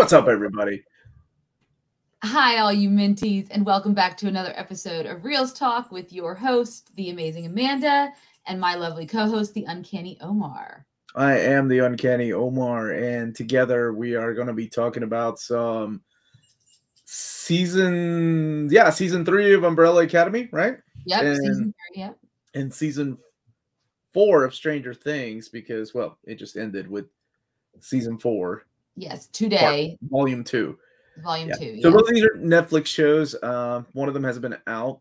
What's up, everybody? Hi, all you minties, and welcome back to another episode of Reels Talk with your host, the amazing Amanda, and my lovely co host, the uncanny Omar. I am the uncanny Omar, and together we are going to be talking about some season, yeah, season three of Umbrella Academy, right? Yep, And- season three, yep. And season four of Stranger Things, because, well, it just ended with season four, Yes, today, volume two. volume Yeah. two. So both these are Netflix shows. Uh, one of them has been out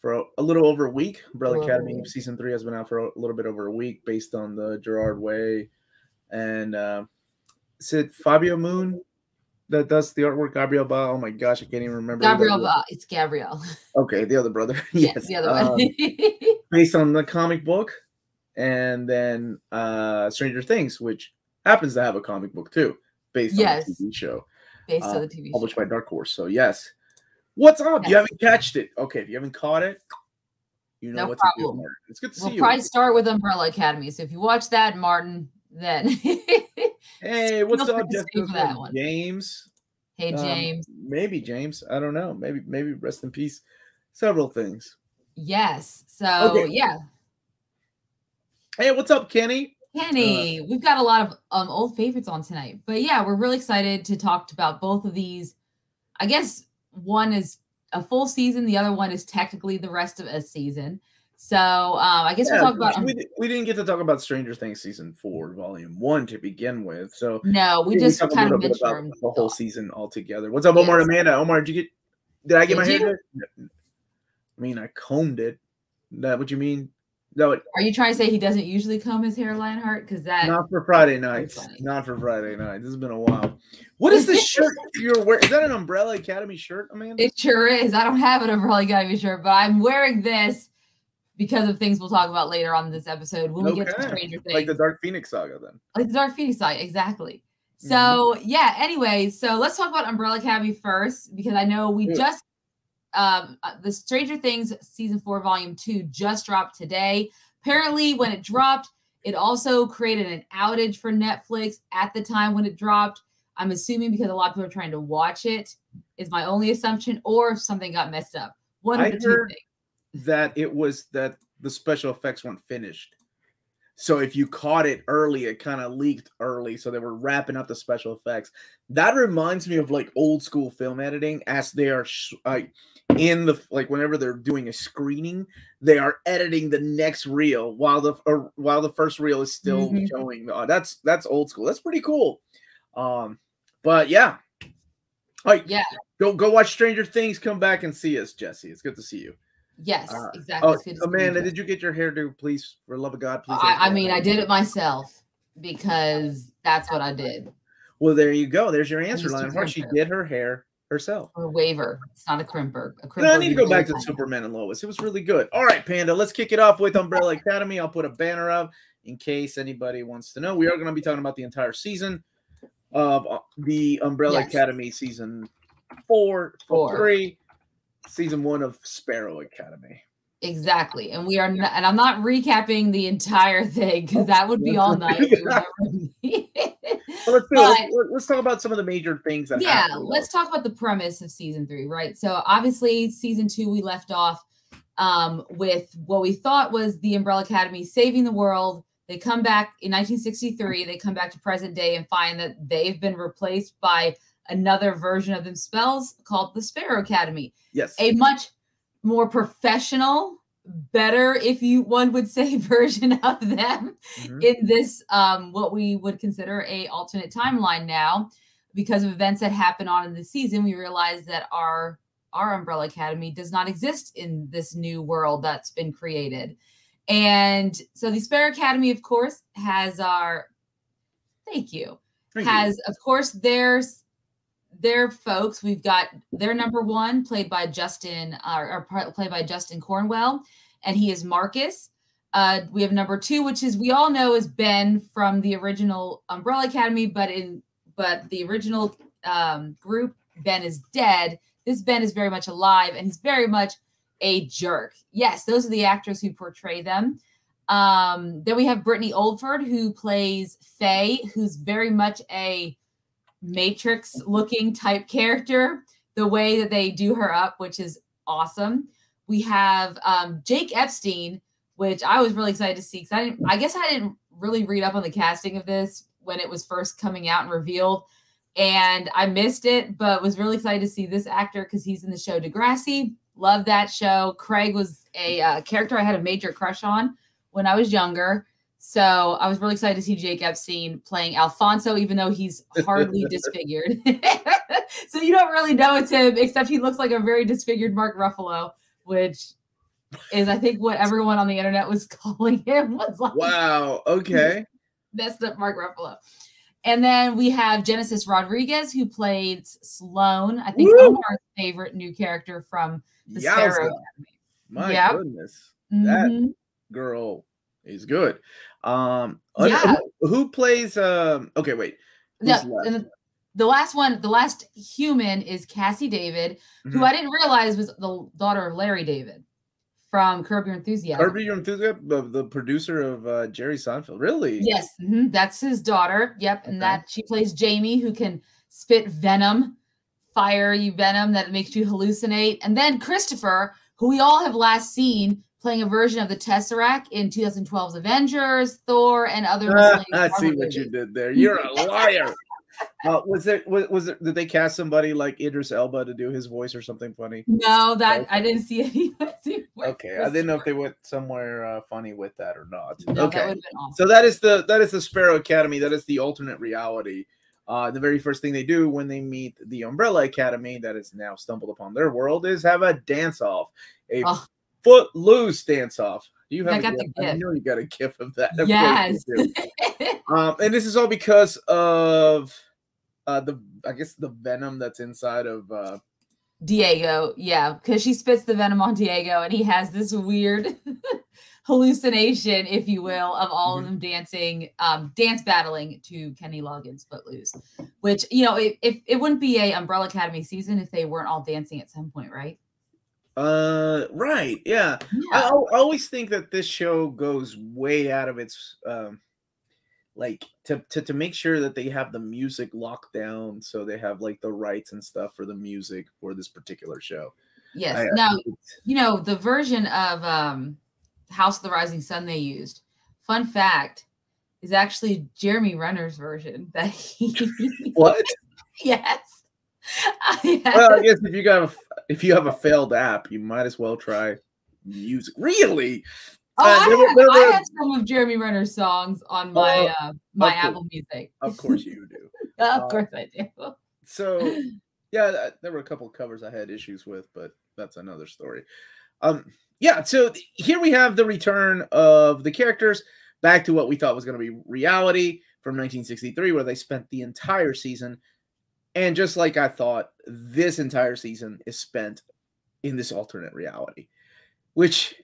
for a, a little over a week. Umbrella Whoa. Academy season three has been out for a little bit over a week, based on the Gerard Way, and uh, is it Fabio Moon that does the artwork? Gabriel Ba. Oh my gosh, I can't even remember. Gabriel that Gabrielle, was. uh, it's Gabriel. Okay, the other brother. yes, the other um, one. based on the comic book, and then uh, Stranger Things, which happens to have a comic book too, based Yes. on the TV show based uh, on the TV show. published by Dark Horse. So yes. What's up? You haven't catched it. Okay, if you haven't caught it, you know No what to do. problem. It's good to We'll see probably start with Umbrella Academy. So if you watch that, Martin, then Hey, what's up, Jeff? that one. James? hey, Um, James. maybe James. I don't know. Maybe maybe rest in peace. Several things. Yes. So okay. yeah, Hey, what's up, Kenny? Kenny, we've got a lot of um old favorites on tonight. But yeah, we're really excited to talk about both of these. I guess one is a full season, the other one is technically the rest of a season. So um I guess Yeah, we'll talk about um, we, we didn't get to talk about Stranger Things season four, volume one to begin with. So no, we just kind of bit about the whole season altogether. What's up, Omar Yes. Amanda? Omar, did you get? Did I get Did my hair? you? No. I mean, I combed it. That what you mean? No, it, Are you trying to say he doesn't usually comb his hair, Lionheart? Because that not for Friday nights. Not for Friday night. This has been a while. What is this shirt you're wearing? Is that an Umbrella Academy shirt, Amanda? it sure is. I don't have an Umbrella Academy shirt, but I'm wearing this because of things we'll talk about later on in this episode when we get to Stranger Things. like the Dark Phoenix saga, then. like the Dark Phoenix saga, exactly. Mm-hmm. So yeah. Anyway, so let's talk about Umbrella Academy first because I know we Yeah. just um uh, the Stranger Things season four volume two just dropped today. Apparently, when it dropped, it also created an outage for Netflix at the time when it dropped. I'm assuming because a lot of people are trying to watch it. Is my only assumption, or if something got messed up. One of I the two things. That it was that the special effects weren't finished. So if you caught it early, it kind of leaked early. So they were wrapping up the special effects. That reminds me of like old school film editing, as they are sh- like in the like whenever they're doing a screening, they are editing the next reel while the or, while the first reel is still Mhm. showing. Uh, that's that's old school. That's pretty cool. Um, but yeah, like Yeah. go go watch Stranger Things. Come back and see us, Jesse. It's good to see you. Yes, Uh, exactly. Oh, It's good to see you Amanda, did you get your hairdo? Please, for love of God, please. I, I mean, I did it myself because that's what I did. Well, there you go. There's your answer, Line. She did her hair herself. Or a waiver. It's not a crimper. A Then I need to go back to Superman and Lois. It was really good. All right, Panda, let's kick it off with Umbrella Academy. I'll put a banner up in case anybody wants to know. We are going to be talking about the entire season of uh, the Umbrella Yes. Academy season four, Four. three, season one of Sparrow Academy. Exactly. And we are not, and I'm not recapping the entire thing because that would be all night. We would never- So let's, But- Let's- let's talk about some of the major things that yeah, happened, let's talk about the premise of season three, right? So obviously, season two, we left off um, with what we thought was the Umbrella Academy saving the world. They come back in 1963, they come back to present day and find that they've been replaced by another version of themselves called the Sparrow Academy. Yes. a much more professional better if you one would say version of them Mhm. in this um what we would consider a alternate timeline now because of events that happen on in the season we realize that our our umbrella academy does not exist in this new world that's been created and so the spare academy of course has our thank you Thank you. has of course there's their folks we've got their number one played by justin uh, or played by justin cornwell and he is marcus. Uh, we have number two which is we all know is ben from the original umbrella academy but in but the original um, group ben is dead. This ben is very much alive and he's very much a jerk. Yes those are the actors who portray them. Um, then we have Britne Oldford, who plays Faye, who's very much a Matrix looking type character, the way that they do her up, which is awesome. We have um, Jake Epstein, which I was really excited to see because I didn't, I guess I didn't really read up on the casting of this when it was first coming out and revealed. And I missed it, but was really excited to see this actor because he's in the show Degrassi. Love that show. Craig was a uh, character I had a major crush on when I was younger. So I was really excited to see Jake Epstein playing Alfonso, even though he's hardly disfigured. so you don't really know it's him, except he looks like a very disfigured Mark Ruffalo, which is I think what everyone on the internet was calling him was like Wow. Okay. messed up Mark Ruffalo. And then we have Genesis Rodriguez, who played Sloane. I think Woo! Omar's favorite new character from the Sparrow Yowza. Academy. My Yep. goodness. That Mhm. girl is good. Um Yeah. who, who plays um okay, wait. Who's The, the last one, the last human is Cazzie David, who Mhm. I didn't realize was the daughter of Larry David from Curb Your Enthusiasm. Kirby Your Enthusiasm, the, the producer of uh, Jerry Seinfeld. Really? Yes, mhm, that's his daughter. Yep, and that she plays Jamie, who can spit venom, fiery venom that makes you hallucinate. And then Christopher, who we all have last seen playing a version of the Tesseract in 2012's Avengers, Thor, and other. miscellaneous I see what you did there. You're a liar. uh, was it was, was it did they cast somebody like Idris Elba to do his voice or something funny? No, that Okay. I didn't see any. Okay, I didn't know if they went somewhere uh, funny with that or not. No, okay, been awesome. so that is the that is the Sparrow Academy. That is the alternate reality. Uh, the very first thing they do when they meet the Umbrella Academy, that has now stumbled upon their world, is have a dance off, a Oh. Foot loose dance off. You I have? got a the gif? I know you got a gift of that. Of Yes. um, and this is all because of uh, the I guess the venom that's inside of uh, Diego, yeah, because she spits the venom on Diego, and he has this weird hallucination, if you will, of all of them dancing, um, dance battling to Kenny Loggins' Footloose. Which you know, it, it it wouldn't be a Umbrella Academy season if they weren't all dancing at some point, right? Uh right yeah I, Yeah, al- I always think that this show goes way out of its um like to, to to make sure that they have the music locked down so they have like the rights and stuff for the music for this particular show yes. I- now you know the version of um, House of the Rising Sun they used. Fun fact is actually Jeremy Renner's version that he. what yes. Well i guess if you got a if you have a failed app you might as well try music really Oh, Uh, I, there have, there I were- have some of Jeremy Renner's songs on my Oh, uh, my course. Apple Music. of course you do of uh, course I do. so yeah there were a couple of covers i had issues with but that's another story um yeah so here we have the return of the characters back to what we thought was going to be reality from 1963 where they spent the entire season and just like i thought this entire season is spent in this alternate reality which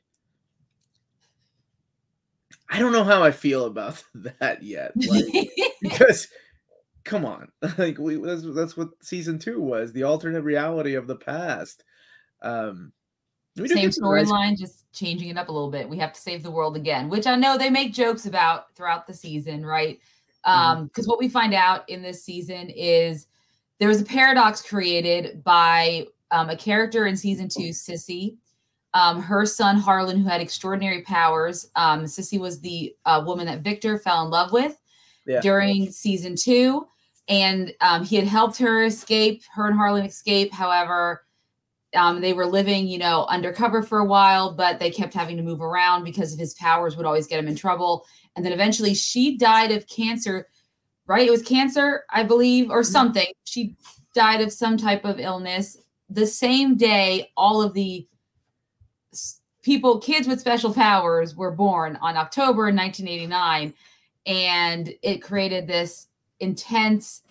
i don't know how i feel about that yet like, because come on like we that's, that's what season two was the alternate reality of the past um we Same get some nice- storyline, just changing it up a little bit. We have to save the world again, which I know they make jokes about throughout the season, right? Mhm. Um, because what we find out in this season is there was a paradox created by um, a character in season two, Sissy. Um, her son Harlan, who had extraordinary powers. Um, Sissy was the uh, woman that Victor fell in love with Yeah. during season two, and um, he had helped her escape. Her and Harlan escape. However, um, they were living, you know, undercover for a while, but they kept having to move around because of his powers would always get him in trouble. And then eventually she died of cancer, right? It was cancer, I believe, or mm-hmm. something. She died of some type of illness. The same day, all of the people, kids with special powers, were born on October 1989. And it created this intense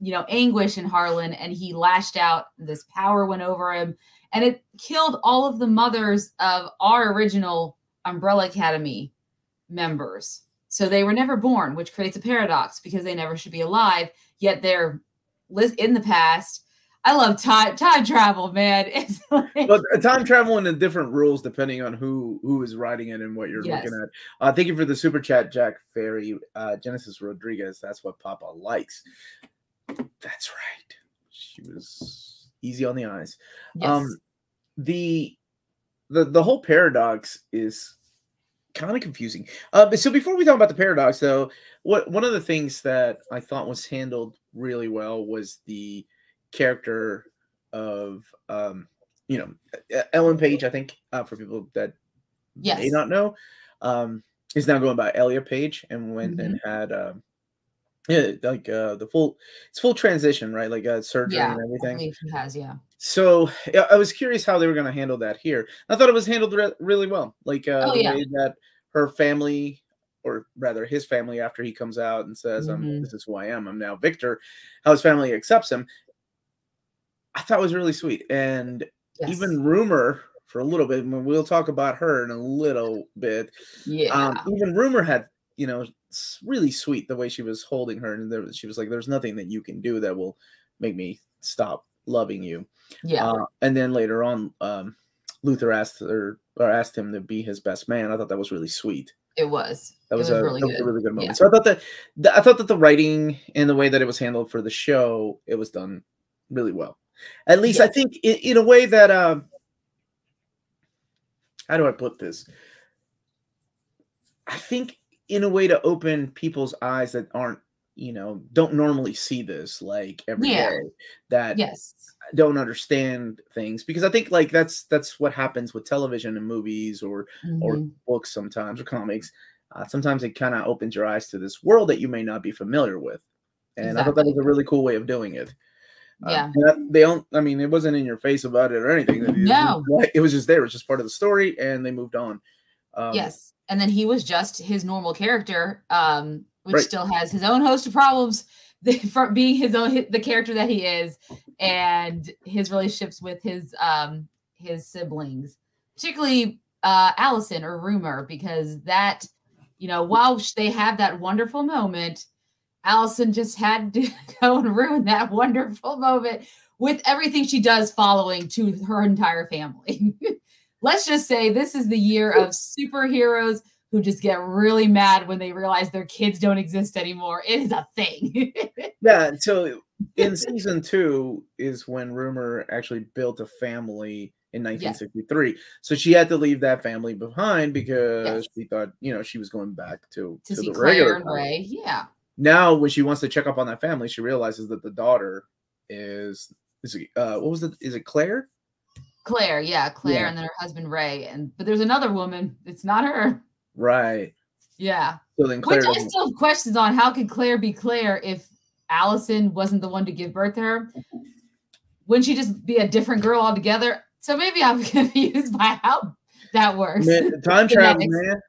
you know, anguish in Harlan and he lashed out. This power went over him and it killed all of the mothers of our original Umbrella Academy members. So they were never born, which creates a paradox because they never should be alive, yet they're in the past. I love time time travel, man. It's like, but uh, time travel and the different rules depending on who who is writing it and what you're Yes. looking at uh thank you for the super chat jack ferry uh genesis rodriguez that's what papa likes That's right. She was easy on the eyes. Yes. Um, the the the whole paradox is kind of confusing. Uh, but so before we talk about the paradox, though, what one of the things that I thought was handled really well was the character of um, you know Ellen Page. I think uh, for people that may not know, um, is now going by Elliot Page, and went and had um, yeah, like uh, the full it's full transition, right? Like uh, surgery Yeah, and everything. has, yeah. So yeah, I was curious how they were going to handle that here. I thought it was handled re- really well, like uh, Oh, the yeah. way that her family, or rather his family, after he comes out and says, "Um, Mhm. this is who I am. I'm now Victor." How his family accepts him. I thought was really sweet, and Yes. even rumor for a little bit. We'll talk about her in a little bit. yeah. Um, even rumor had, you know, it's really sweet the way she was holding her, and there, she was like, "There's nothing that you can do that will make me stop loving you." yeah. Uh, and then later on, um, Luther asked her or asked him to be his best man. I thought that was really sweet. it was. That It was, was a, really that was a good. really good moment. Yeah. So I thought that the, I thought that the writing and the way that it was handled for the show, it was done really well. At least I think in, in a way that uh, how do I put this? I think in a way to open people's eyes that aren't you know don't normally see this like every day Yeah. that Yes. don't understand things because I think like that's that's what happens with television and movies or or Mhm. books sometimes or comics. Uh, sometimes it kind of opens your eyes to this world that you may not be familiar with, and I thought that was a really cool way of doing it. Uh, Yeah. that- they don't. I mean, it wasn't in your face about it or anything. No. it was just there. It was just part of the story, and they moved on. Um, yes. And then he was just his normal character, um, which Right. still has his own host of problems from being his own the character that he is, and his relationships with his um his siblings, particularly uh Allison or Rumor, because that you know while they have that wonderful moment, Allison just had to go and ruin that wonderful moment with everything she does following to her entire family. Let's just say this is the year of superheroes who just get really mad when they realize their kids don't exist anymore. It is a thing. Yeah. So in season two is when Rumor actually built a family in 1963. So she had to leave that family behind because Yes. she thought, you know, she was going back to, to see the regular Claire and. Ray. Yeah. now when she wants to check up on that family she realizes that the daughter is is it uh what was it is it claire Claire, yeah, Claire, Yeah. and then her husband Ray. And but there's another woman. It's not her. right Yeah. so then claire Which I still have questions on how could Claire be Claire if Allison wasn't the one to give birth to her? Wouldn't she just be a different girl altogether? So maybe I'm confused by how that works. Man, time travel man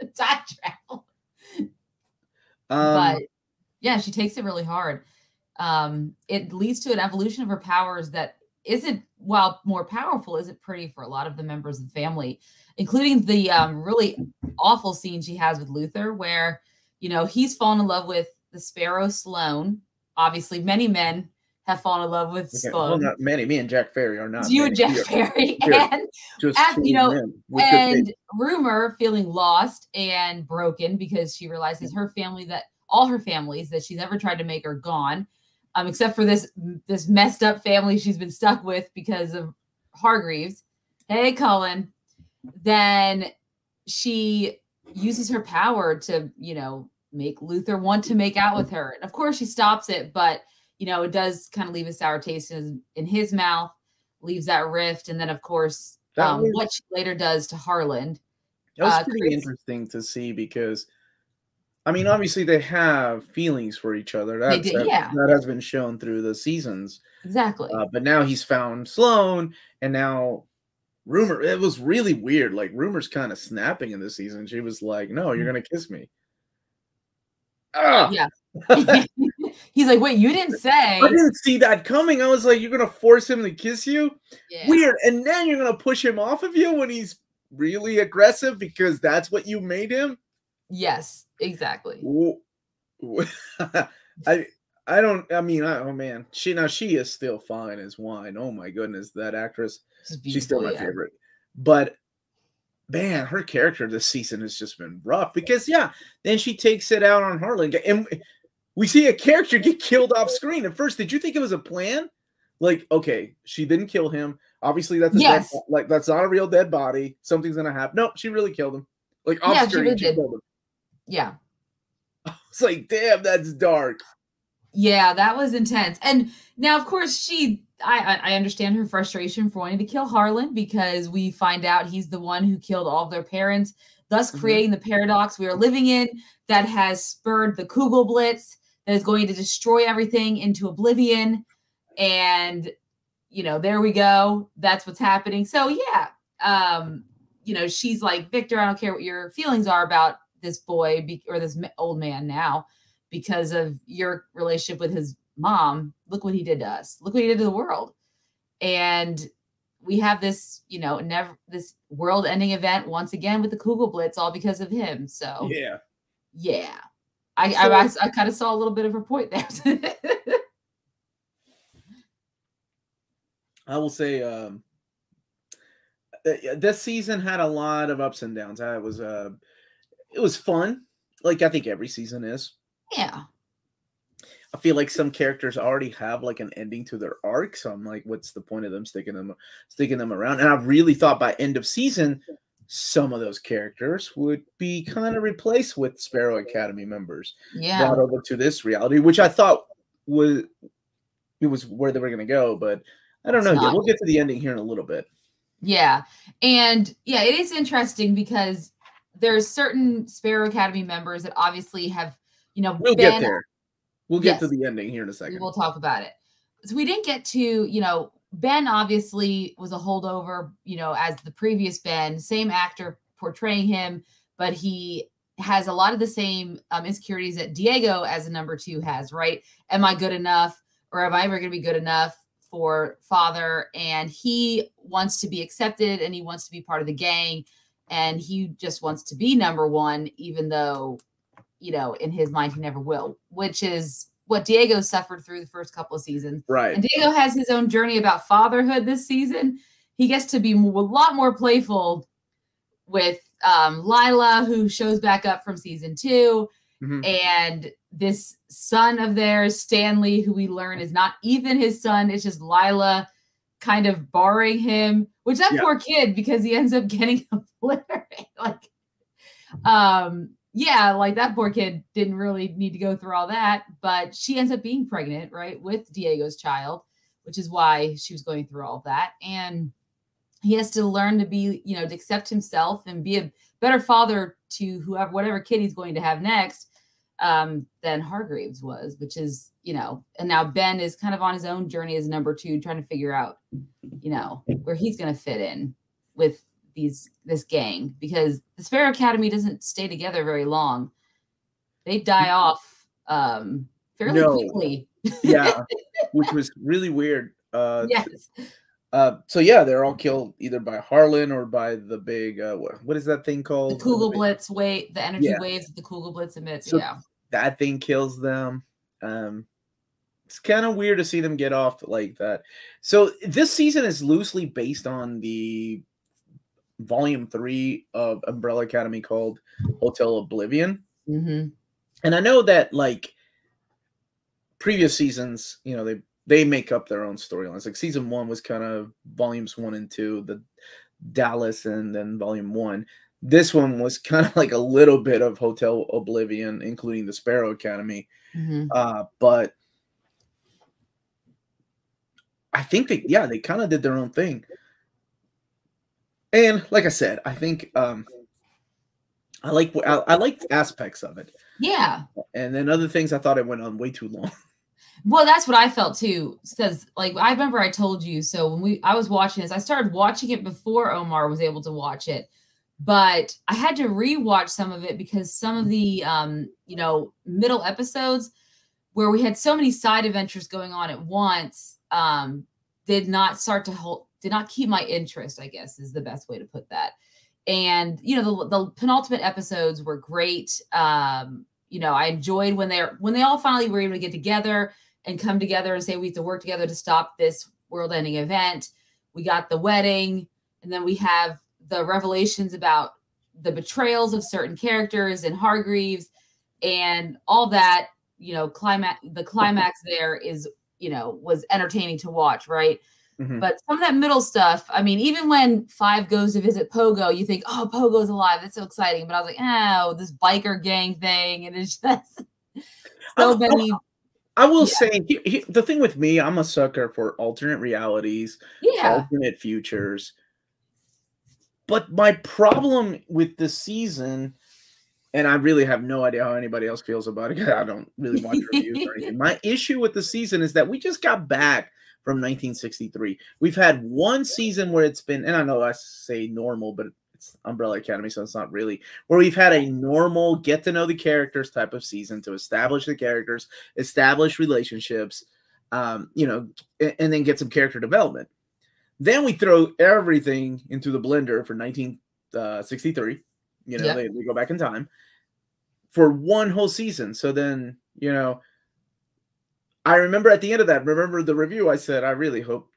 Time travel. um but yeah, she takes it really hard. Um, it leads to an evolution of her powers that isn't, while more powerful, isn't pretty for a lot of the members of the family, including the um, really awful scene she has with Luther, where you know he's fallen in love with the Sparrow Sloane. Obviously, many men have fallen in love with okay, well, not many. Me and jack ferry are not you and many. Jeff We are Perry, we are and you know, men. With good and rumor feeling lost and broken because she realizes her family that all her families that she's ever tried to make are gone um except for this this messed up family she's been stuck with because of hargreeves. Hey cullen. Then she uses her power to you know make luther want to make out with her. And of course she stops it but you know it does kind of leave a sour taste in his, in his mouth leaves that rift. And then of course um, was- what she later does to Harlan. That was uh, pretty Chris- interesting to see because, I mean, obviously they have feelings for each other. That's, that, yeah. that has been shown through the seasons. Exactly. Uh, but now he's found Sloane, and now rumor. It was really weird. Like rumors kind of snapping in this season. She was like, "No, you're gonna kiss me." Ah, Yeah. He's like, wait, you didn't say. I didn't see that coming. I was like, "You're gonna force him to kiss you?" Yeah. Weird. And then you're gonna push him off of you when he's really aggressive because that's what you made him. Yes, exactly. I I don't. I mean, I, oh man, she now she is still fine as wine. Oh my goodness, that actress. She's, She's still my yeah. favorite. But man, her character this season has just been rough because yeah, then she takes it out on Harlan. And we see a character get killed off screen. At first, did you think it was a plan? Like, okay, she didn't kill him. Obviously, that's a Yes. dead, like that's not a real dead body. Something's gonna happen. Nope, she really killed him. Like off Yeah, she screen, really she did. killed him. Yeah. It's like, damn, that's dark. Yeah, that was intense. And now, of course, she I I I understand her frustration for wanting to kill Harlan because we find out he's the one who killed all of their parents, thus Mhm. creating the paradox we are living in that has spurred the Kugelblitz that is going to destroy everything into oblivion. And you know, there we go. That's what's happening. So yeah, um, you know, she's like, Victor, I don't care what your feelings are about this boy be- or this old man now because of your relationship with his mom. Look what he did to us. Look what he did to the world. And we have this, you know, never this world-ending event once again with the Kugelblitz, all because of him. So Yeah. yeah, I So- I, I, I kind of saw a little bit of her point there. I will say um uh, this season had a lot of ups and downs. I was uh it was fun. Like I think every season is. yeah, I feel like some characters already have like an ending to their arc, so I'm like, what's the point of them sticking them sticking them around? And I really thought by end of season, some of those characters would be kind of replaced with Sparrow Academy members yeah. brought over to this reality, which I thought was it was where they were gonna go, but I don't It's know. yet. We'll get to the ending here in a little bit. Yeah. And yeah, it is interesting because there's certain Sparrow Academy members that obviously have, you know, We'll been get there. We'll get to the ending here in a second. We'll talk about it. So we didn't get to, you know, Ben obviously was a holdover, you know, as the previous Ben, same actor portraying him, but he has a lot of the same um, insecurities that Diego as a number two has, right? Am I good enough or am I ever going to be good enough for father? And he wants to be accepted and he wants to be part of the gang and he just wants to be number one, even though you know, in his mind, he never will, which is what Diego suffered through the first couple of seasons. Right. And Diego has his own journey about fatherhood this season. He gets to be a lot more playful with um, Lila, who shows back up from season two, Mhm. and this son of theirs, Stanley, who we learn is not even his son. It's just Lila kind of borrowing him, which that Yeah. poor kid, because he ends up getting obliterated. like, um, yeah, like that poor kid didn't really need to go through all that, but she ends up being pregnant, right, with Diego's child, which is why she was going through all that. And he has to learn to be, you know, to accept himself and be a better father to whoever, whatever kid he's going to have next um, than Hargreeves was, which is, you know, and now Ben is kind of on his own journey as number two, trying to figure out, you know, where he's going to fit in with these this gang because the Sparrow Academy doesn't stay together very long. They die off um fairly No. quickly. Yeah. Which was really weird. Uh yes. uh so yeah, they're all killed either by Harlan or by the big uh what, what is that thing The called? Kugel big- Blitz wave, the energy Yeah. waves that the Kugelblitz emits. So- yeah. that thing kills them. Um, it's kind of weird to see them get off like that. So this season is loosely based on the volume three of Umbrella Academy called Hotel Oblivion. hmm And I know that like previous seasons, you know, they they make up their own storylines. Like season one was kind of volumes one and two, the Dallas and then volume one. This one was kind of like a little bit of Hotel Oblivion, including the Sparrow Academy. hmm Uh, but I think they, yeah, they kind of did their own thing. And like I said, I think um, I like I, I liked aspects of it, Yeah. and then other things I thought it went on way too long. Well, that's what I felt too. Because like I remember I told you, so when we I was watching this, I started watching it before Omar was able to watch it. But I had to rewatch some of it because some of the um, you know, middle episodes where we had so many side adventures going on at once, um, did not start to hold did not keep my interest, I guess is the best way to put that. And you know, the, the penultimate episodes were great. Um, you know, I enjoyed when they're when they all finally were able to get together and come together and say we have to work together to stop this world-ending event. We got the wedding, and then we have the revelations about the betrayals of certain characters and Hargreeves, and all that you know, climax the climax there is, you know, was entertaining to watch, right? Mhm. But some of that middle stuff, I mean, even when Five goes to visit Pogo, you think, oh, Pogo's alive. That's so exciting. But I was like, oh, this biker gang thing. And it's just so I'm- many. I will Yeah. say he- he- the thing with me, I'm a sucker for alternate realities, Yeah. alternate futures. But my problem with this season, and I really have no idea how anybody else feels about it. I don't really watch reviews or anything. My issue with the season is that we just got back from 1963. We've had one season where it's been, and I know I say normal, but it's Umbrella Academy, so it's not really where we've had a normal get to know the characters type of season to establish the characters, establish relationships, um, you know, a- and, then get some character development. Then we throw everything into the blender for 1963. You know, Yep. they, they go back in time for one whole season. So then, you know, I remember at the end of that, remember the review I said, I really hope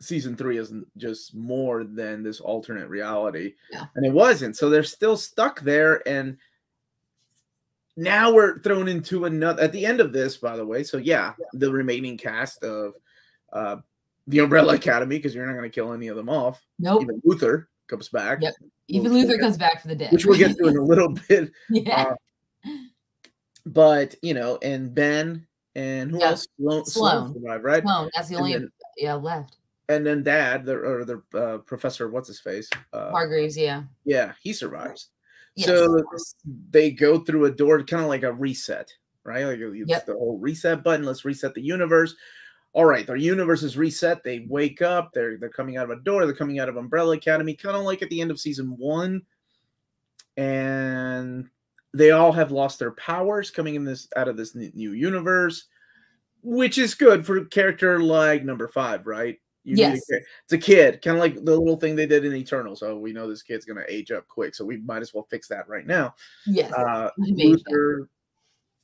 season three isn't just more than this alternate reality. Yeah. And it wasn't. So they're still stuck there. And now we're thrown into another at the end of this, by the way. So yeah, the remaining cast of uh the Umbrella Academy, because you're not gonna kill any of them off. Nope. Even Luther comes back, Yep. Even Luther comes back for the dead. which we'll get to in a little bit. yeah. Uh, but you know, and Ben and who Yeah, else? Sloane, Sloane Sloane. survived, right? Sloane, that's the and only then- yeah left. And then Dad, the or the uh, professor, what's his face? Uh, Hargreeves, yeah. yeah, he survives. Yes. So they go through a door, kind of like a reset, right? Like it's Yep. the whole reset button. Let's reset the universe. All right, their universe is reset. They wake up. They're they're coming out of a door. They're coming out of Umbrella Academy, kind of like at the end of season one, and they all have lost their powers coming in this out of this new universe, which is good for a character like number five, right? You need a it's a kid, kind of like the little thing they did in Eternal. So we know this kid's gonna age up quick, so we might as well fix that right now. yes. Uh, Luther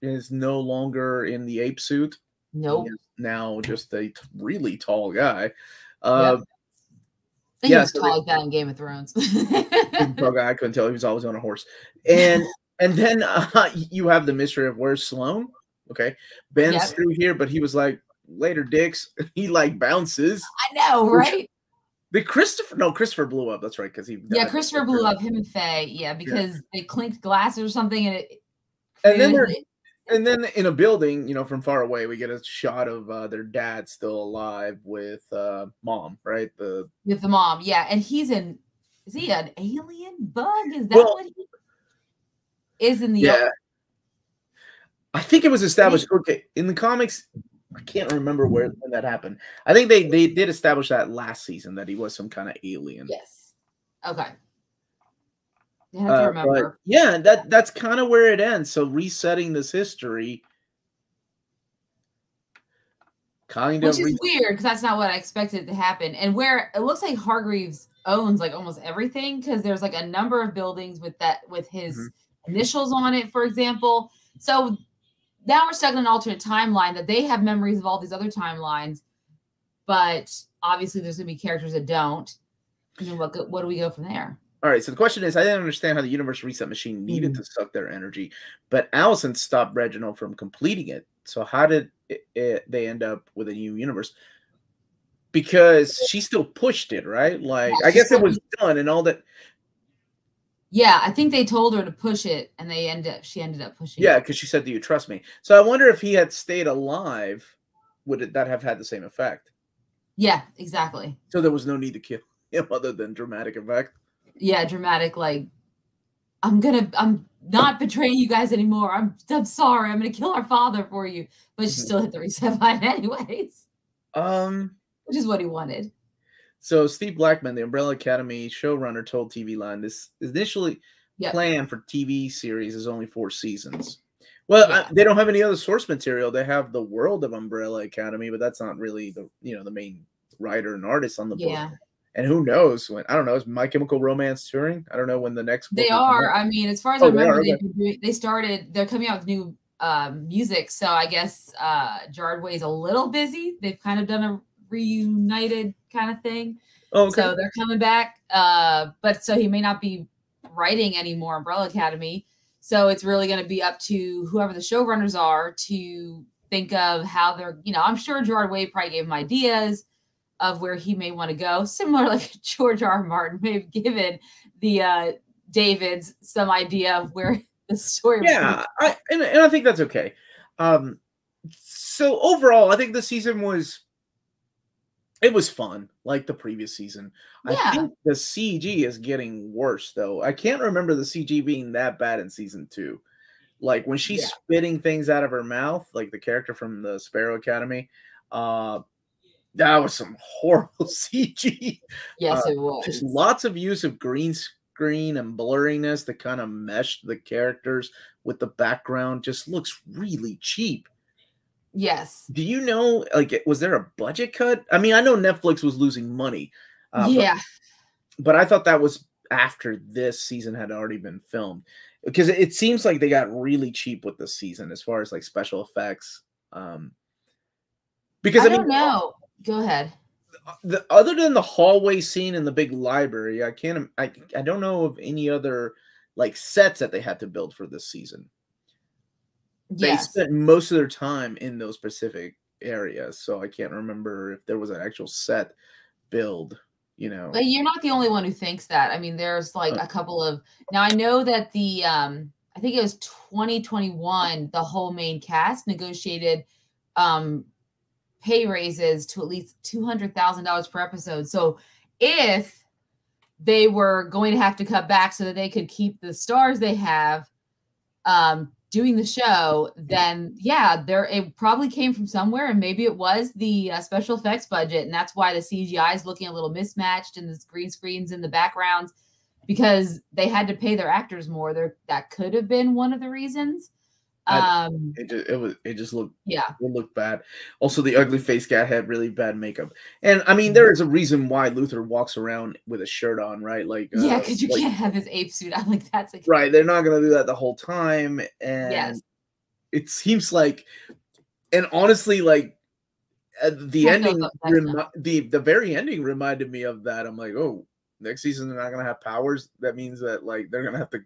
is no longer in the ape suit. Nope. now just a really tall guy. Uh, I think yeah, he was so tall like that in Game of Thrones. tall guy. I couldn't tell. He was always on a horse. And and then uh, you have the mystery of where's Sloane. Okay, Ben's Yep. through here, but he was like later. Dicks. He like bounces. I know, right? The Christopher. No, Christopher blew up. That's right, because he. Yeah, Christopher blew up him and Faye. Yeah, because they clinked glasses or something, and it. And then they're and then in a building, you know, from far away, we get a shot of uh, their dad still alive with uh, mom, right? The with the mom, yeah, and he's an is he an alien bug? Is that Well- what he is in the? yeah. I think it was established. Okay, in the comics, I can't remember where when that happened. I think they they did establish that last season that he was some kind of alien. Yes. Okay. Have Uh, to but remember. yeah, that that's kind of where it ends. So resetting this history, kind Which of. is weird because that's not what I expected to happen. And where it looks like Hargreeves owns like almost everything because there's like a number of buildings with that with his Mhm. Initials on it, for example. So now we're stuck in an alternate timeline that they have memories of all these other timelines, but obviously there's gonna be characters that don't. And then what what do we go from there? All right. So the question is, I didn't understand how the universe reset machine needed Mm. to suck their energy, but Allison stopped Reginald from completing it. So how did it, it, they end up with a new universe? Because she still pushed it, right? Like Yeah, I guess it was done, and all that. Yeah, I think they told her to push it, and they ended up she ended up pushing. Yeah, because she said, "Do you trust me?" So I wonder if he had stayed alive, would it, that have had the same effect? yeah, exactly. So there was no need to kill him other than dramatic effect. yeah, dramatic like I'm gonna I'm not betraying you guys anymore. I'm I'm sorry. I'm gonna kill our father for you. But she Mhm. still hit the reset button anyways, Um. which is what he wanted. So Steve Blackman, the Umbrella Academy showrunner, told TV Line this initially Yep. plan for TV series is only four seasons. Well, Yeah. I, they don't have any other source material. They have the world of Umbrella Academy, but that's not really the you know the main writer and artist on the book. Yeah. And who knows when? I don't know. Is My Chemical Romance touring? I don't know when the next. book They are. I mean, as far as Oh, I they remember, are, they, okay. they started. They're coming out with new um, music, so I guess uh, Gerard Way's a little busy. They've kind of done a reunited kind of thing. Oh, okay. So they're coming back. Uh, but so he may not be writing anymore Umbrella Academy. So it's really going to be up to whoever the showrunners are to think of how they're, you know, I'm sure Gerard Way probably gave him ideas of where he may want to go, similar like George R. R. Martin may have given the uh, Davids some idea of where the story. Yeah, I, and, and I think that's okay. Um, so overall, I think the season was it was fun, like the previous season. Yeah. I think the CG is getting worse though. I can't remember the CG being that bad in season two. Like when she's Yeah. spitting things out of her mouth, like the character from the Sparrow Academy, uh that was some horrible CG. Yes, uh, it was. Just lots of use of green screen and blurriness that kind of meshed the characters with the background. Just looks really cheap. Yes. Do you know, like, was there a budget cut? I mean, I know Netflix was losing money. uh, but- yeah. But, I thought that was after this season had already been filmed because it, it seems like they got really cheap with this season as far as like special effects. Um, because I, I, mean, don't know. Go ahead. the other than the hallway scene in the big library, I can't. I I don't know of any other like sets that they had to build for this season. They Yes. spent most of their time in those specific areas, so I can't remember if there was an actual set build. You know, But you're not the only one who thinks that. I mean, there's like Uh. a couple of now I know that the um I think it was 2021, the whole main cast negotiated um pay raises to at least $200,000 per episode. So if they were going to have to cut back so that they could keep the stars they have um doing the show then yeah there it probably came from somewhere and maybe it was the uh, special effects budget and that's why the cgi is looking a little mismatched and the green screens in the backgrounds because they had to pay their actors more. There that could have been one of the reasons I- um it just, it was it just looked yeah it looked bad. Also, the ugly face guy had really bad makeup, and I mean, there is a reason why Luther walks around with a shirt on, right? Like, yeah uh, because you like- can't have his ape suit on like that's a right they're not going to do that the whole time and Yes. it seems like and honestly like uh, the I ending remi- the the very ending reminded me of that i'm like oh next season they're not going to have powers that means that like they're going to have to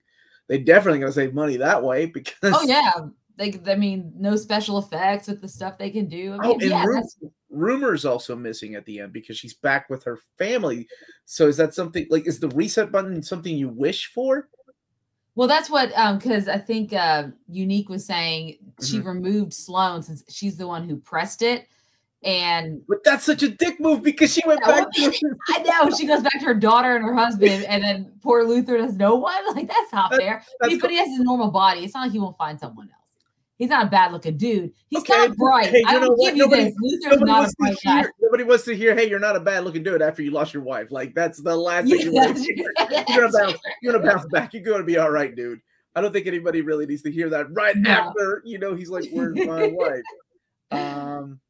they definitely going to save money that way because oh yeah like i mean no special effects with the stuff they can do I Oh, and yeah Ru- rumor's also missing at the end because she's back with her family so is that something like is the reset button something you wish for Well, that's what um because I think uh Unique was saying she Mm-hmm. removed Sloane since she's the one who pressed it. And but that's such a dick move because she went back to I know she goes back to her daughter and her husband, and then poor Luther has no one. Like that's not That- fair. that's but he has his normal body. It's not like he won't find someone else. He's not a bad looking dude. He's Okay, kind of bright. hey, I what? give you Nobody- this. Luther's not a wants, to bright guy. hear, nobody wants to hear, hey, you're not a bad looking dude after you lost your wife. Like that's the last thing you want to hear. You're gonna bounce, you're gonna bounce back. You're gonna be all right, dude. I don't think anybody really needs to hear that right No. after, you know, he's like, Where's my wife? Um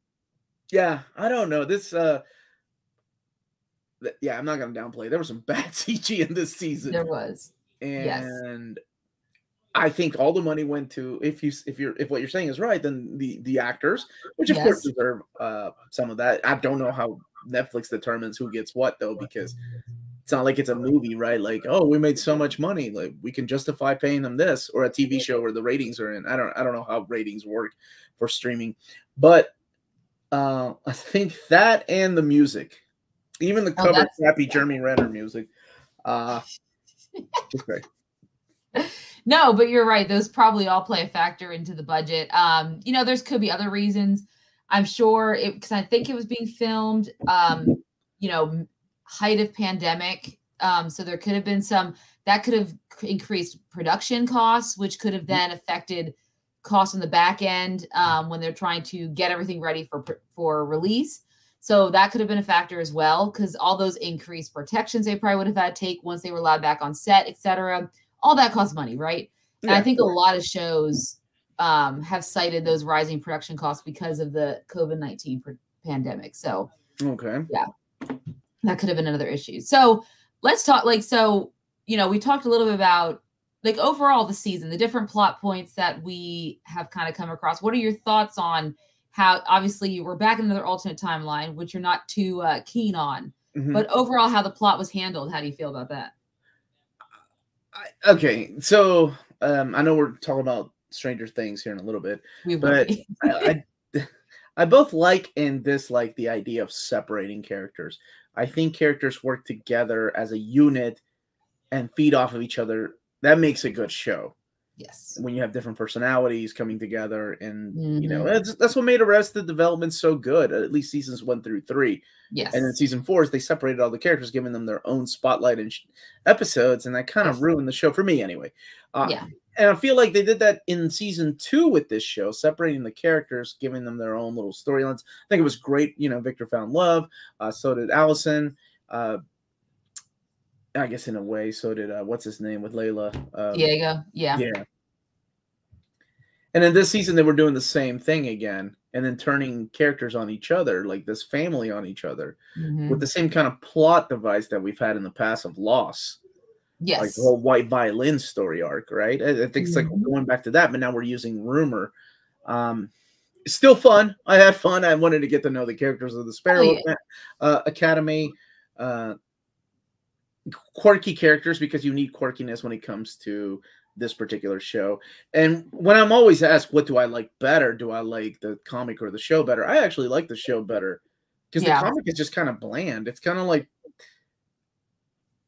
yeah, I don't know. This uh th- yeah, I'm not gonna downplay. There was some bad CG in this season. There was. yes. and I think all the money went to if you if you're if what you're saying is right, then the the actors, which of course deserve uh some of that. I don't know how Netflix determines who gets what though, because it's not like it's a movie, right? Like, oh, we made so much money, like we can justify paying them this, or a TV show where the ratings are in. I don't I don't know how ratings work for streaming, but uh I think that and the music, even the Oh, cover that's- crappy Jeremy Renner music, uh, just great. No, but you're right. Those probably all play a factor into the budget. Um, you know, there's could be other reasons. I'm sure it because I think it was being filmed, um, you know, height of pandemic. Um, so there could have been some that could have increased production costs, which could have then affected costs on the back end um, when they're trying to get everything ready for for release. So that could have been a factor as well, because all those increased protections they probably would have had to take once they were allowed back on set, etc. all that costs money, right? And I Yeah, think a lot of shows um, have cited those rising production costs because of the COVID 19 pr- pandemic. So Okay. Yeah, that could have been another issue. So let's talk like, so, you know, we talked a little bit about like overall the season, the different plot points that we have kind of come across. What are your thoughts on how obviously we're back in another alternate timeline, which you're not too uh, keen on, Mhm. but overall how the plot was handled? How do you feel about that? I, okay, so um, I know we're talking about Stranger Things here in a little bit, We but. I, I I both like and dislike the idea of separating characters. I think characters work together as a unit and feed off of each other. That makes a good show yes. when you have different personalities coming together, and you know Mhm. that's that's what made Arrested Development so good. At least seasons one through three, Yes. and then season four is they separated all the characters, giving them their own spotlight and sh- episodes, and that kind of ruined the show for me anyway. Uh, yeah. and I feel like they did that in season two with this show, separating the characters, giving them their own little storylines. I think it was great. You know, Victor found love. Uh, so did Allison. Uh, I guess in a way, so did uh, what's his name with Layla. Um, Diego. Yeah. yeah. And then this season they were doing the same thing again, and then turning characters on each other, like this family on each other, Mhm. with the same kind of plot device that we've had in the past of loss Yes. like the whole white violin story arc, right? I, I think it's like Mhm. going back to that, but now we're using rumor. Um, still fun. I had fun. I wanted to get to know the characters of the Sparrow Oh, yeah. uh, Academy. Uh, quirky characters because you need quirkiness when it comes to this particular show. And when I'm always asked, what do I like better? Do I like the comic or the show better? I actually like the show better because Yeah. the comic is just kind of bland. It's kind of like,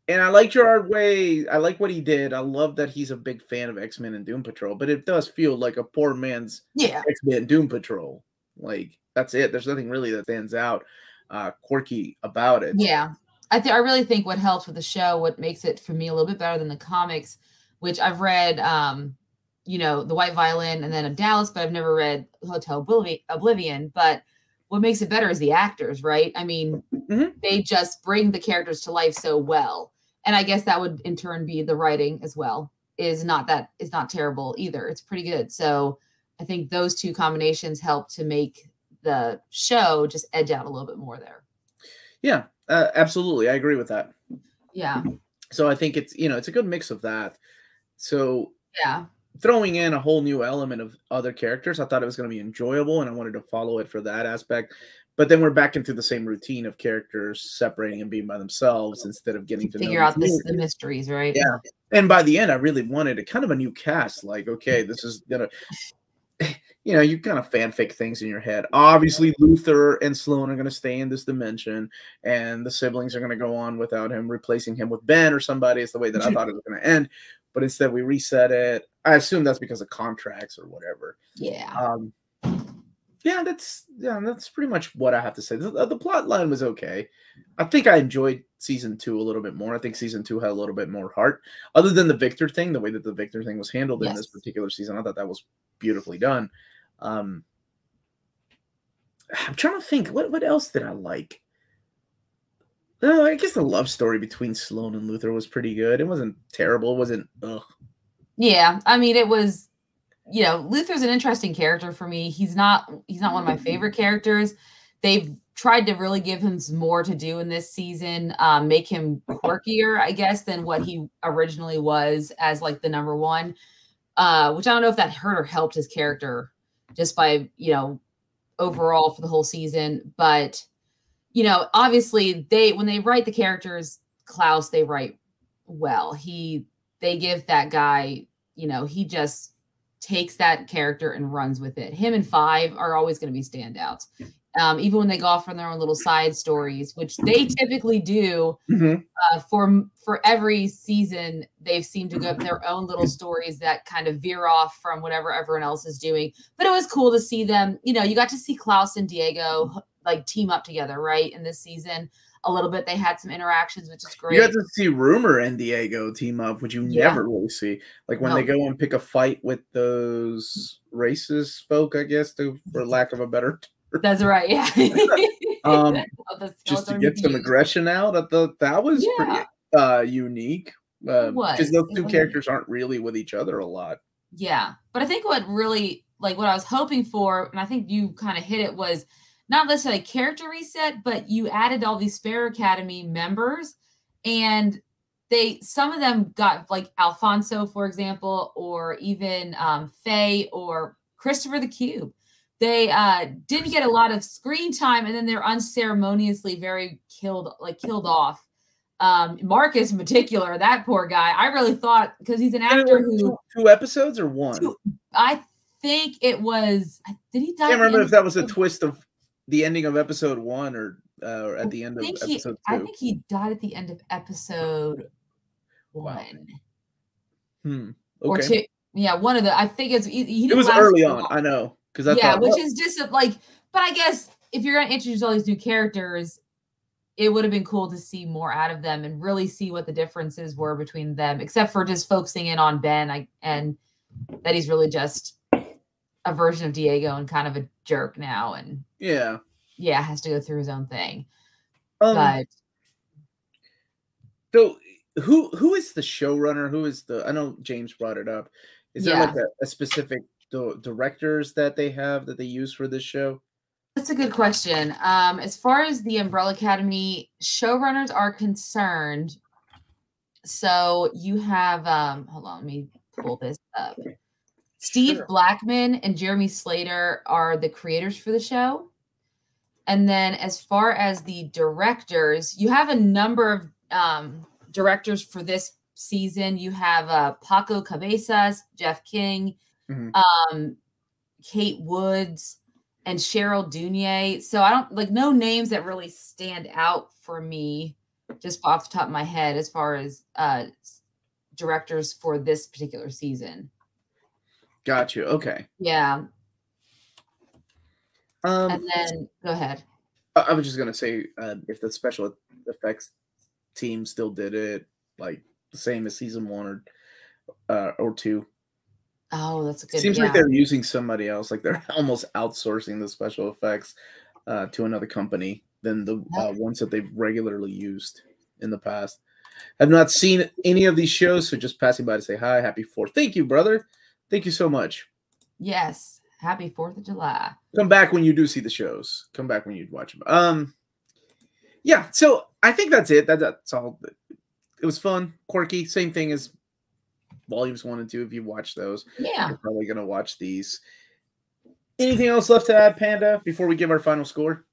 and I like Gerard Way. I like what he did. I love that he's a big fan of X Men and Doom Patrol, but it does feel like a poor man's Yeah. X Men Doom Patrol. Like that's it. There's nothing really that stands out uh, quirky about it. Yeah. I think I really think what helps with the show, what makes it for me a little bit better than the comics, which I've read um, you know, The White Violin and then of Dallas, but I've never read Hotel Obliv- Oblivion. But what makes it better is the actors, right? I mean, Mhm. they just bring the characters to life so well. And I guess that would in turn be the writing as well. Is not that is not terrible either. It's pretty good. So I think those two combinations help to make the show just edge out a little bit more there. Yeah, uh, absolutely. I agree with that. Yeah. So I think it's you know it's a good mix of that. So Yeah. throwing in a whole new element of other characters, I thought it was going to be enjoyable, and I wanted to follow it for that aspect. But then we're back into the same routine of characters separating and being by themselves instead of getting to Figure out this, the mysteries, right? Yeah. And by the end, I really wanted a kind of a new cast. Like, okay, this is gonna, you know, you kind of fanfic things in your head. Obviously, Luther and Sloane are gonna stay in this dimension, and the siblings are gonna go on without him, replacing him with Ben or somebody. Is the way that I thought it was gonna end, but instead we reset it. I assume that's because of contracts or whatever. Yeah. Um, yeah, that's yeah, that's pretty much what I have to say. The, the plot line was okay. I think I enjoyed season two a little bit more. I think season two had a little bit more heart, other than the Victor thing. The way that the Victor thing was handled in this particular season, I thought that was beautifully done. Um, I'm trying to think. What what else did I like? No, I guess the love story between Sloane and Luther was pretty good. It wasn't terrible. It wasn't ugh. Yeah. I mean, it was, you know, Luther's an interesting character for me. He's not he's not one of my favorite characters. They've tried to really give him some more to do in this season, um, make him quirkier, I guess, than what he originally was as like the number one. Uh, which I don't know if that hurt or helped his character just by, you know, overall for the whole season. But, you know, obviously they when they write the characters, Klaus, they write well. He they give that guy, you know, he just takes that character and runs with it. Him and Five are always going to be standouts. Um, even when they go off on their own little side stories, which they typically do uh, for for every season, they've seemed to go their own little stories that kind of veer off from whatever everyone else is doing. But it was cool to see them. You know, you got to see Klaus and Diego like team up together, right? In this season, a little bit. They had some interactions, which is great. You got to see Rumor and Diego team up, which you Yeah. never really see. Like when No. they go and pick a fight with those racist folk, I guess, to, for lack of a better, That's right. Yeah. um, the just to get some aggression out. I thought that was Yeah. pretty uh, unique because was. those two characters aren't really with each other a lot. Yeah. But I think what really like what I was hoping for, and I think you kind of hit it was not necessarily character reset, but you added all these Sparrow Academy members and they some of them got like Alfonso, for example, or even um Faye or Christopher the Cube. They uh didn't get a lot of screen time and then they're unceremoniously very killed like killed off Um, Marcus in particular, that poor guy. I really thought because he's an actor who two, two episodes or one. Two- I think it was. Did he die? I can't remember if that was a twist of the ending of episode one or uh, or at the end of think he, episode I think he died at the end of episode Wow. one Hmm. or Okay. two. Yeah, one of the. I think it's. He, he It was early on. I know because yeah, thought, which well, is just like. But I guess if you're gonna introduce all these new characters, it would have been cool to see more out of them and really see what the differences were between them, except for just focusing in on Ben. I and that he's really just a version of Diego and kind of a jerk now, and yeah. yeah, has to go through his own thing. Um, But So who who is the showrunner? Who is the? I know James brought it up. Is there like a, a specific di- directors that they have that they use for this show? That's a good question. Um, as far as the Umbrella Academy showrunners are concerned, so you have um, hold on, let me pull this up. Steve Sure. Blackman and Jeremy Slater are the creators for the show. And then as far as the directors, you have a number of um, directors for this season. You have uh, Paco Cabezas, Jeff King, Mhm. um, Kate Woods, and Cheryl Dunye. So I don't like no names that really stand out for me just off the top of my head as far as uh, directors for this particular season. Got you. Okay. Yeah. Um, And then go ahead. I was just gonna say uh, if the special effects team still did it like the same as season one or uh, or two. Oh, that's a good Seems yeah. like they're using somebody else. Like they're almost outsourcing the special effects uh, to another company than the uh, ones that they've regularly used in the past. I've not seen any of these shows, so just passing by to say hi, happy fourth. Thank you, brother. Thank you so much. Yes. Happy Fourth of July. Come back when you do see the shows. Come back when you watch them. Um, yeah. So I think that's it. That, that's all. It was fun, quirky. Same thing as volumes one and two. If you watch those, Yeah. you're probably gonna watch these. Anything else left to add, Panda, before we give our final score?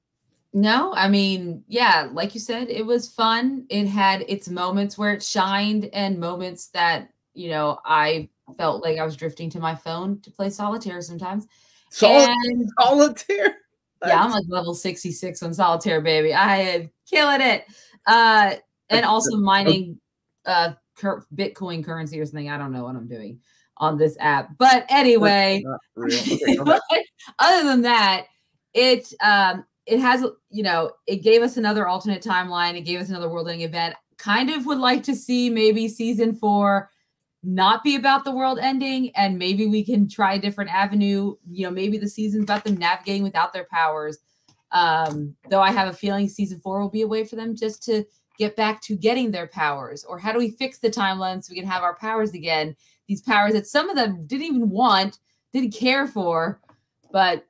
No, I mean, yeah, like you said, it was fun. It had its moments where it shined and moments that, you know, I felt like I was drifting to my phone to play solitaire sometimes. Sol- and solitaire. yeah, I'm like level 66 on solitaire, baby. I am killing it. Uh, and also mining uh cur- Bitcoin currency or something. I don't know what I'm doing on this app. But anyway, go other than that, it um it has you know it gave us another alternate timeline. It gave us another world ending event. Kind of would like to see maybe season four not be about the world ending and maybe we can try a different avenue. You know maybe the season's about them navigating without their powers. Um though i have a feeling season four will be a way for them just to get back to getting their powers. Or how do we fix the timeline so we can have our powers again? These powers that some of them didn't even want didn't care for but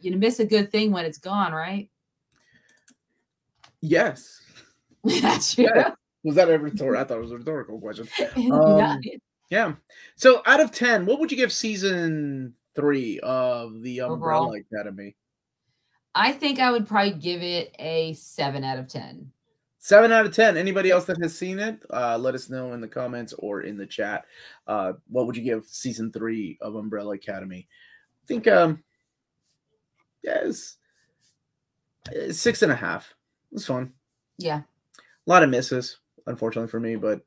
you miss a good thing when it's gone right? Yes. that's true. Yeah. Was that a rhetorical? I thought it was a rhetorical question. Yeah. Um, Yeah. So out of 10, what would you give season three of the Umbrella Overall? Academy? i think i would probably give it a seven out of ten. Seven out of 10. Anybody else that has seen it? Uh, let us know in the comments or in the chat. Uh, what would you give season three of Umbrella Academy? I think, um, yes, uh, six and a half. It was fun. yeah A lot of misses, unfortunately for me, but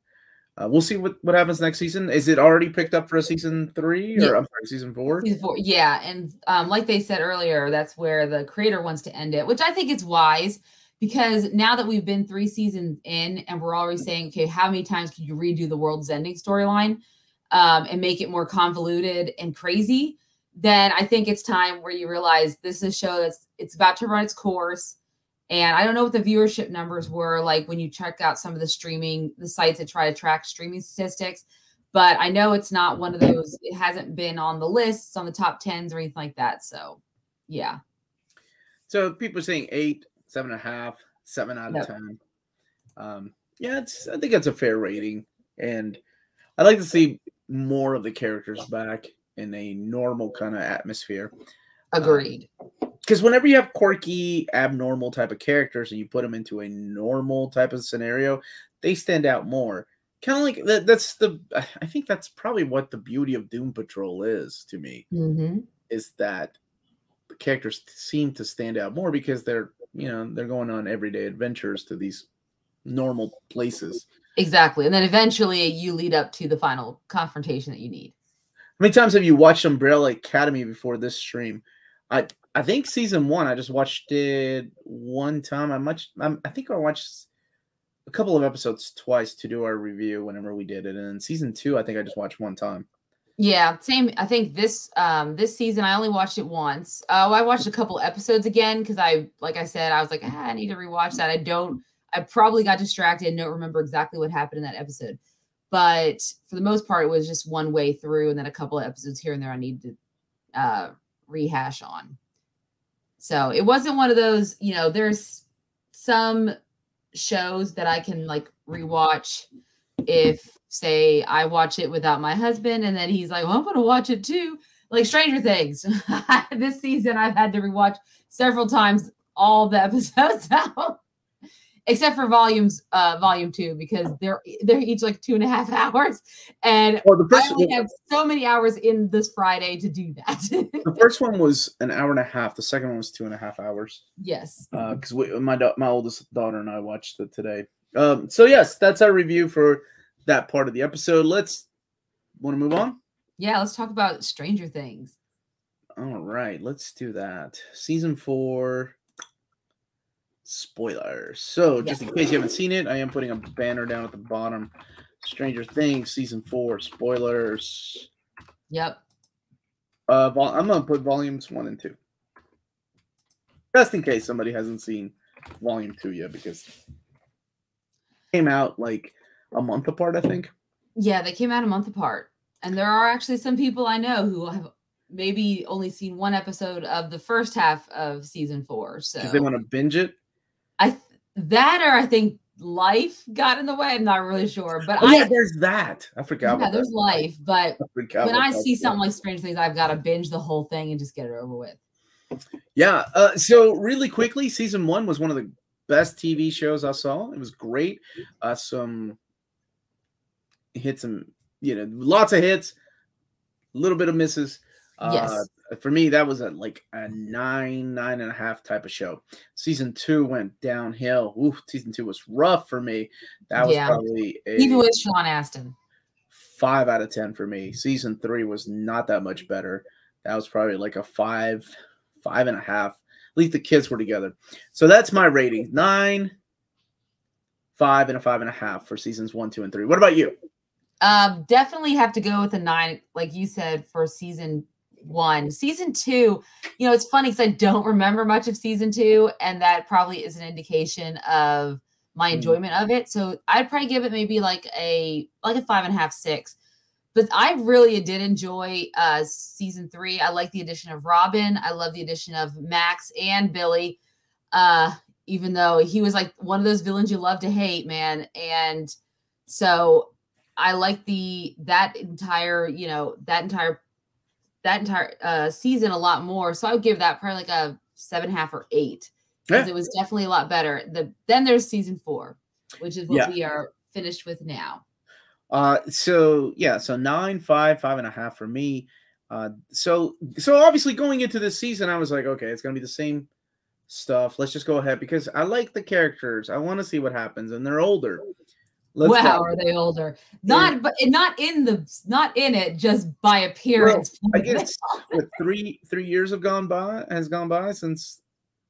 uh, we'll see what, what happens next season. Is it already picked up for a season three or Yeah. I'm sorry, season four? Season four, yeah, and um, like they said earlier, that's where the creator wants to end it, which I think is wise because now that we've been three seasons in, and we're already saying, okay, how many times can you redo the world's ending storyline um, and make it more convoluted and crazy? Then I think it's time where you realize this is a show that's it's about to run its course. And I don't know what the viewership numbers were like when you check out some of the streaming, the sites that try to track streaming statistics but I know it's not one of those. It hasn't been on the lists, on the top tens or anything like that. So, yeah, So people are saying eight, seven and a half, seven out of ten. Um, yeah, it's I think it's a fair rating, and I'd like to see more of the characters back in a normal kind of atmosphere. agreed. Because whenever you have quirky, abnormal type of characters and you put them into a normal type of scenario, they stand out more. Kind of like that, that's the I think that's probably what the beauty of Doom Patrol is to me Mm-hmm. is that the characters seem to stand out more because they're you know they're going on everyday adventures to these normal places. Exactly. And then eventually you lead up to the final confrontation that you need. How many times have you watched Umbrella Academy before this stream? I I think season one I just watched it one time. I much I'm, I think I watched a couple of episodes twice to do our review whenever we did it, and season two I think I just watched one time. Yeah, same. I think this um this season I only watched it once. Oh, I watched a couple episodes again because I, like I said, I was like, ah, I need to rewatch that. I don't. I probably got distracted and don't remember exactly what happened in that episode. But for the most part, it was just one way through, and then a couple of episodes here and there I needed to uh, rehash on. So it wasn't one of those. You know, there's some shows that I can like rewatch if say I watch it without my husband and then he's like, well, I'm gonna watch it too. Like Stranger Things. this season I've had to rewatch several times all the episodes out. Except for volumes, uh, volume two, because they're they're each like two and a half hours, and Well, the I first only have so many hours in this Friday to do that. the first one was an hour and a half. The second one was two and a half hours. yes, Uh because we my my oldest daughter and I watched it today. Um, so yes, that's our review for that part of the episode. Let's want to move on. yeah. Let's talk about Stranger Things. All right, let's do that. Season four spoilers. So just in case you haven't seen it, I am putting a banner down at the bottom. Stranger Things season four spoilers. Yep. Uh, vol- I'm gonna put volumes one and two, just in case somebody hasn't seen volume two yet, because it came out like a month apart, I think. Yeah, they came out a month apart. And there are actually some people I know who have maybe only seen one episode of the first half of season four. So they want to binge it. I that or I think life got in the way. I'm not really sure. But Oh, I yeah, there's that. I forgot yeah, there's that. life. But I when I see something like Strange Things, I've got to binge the whole thing and just get it over with. Yeah. Uh, so really quickly, season one was one of the best TV shows I saw. It was great. Uh, some hits and you know, lots of hits, a little bit of misses. Uh, Yes. For me, that was a like a nine, nine and a half type of show. Season two went downhill. Ooh, season two was rough for me. That was Yeah. probably a Even with Sean Astin. five out of ten for me. Season three was not that much better. That was probably like a five, five and a half. At least the kids were together. So that's my rating. Nine, five, and a five and a half for seasons one, two, and three. What about you? Um, definitely have to go with a nine, like you said, for season one. Season two, you know, it's funny because I don't remember much of season two, and that probably is an indication of my Mm. enjoyment of it. So I'd probably give it maybe like a like a five and a half, six. But I really did enjoy uh season three. I like the addition of Robin. I love the addition of Max and Billy. Uh, even though he was like one of those villains you love to hate, man. And so I like the that entire, you know, that entire that entire uh season a lot more. So I would give that probably like a seven and a half or eight. Because Yeah. it was definitely a lot better. The then there's season four, which is what Yeah. we are finished with now. Uh, so yeah, so nine, five, five and a half for me. Uh, so so obviously going into this season, I was like, okay, it's gonna be the same stuff. Let's just go ahead because I like the characters. I want to see what happens, and they're older. Let's wow, are they older? Not but not in the not in it, just by appearance. I guess what, three three years have gone by has gone by since.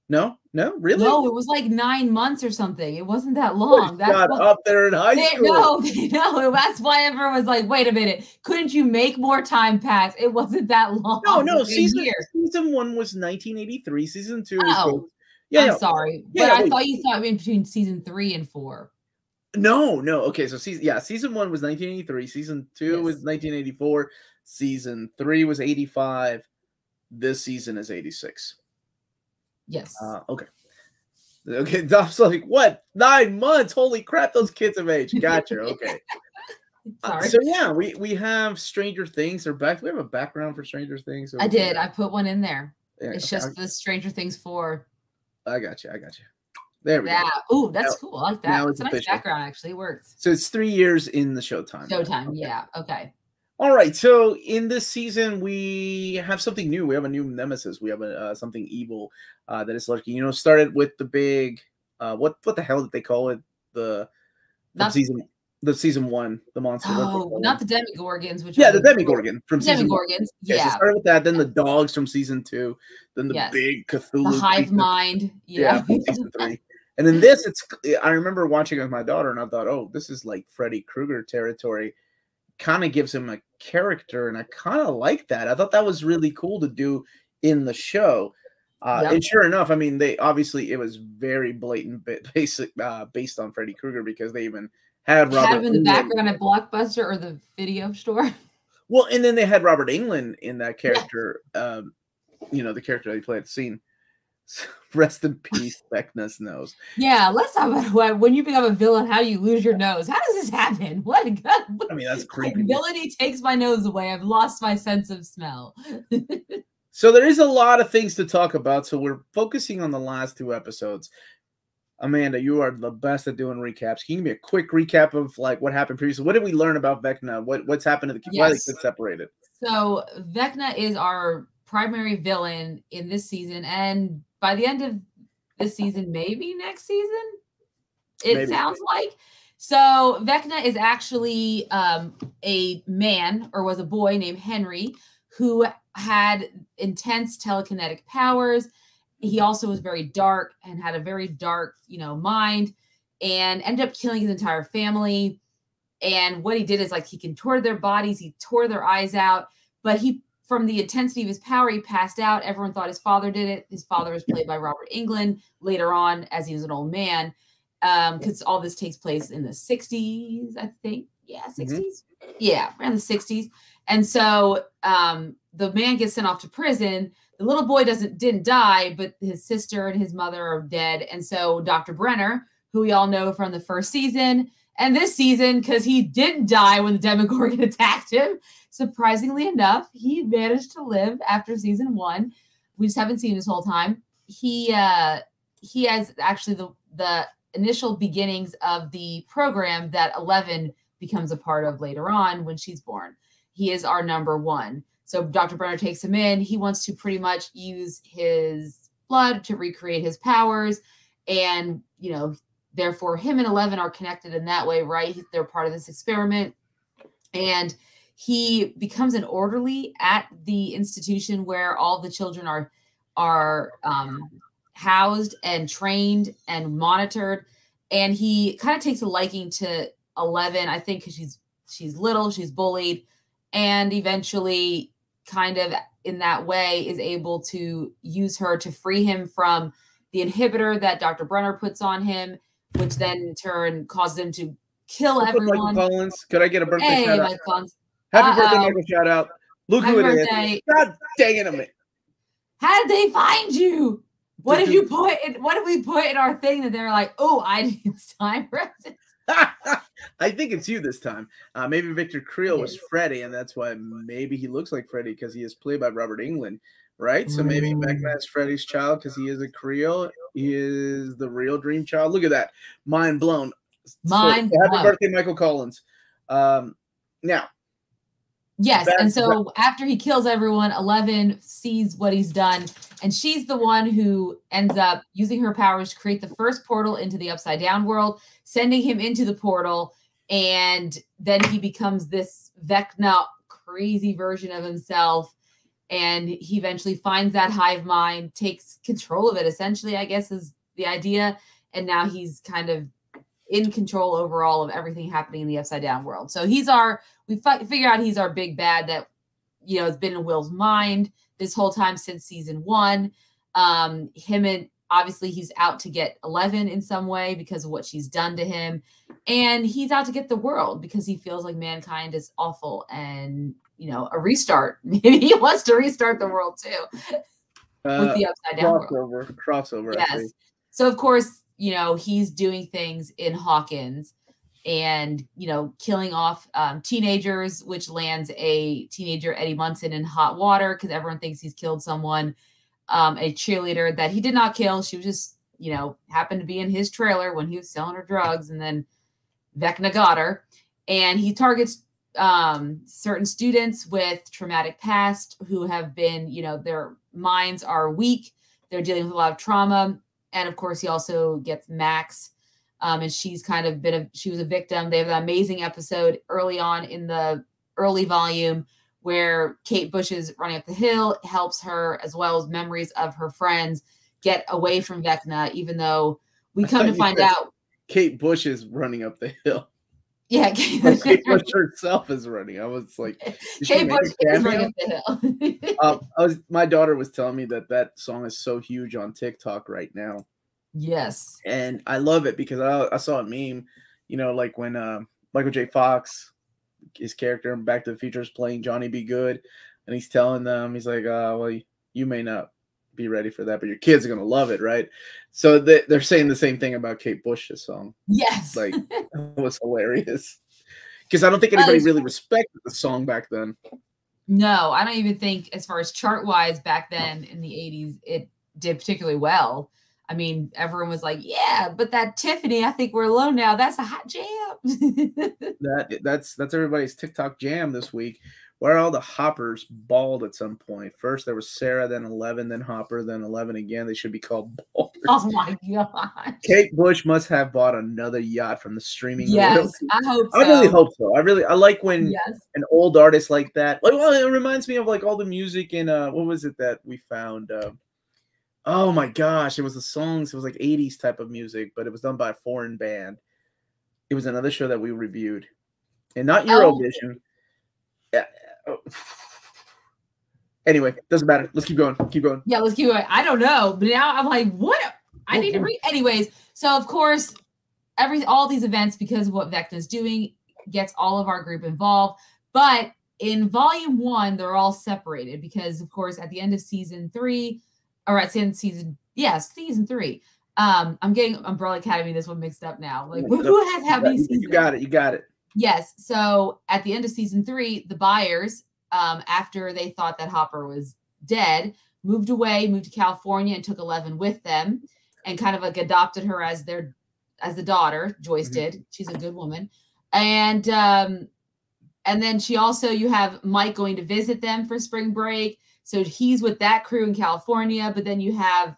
No, no, really. no, it was like nine months or something. It wasn't that long. That's what- up there in high They, school. no, they, no, that's why everyone was like, wait a minute, couldn't you make more time pass? It wasn't that long. No, no, was season year. season one was 1983. Season two was Oh, yeah, I'm yeah. sorry. Yeah, but I wait. thought you thought in between season three and four. No, no. Okay, so season yeah, season one was 1983. Season two was 1984. Season three was 85. This season is 86. Yes. Uh, okay. Okay, Dom's like, what? Nine months? Holy crap! Those kids have aged. Gotcha. Okay. Uh, sorry. so yeah, we we have Stranger Things. They're back. We have a background for Stranger Things. I did. I put one in there. Yeah, It's okay, just the Stranger Things 4. I, I got you. I got you. There we Yeah. go. Ooh, that's Now- cool. I like now that. it's It's a nice background, actually. It works. So it's three years in the Showtime. Showtime. Okay. Yeah. Okay. All right. So in this season, we have something new. We have a new nemesis. We have a uh, something evil uh, that is lurking. You know, started with the big. Uh, what what the hell did they call it? The Not- season the season one the monster. Oh, not the Demogorgons, which yeah the Demogorgon from The season. Demogorgons. Yeah, so started with that. Then the dogs from season two. Then the Yes. big Cthulhu. the hive mind. Yeah, Yeah. three. And then this, it's I remember watching it with my daughter, and I thought, oh, this is like Freddy Krueger territory. Kind of gives him a character, and I kind of like that. I thought that was really cool to do in the show. Uh, Yep. And sure enough, I mean, they obviously it was very blatant, ba- basic, uh, based on Freddy Krueger because they even had Robert. Had in the background at Blockbuster or the video store. Well, and then they had Robert Englund in that character. Um, you know, the character that he played at the scene. Rest in peace, Vecna's knows. Yeah, let's talk about what, when you become a villain, how do you lose your nose? How does this happen? What, what I mean, that's creepy. villainy takes my nose away. I've lost my sense of smell. So there is a lot of things to talk about. So we're focusing on the last two episodes. Amanda, you are the best at doing recaps. Can you give me a quick recap of like what happened previously? What did we learn about Vecna? What what's happened to the why they Yes. get separated? So Vecna is our primary villain in this season, and by the end of this season, maybe next season, it Maybe. sounds like. So Vecna is actually um, a man, or was a boy named Henry, who had intense telekinetic powers. He also was very dark and had a very dark, you know, mind, and ended up killing his entire family. And what he did is like he contorted their bodies, he tore their eyes out, but he from the intensity of his power, he passed out. Everyone thought his father did it. His father was played by Robert Englund later on as he was an old man. Um, because all this takes place in the 60s, I think. Yeah, 60s. Yeah, around the 60s. And so um the man gets sent off to prison. The little boy doesn't didn't die, but his sister and his mother are dead. And so Dr. Brenner, who we all know from the first season, and this season, because he didn't die when the Demogorgon attacked him, surprisingly enough, he managed to live after season one. We just haven't seen this whole time. He uh he has actually the the initial beginnings of the program that Eleven becomes a part of later on when she's born. He is our number one. So Dr. Brenner takes him in. He wants to pretty much use his blood to recreate his powers. And, you know, therefore him and Eleven are connected in that way, right? They're part of this experiment. And he becomes an orderly at the institution where all the children are are um, housed and trained and monitored. And he kind of takes a liking to Eleven, I think, because she's she's little, she's bullied, and eventually, kind of in that way, is able to use her to free him from the inhibitor that Dr. Brenner puts on him, which then in turn caused them to kill What's up, Michael. Collins, could I get a birthday Hey, shout out? Collins. Happy birthday, Uh-oh. Michael! Shout out. Look Happy who it is. birthday. God dang it, How did they find you? What Did you- put in what did we put in our thing that they're like, oh, I need time? I think it's you this time. Uh, maybe Victor Creel was. Freddy, and that's why maybe he looks like Freddy because he is played by Robert Englund, right? So maybe Mm. Vecna is Freddy's child because he is a Creel, He is the real dream child. Look at that. Mind blown. So, Mind happy birthday, Michael Collins. Um, now, Yes, and so after he kills everyone, Eleven sees what he's done, and she's the one who ends up using her powers to create the first portal into the upside down world, sending him into the portal, and then he becomes this Vecna crazy version of himself. And he eventually finds that hive mind, takes control of it, essentially, I guess is the idea. And now he's kind of in control overall of everything happening in the upside down world. So he's our we fi- figure out he's our big bad that you know has been in Will's mind this whole time since season one. Um, him and obviously he's out to get Eleven in some way because of what she's done to him, and he's out to get the world because he feels like mankind is awful and you know a restart. Maybe he wants to restart the world too with uh, the upside down world. crossover, crossover. Yes. So of course, you know, he's doing things in Hawkins and, you know, killing off um, teenagers, which lands a teenager, Eddie Munson, in hot water because everyone thinks he's killed someone. Um, a cheerleader that he did not kill. She was just you know, happened to be in his trailer when he was selling her drugs, and then Vecna got her. And he targets um, certain students with traumatic past who have been, you know, their minds are weak. They're dealing with a lot of trauma. And of course, he also gets Max. Um, and she's kind of been a she was a victim. They have an amazing episode early on in the early volume where Kate Bush is running up the hill, helps her as well as memories of her friends get away from Vecna, even though we come to find out Kate Bush is running up the hill. Yeah, Kate Bush herself is running. I was like, Kate Bush is running up the hill. um, I was, my daughter was telling me that that song is so huge on TikTok right now. Yes, and I love it because I, I saw a meme, you know, like when uh, Michael J. Fox, his character in Back to the Future is playing Johnny B. Goode, and he's telling them, he's like, uh, well, you may not be ready for that, but your kids are gonna love it, right? So they, they're saying the same thing about Kate Bush's song. Yes, like it was hilarious because I don't think anybody really respected the song back then. No, I don't even think, as far as chart wise, back then in the '80s, it did particularly well. I mean, everyone was like, "Yeah, but that Tiffany, I think we're alone now. That's a hot jam." that that's that's everybody's TikTok jam this week. Where all the hoppers bald at some point. First there was Sarah, then Eleven, then Hopper, then Eleven again. They should be called balders. Oh my god! Kate Bush must have bought another yacht from the streaming. Yes, royalty. I hope. So. I really hope so. I really I like when yes. an old artist like that. Like, well, it reminds me of like all the music in uh, what was it that we found? Uh, oh my gosh, it was the songs. It was like '80s type of music, but it was done by a foreign band. It was another show that we reviewed, and not oh. Eurovision. Oh. Oh. Anyway, doesn't matter. Let's keep going. Keep going. Yeah, let's keep going. I don't know, but now I'm like, what? I need to read. Anyways, so of course, every all these events because of what Vecna's doing gets all of our group involved. But in volume one, they're all separated because, of course, at the end of season three, or at the season, yes, season three. Um, I'm getting Umbrella Academy this one mixed up now. Like, who has how many seasons? You got it. You got it. Yes. So at the end of season three, the Byers, um, after they thought that Hopper was dead, moved away, moved to California, and took Eleven with them, and kind of like adopted her as their as the daughter. Joyce mm-hmm. did. She's a good woman, and um, and then she also you have Mike going to visit them for spring break. So he's with that crew in California, but then you have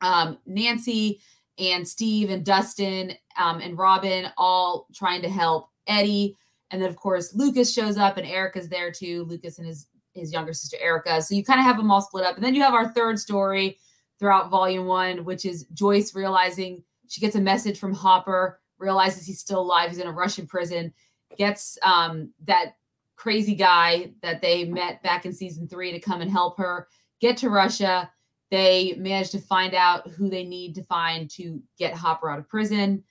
um, Nancy and Steve and Dustin um, and Robin all trying to help Eddie. And then of course Lucas shows up and Erica's there too. Lucas and his his younger sister Erica. So you kind of have them all split up. And then you have our third story throughout volume one, which is Joyce realizing she gets a message from Hopper, realizes he's still alive, he's in a Russian prison, gets um, that crazy guy that they met back in season three to come and help her get to Russia. They manage to find out who they need to find to get Hopper out of prison.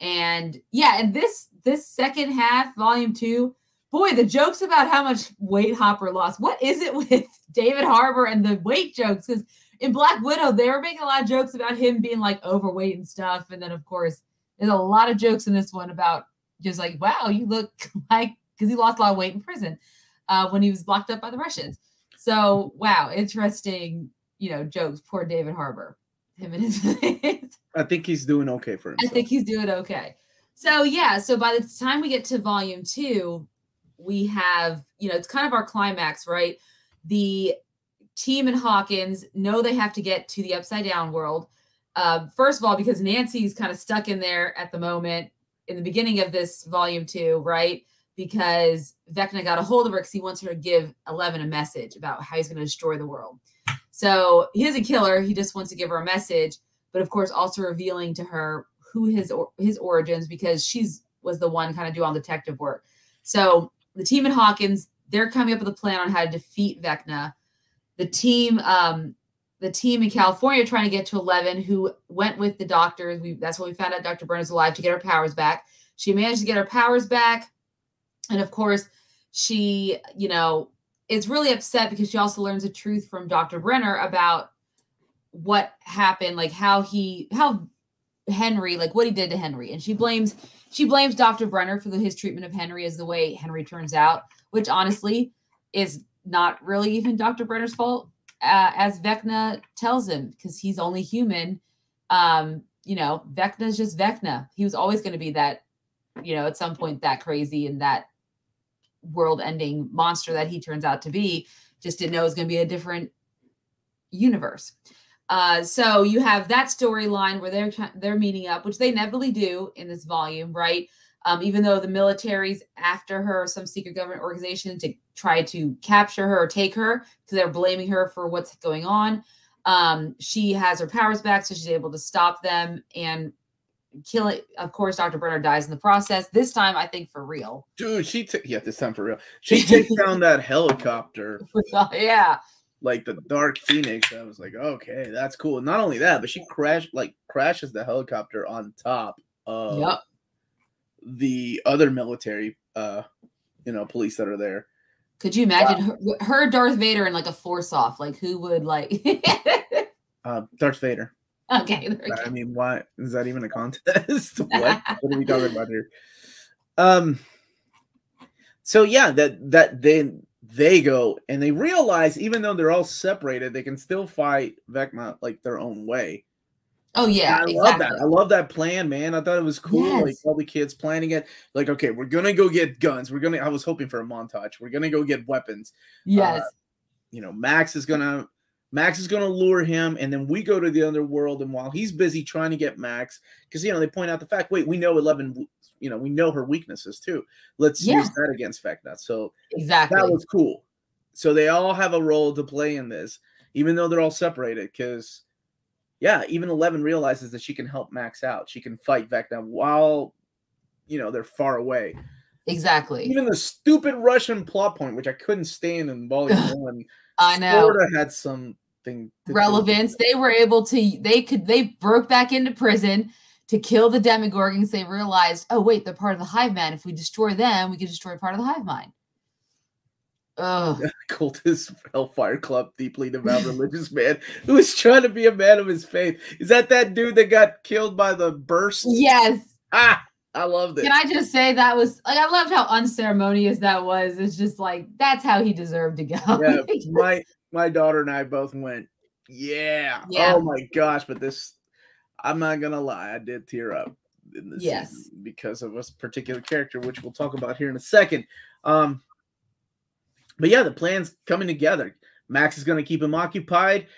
And yeah, and this this second half, volume two, boy, the jokes about how much weight Hopper lost. What is it with David Harbour and the weight jokes? Because in Black Widow, they were making a lot of jokes about him being like overweight and stuff. And then of course, there's a lot of jokes in this one about just like, wow, you look like because he lost a lot of weight in prison uh, when he was locked up by the Russians. So wow, interesting, you know, jokes. Poor David Harbour him and his I think he's doing okay for himself. I think he's doing okay. So yeah, so by the time we get to volume two, we have, you know, it's kind of our climax, right? The team and Hawkins know they have to get to the upside down world. Uh, first of all, because Nancy's kind of stuck in there at the moment in the beginning of this volume two, right? Because Vecna got a hold of her because he wants her to give Eleven a message about how he's going to destroy the world. So he doesn't kill her. He just wants to give her a message, but of course, also revealing to her who his his origins because she's was the one kind of doing all detective work. So the team in Hawkins, they're coming up with a plan on how to defeat Vecna. The team, um, the team in California trying to get to Eleven, who went with the doctors. We that's when we found out Dr. Brenner's alive to get her powers back. She managed to get her powers back, and of course, she, you know, is really upset because she also learns the truth from Dr. Brenner about what happened, like how he, how Henry, like what he did to Henry. And she blames, she blames Dr. Brenner for the, his treatment of Henry as the way Henry turns out, which honestly is not really even Dr. Brenner's fault, uh, as Vecna tells him, because he's only human. Um, you know, Vecna's just Vecna. He was always going to be that, you know, at some point that crazy and that world-ending monster that he turns out to be. Just didn't know it was going to be a different universe. Uh, so you have that storyline where they're they're meeting up, which they inevitably do in this volume, right? Um, even though the military's after her, some secret government organization to try to capture her or take her, because they're blaming her for what's going on. Um, she has her powers back, so she's able to stop them and kill it. Of course, Dr. Brenner dies in the process. This time, I think for real. Dude, she took yeah, this time for real. She takes down that helicopter. yeah. Like the Dark Phoenix. I was like, okay, that's cool. Not only that, but she crashed like crashes the helicopter on top of Yep. the other military uh you know police that are there. Could you imagine her, her Darth Vader and like a force off? Like who would like? Uh Darth Vader. Okay. I go. mean, why is that even a contest? what? what are we talking about here? Um. So yeah, that that they they go and they realize even though they're all separated, they can still fight Vecna like their own way. Oh yeah, And I exactly. love that. I love that plan, man. I thought it was cool. Like Yes. all the kids planning it. Like, okay, we're gonna go get guns. We're gonna. I was hoping for a montage. We're gonna go get weapons. yes. you know, Max is gonna Max is gonna lure him, and then we go to the underworld. And while he's busy trying to get Max, because you know they point out the fact, wait, we know Eleven, you know, we know her weaknesses too. Let's Yeah. use that against Vecna. So exactly. that was cool. So they all have a role to play in this, even though they're all separated. Because yeah, even Eleven realizes that she can help Max out. She can fight Vecna while you know they're far away. exactly. Even the stupid Russian plot point, which I couldn't stand in Volume One. I know. Florida had something relevance. They were able to they could they broke back into prison to kill the Demogorgons. They realized, oh wait, they're part of the hive mind. If we destroy them, we can destroy part of the hive mind. Ugh. cultist Hellfire Club, deeply devout religious man who was trying to be a man of his faith. Is that that dude that got killed by the burst? Yes. Ah, I love this. Can I just say that was like I loved how unceremonious that was. It's just like that's how he deserved to go. yeah, my my daughter and I both went, yeah. Yeah. Oh my gosh, but this I'm not gonna lie, I did tear up in this Yes. because of a particular character, which we'll talk about here in a second. Um but yeah, the plan's coming together. Max is gonna keep him occupied.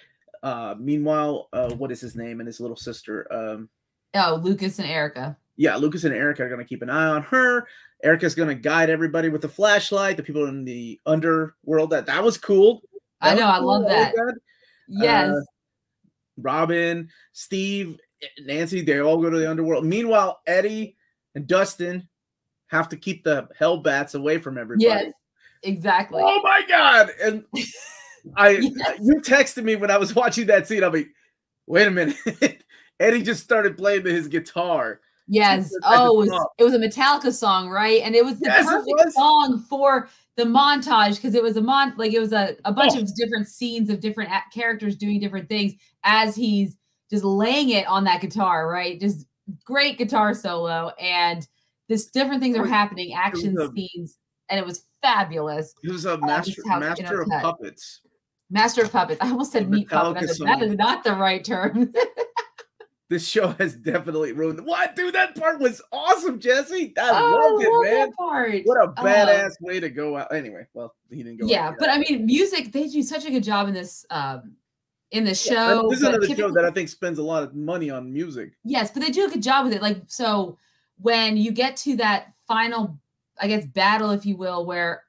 Uh meanwhile, uh what is his name and his little sister? Um oh, Lucas and Erica. Yeah, Lucas and Erica are going to keep an eye on her. Erica's going to guide everybody with the flashlight. The people in the underworld. That that was cool. I know, I cool. love like that. Yes. Uh, Robin, Steve, Nancy, they all go to the underworld. Meanwhile, Eddie and Dustin have to keep the Hellbats away from everybody. yes. Exactly. Oh my god! And I Yes. you texted me when I was watching that scene. I'm like, wait a minute. Eddie just started playing his guitar. Yes. Oh, just at the Oh, it was, it was a Metallica song, right? And it was the Yes, perfect song for the montage because it was a mon like it was a, a oh. bunch Oh. of different scenes of different characters doing different things as he's just laying it on that guitar, right? Just great guitar solo and this different things are happening, action a- scenes, and it was fabulous. He was a master how master of intercut. puppets. Master of Puppets. I almost said meat puppet. I Metallica said, that not the right term. This show has definitely ruined. What, dude? That part was awesome, Jesse. I oh, loved I love it, man. that part. What a Oh. badass way to go out. Anyway, well, he didn't go. yeah but i mean music they do such a good job in this um in the Yeah, show this is another show that I think spends a lot of money on music. yes but they do a good job with it like so when you get to that final i guess battle if you will where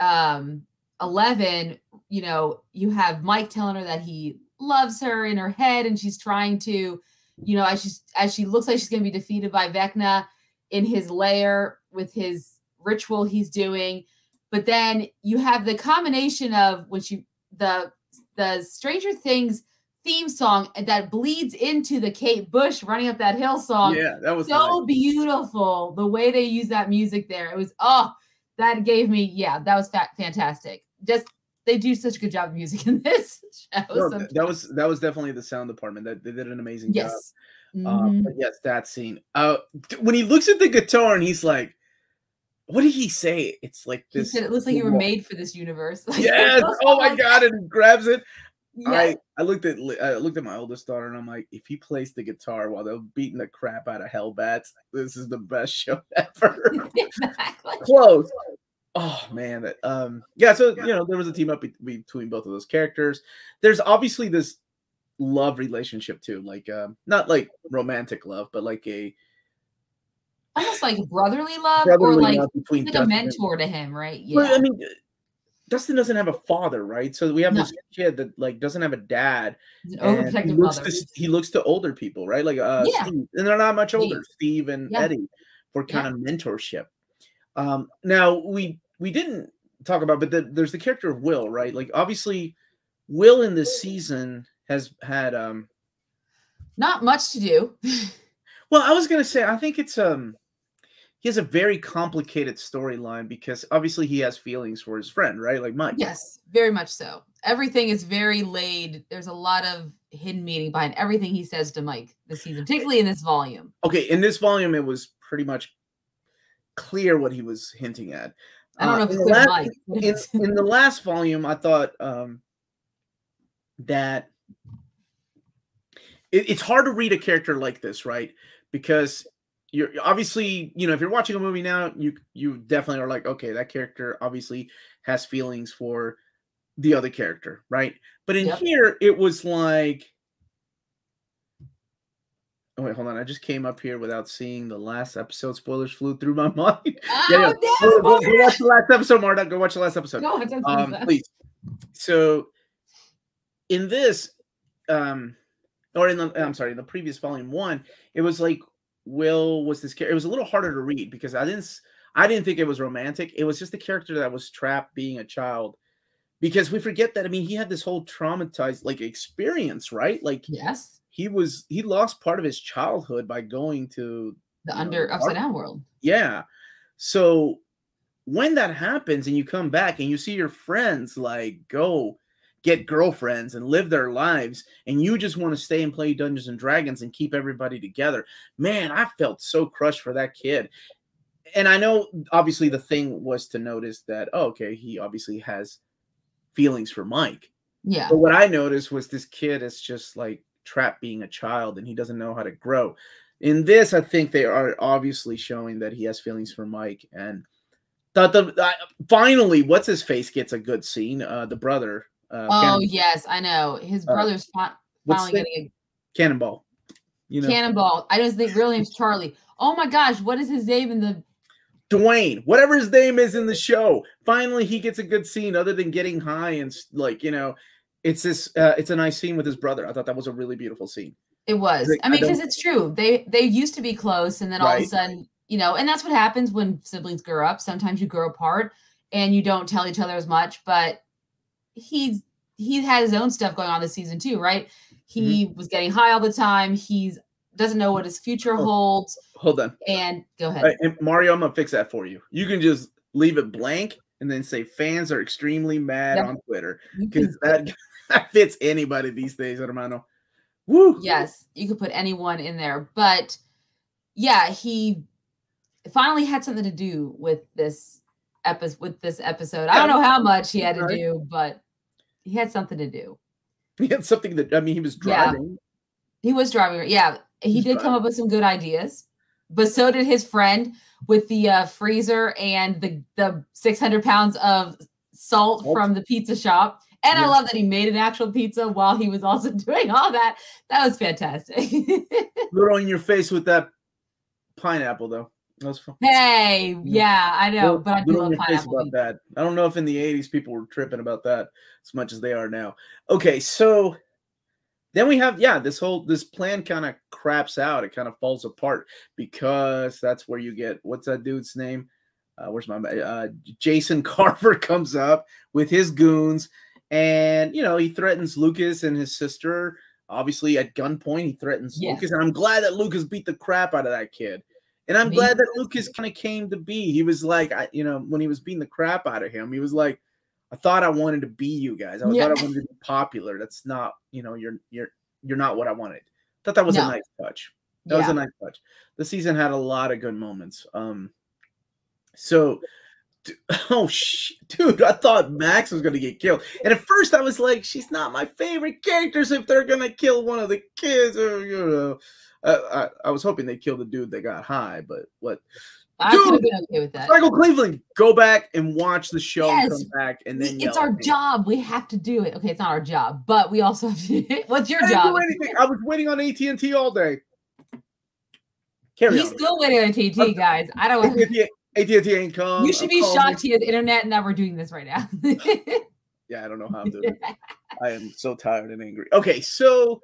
um 11 you know you have mike telling her that he loves her in her head and she's trying to you know as she as she looks like she's going to be defeated by vecna in his lair with his ritual he's doing. But then you have the combination of which you the the stranger things theme song that bleeds into the kate bush running up that hill song. Yeah, that was so nice. beautiful the way they use that music there. It was oh that gave me yeah that was fa- fantastic. Just they do such a good job of music in this show No, that was that was definitely the sound department. That they did an amazing job. yes Uh, Mhm. but yes, that scene. Uh, when he looks at the guitar and he's like, "What did he say?" It's like he this. said it looks like you were made for this universe Like, Yes. Oh my god! And he grabs it. Yeah. I I looked at I looked at my oldest daughter and I'm like, if he plays the guitar while they're beating the crap out of Hellbats, this is the best show ever. exactly. Close. Oh man, um yeah. So you know there was a team up be- between both of those characters. There's obviously this love relationship too, like um not like romantic love, but like a Almost like brotherly love or like love between like a Dustin and- mentor to him, right? Well, Yeah. I mean, Dustin doesn't have a father, right? So we have No. this kid that like doesn't have a dad. An and he looks mother. to he looks to older people, right? Like uh Yeah. Steve, and they're not much older, Steve and Yeah. Eddie, for kind of mentorship. Um, now we we didn't talk about, but the, there's the character of Will, right? Like obviously, Will in this season has had um. Not much to do. Well, I was gonna say I think it's um. He has a very complicated storyline because obviously he has feelings for his friend, right? Like Mike. yes, very much so. Everything is very laid. There's a lot of hidden meaning behind everything he says to Mike this season, particularly in this volume. Okay, in this volume, it was pretty much clear what he was hinting at. I don't Uh, know if in it's clear last- Mike. in, it's- in the last volume, I thought um, that it, it's hard to read a character like this, right? Because you're obviously, you know, if you're watching a movie now, you you definitely are like, okay, that character obviously has feelings for the other character, right? But in Yep. here, it was like. Oh wait, hold on. I just came up here without seeing the last episode. Spoilers flew through my mind. oh, yeah. no, Go, go- go watch the last episode, Marta. Go watch the last episode No, I don't do um please so in this um or in the i'm sorry in the previous volume one it was like will was this character it was a little harder to read because i didn't I didn't think it was romantic it was just a character that was trapped being a child because we forget that i mean he had this whole traumatized like experience right like Yes, he was he lost part of his childhood by going to the you know, under upside down world. yeah. So when that happens and you come back and you see your friends like go get girlfriends and live their lives and you just want to stay and play Dungeons and Dragons and keep everybody together. Man, I felt so crushed for that kid. And I know obviously the thing was to notice that oh, okay, he obviously has feelings for Mike. Yeah, But what I noticed was this kid is just like trapped being a child and he doesn't know how to grow. In this, I think they are obviously showing that he has feelings for Mike and thought the I, finally what's his face gets a good scene. Uh, the brother, uh, Oh Cannon- yes, I know. His Uh, brother's fi- finally getting Cannonball. You a know, cannonball. I just think real name's Charlie. Oh my gosh, what is his name in the? Dwayne, whatever his name is in the show. Finally, he gets a good scene other than getting high and like you know, it's this. Uh, it's a nice scene with his brother. I thought that was a really beautiful scene. It was. Like, I mean, because it's true. They they used to be close, and then all of a sudden, you know, and that's what happens when siblings grow up. Sometimes you grow apart and you don't tell each other as much. But he's he had his own stuff going on this season too, right? He was getting high all the time. He's doesn't know what his future Oh. holds. Hold on. And go ahead. Right, and Mario, I'm gonna fix that for you. You can just leave it blank and then say fans are extremely mad Yep. on Twitter because that, that fits anybody these days, hermano. Woo! yes, you could put anyone in there, but yeah, he finally had something to do with this episode. With this episode, I don't know how much he had to do, but he had something to do. He had something that I mean, he was Yeah. driving. He was driving. Yeah, he He's did come up with some good ideas, but so did his friend with the uh, freezer and the the six hundred pounds of salt Salt. from the pizza shop. And I love that he made an actual pizza while he was also doing all that. That was fantastic. Little in your face with that pineapple, though. That was fun. hey, yeah, I know, but I do love in your face pineapple. about that. I don't know if in the '80s people were tripping about that as much as they are now. Okay, so then we have yeah, this whole this plan kind of craps out. It kind of falls apart because that's where you get what's that dude's name? Uh, where's my uh, Jason Carver comes up with his goons, and you know he threatens Lucas and his sister. Obviously, at gunpoint, he threatens Yes. Lucas, and I'm glad that Lucas beat the crap out of that kid. And I'm Me glad that. Lucas kind of came to be. He was like, I, you know, when he was beating the crap out of him, he was like, I thought I wanted to be you guys. I Yeah. thought I wanted to be popular. That's not, you know, you're you're you're not what I wanted. Thought that was No. a nice touch. That was a nice touch. The season had a lot of good moments. Um, so Oh sh- dude, I thought Max was gonna get killed, and at first I was like, "She's not my favorite characters if they're gonna kill one of the kids." Or you know, uh, I I was hoping they killed the dude that got high, but what? I Dude, have been okay with that. Michael Cleveland, go back and watch the show and Yes. come back, and then it's our job. We have to do it. Okay, it's not our job, but we also have to. What's your I job? do anything. I was waiting on AT and T all day. Carry He's on. still waiting on TT, guys. I don't. AT&T AT&T ain't come. You should be shocked he has internet and that we're doing this right now. Yeah, I don't know how I'm doing. it. I am so tired and angry. Okay, so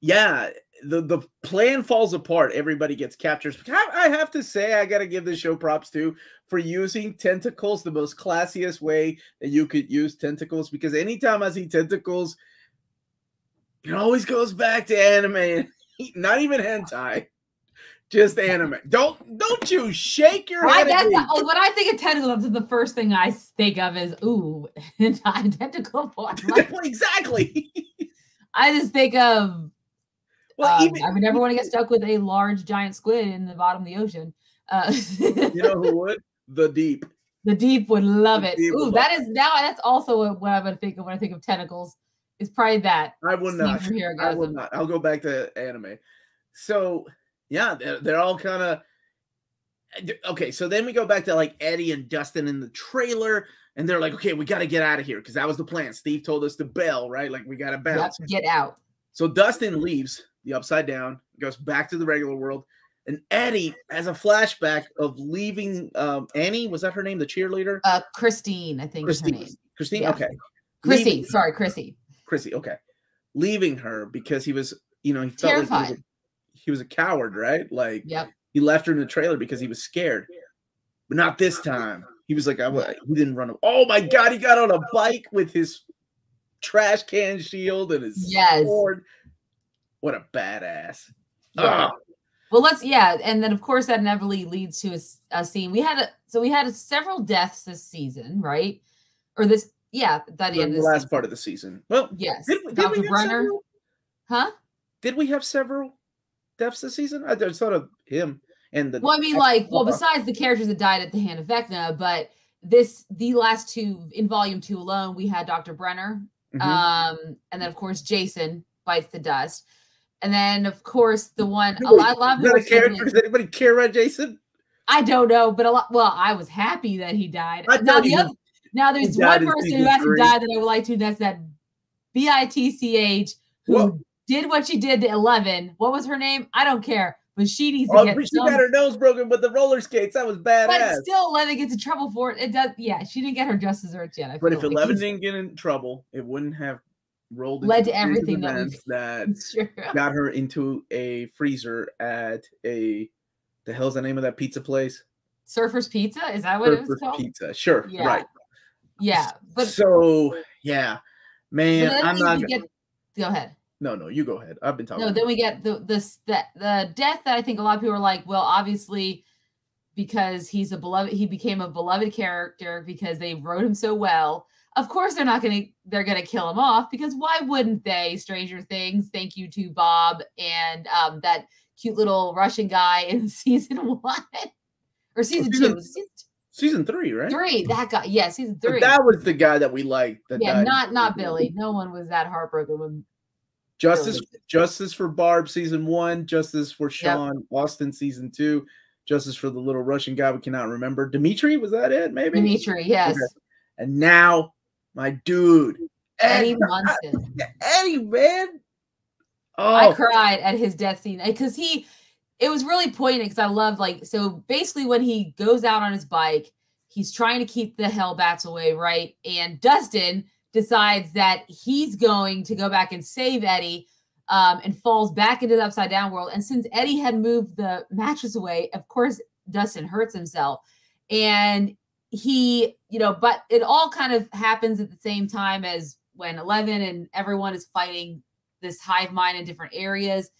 yeah, the the plan falls apart. Everybody gets captured. I I have to say, I got to give this show props too for using tentacles the most classiest way that you could use tentacles. Because anytime I see tentacles, it always goes back to anime. Not even hentai, just anime. Don't don't you shake your head. me. the, when I think of tentacles, the first thing I think of is ooh, tentacle. Like, exactly. I just think of Well, um, even I would never want to get stuck with a large giant squid in the bottom of the ocean. Uh, you know who would the deep. the deep would love The it. Ooh, love that is now that's also what I'm gonna think of when I think of tentacles. Is probably that. I will not. I will not. I'll go back to anime. So yeah, they're, they're all kind of okay. So then we go back to like Eddie and Dustin in the trailer, and they're like, okay, we got to get out of here because that was the plan. Steve told us to bail, right? Like we got to bounce. get out. So Dustin leaves the upside down, goes back to the regular world. And Eddie has a flashback of leaving um, Annie. Was that her name? The cheerleader? Uh, Christine, I think Christine. Christine? Yeah. Okay. Chrissy, Leaving- sorry, Chrissy. Chrissy, okay. Leaving her because he was, you know, he felt like Terrified. a, he was a coward, right? Like Yep. he left her in the trailer because he was scared. But not this time. He was like, I he didn't run. Oh my god, he got on a bike with his trash can shield and his Yes. sword. What a badass. Yeah. Ah, Well, let's yeah, and then of course that inevitably leads to a, a scene. We had a so we had several deaths this season, right? Or this yeah, that the the last part of the season. Well, Yes, did, we- did Dr. we have Brenner, several? huh? Did we have several deaths this season? I just thought of him and the Well, I mean, like, well, besides the characters that died at the hand of Vecna, but this the last two in volume two alone, we had Dr. Brenner, Mhm. um, and then of course Jason bites the dust, and then of course the one a lot, a lot of people character? Does anybody care about Jason? I don't know, but a lot. Well, I was happy that he died. I now the other, now there's one person who hasn't died that I would like to. That's that bitch who Well- did what she did to Eleven. What was her name? I don't care, but she needs to Oh, get she some. got her nose broken with the roller skates. That was bad. But badass. still, Eleven gets in trouble for it. It does. Yeah, she didn't get her just desserts yet. I But if like. Eleven didn't get in trouble, it wouldn't have rolled Led into to the series of everything that we've- that It's got her into a freezer at a the hell's the name of that pizza place? Surfer's Pizza is that what it was called? Pizza. Sure, Yeah, right. Yeah, but so yeah, man, then I'm we- not. we get. Go ahead. No, no, you go ahead. I've been talking. No, then we get the this the, the death that I think a lot of people are like, well, obviously because he's a beloved he became a beloved character because they wrote him so well. Of course they're not gonna they're gonna kill him off because why wouldn't they? Stranger Things, thank you to Bob and um that cute little Russian guy in season one. Or season season- two. Season Season three, right? three. That guy, yeah, season So three. that was the guy that we liked. That yeah, died not not Billy. No one was that heartbroken when Justice, justice for Barb, season one. Justice for Sean Astin, season two. Justice for the little Russian guy we cannot remember. Dimitri, was that it? Maybe. Dimitri, yes. Okay. And now, my dude, Eddie Eddie, Munson. Eddie, man. Oh, I cried at his death scene eh, because he, it was really poignant because I loved like so basically when he goes out on his bike, he's trying to keep the Hellbats away, right? And Dustin decides that he's going to go back and save Eddie, um, and falls back into the upside down world. And since Eddie had moved the mattress away, of course Dustin hurts himself, and he, you know, but it all kind of happens at the same time as when Eleven and everyone is fighting this hive mind in different areas.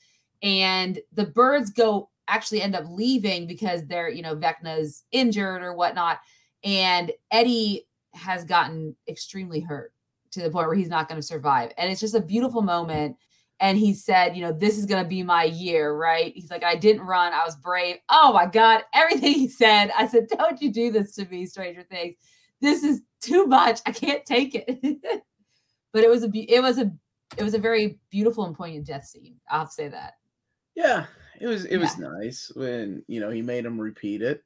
And the birds go actually end up leaving because they're you know vecna's injured or whatnot. And eddie has gotten extremely hurt to the point where he's not going to survive and it's just a beautiful moment and he said, you know, this is going to be my year, right? He's like, I didn't run. I was brave. Oh my God. Everything he said, I said, don't you do this to me, Stranger Things. This is too much. I can't take it. but it was a, it was a, it was a very beautiful and poignant death scene. I'll say that. Yeah. It was, it was nice when, you know, he made him repeat it,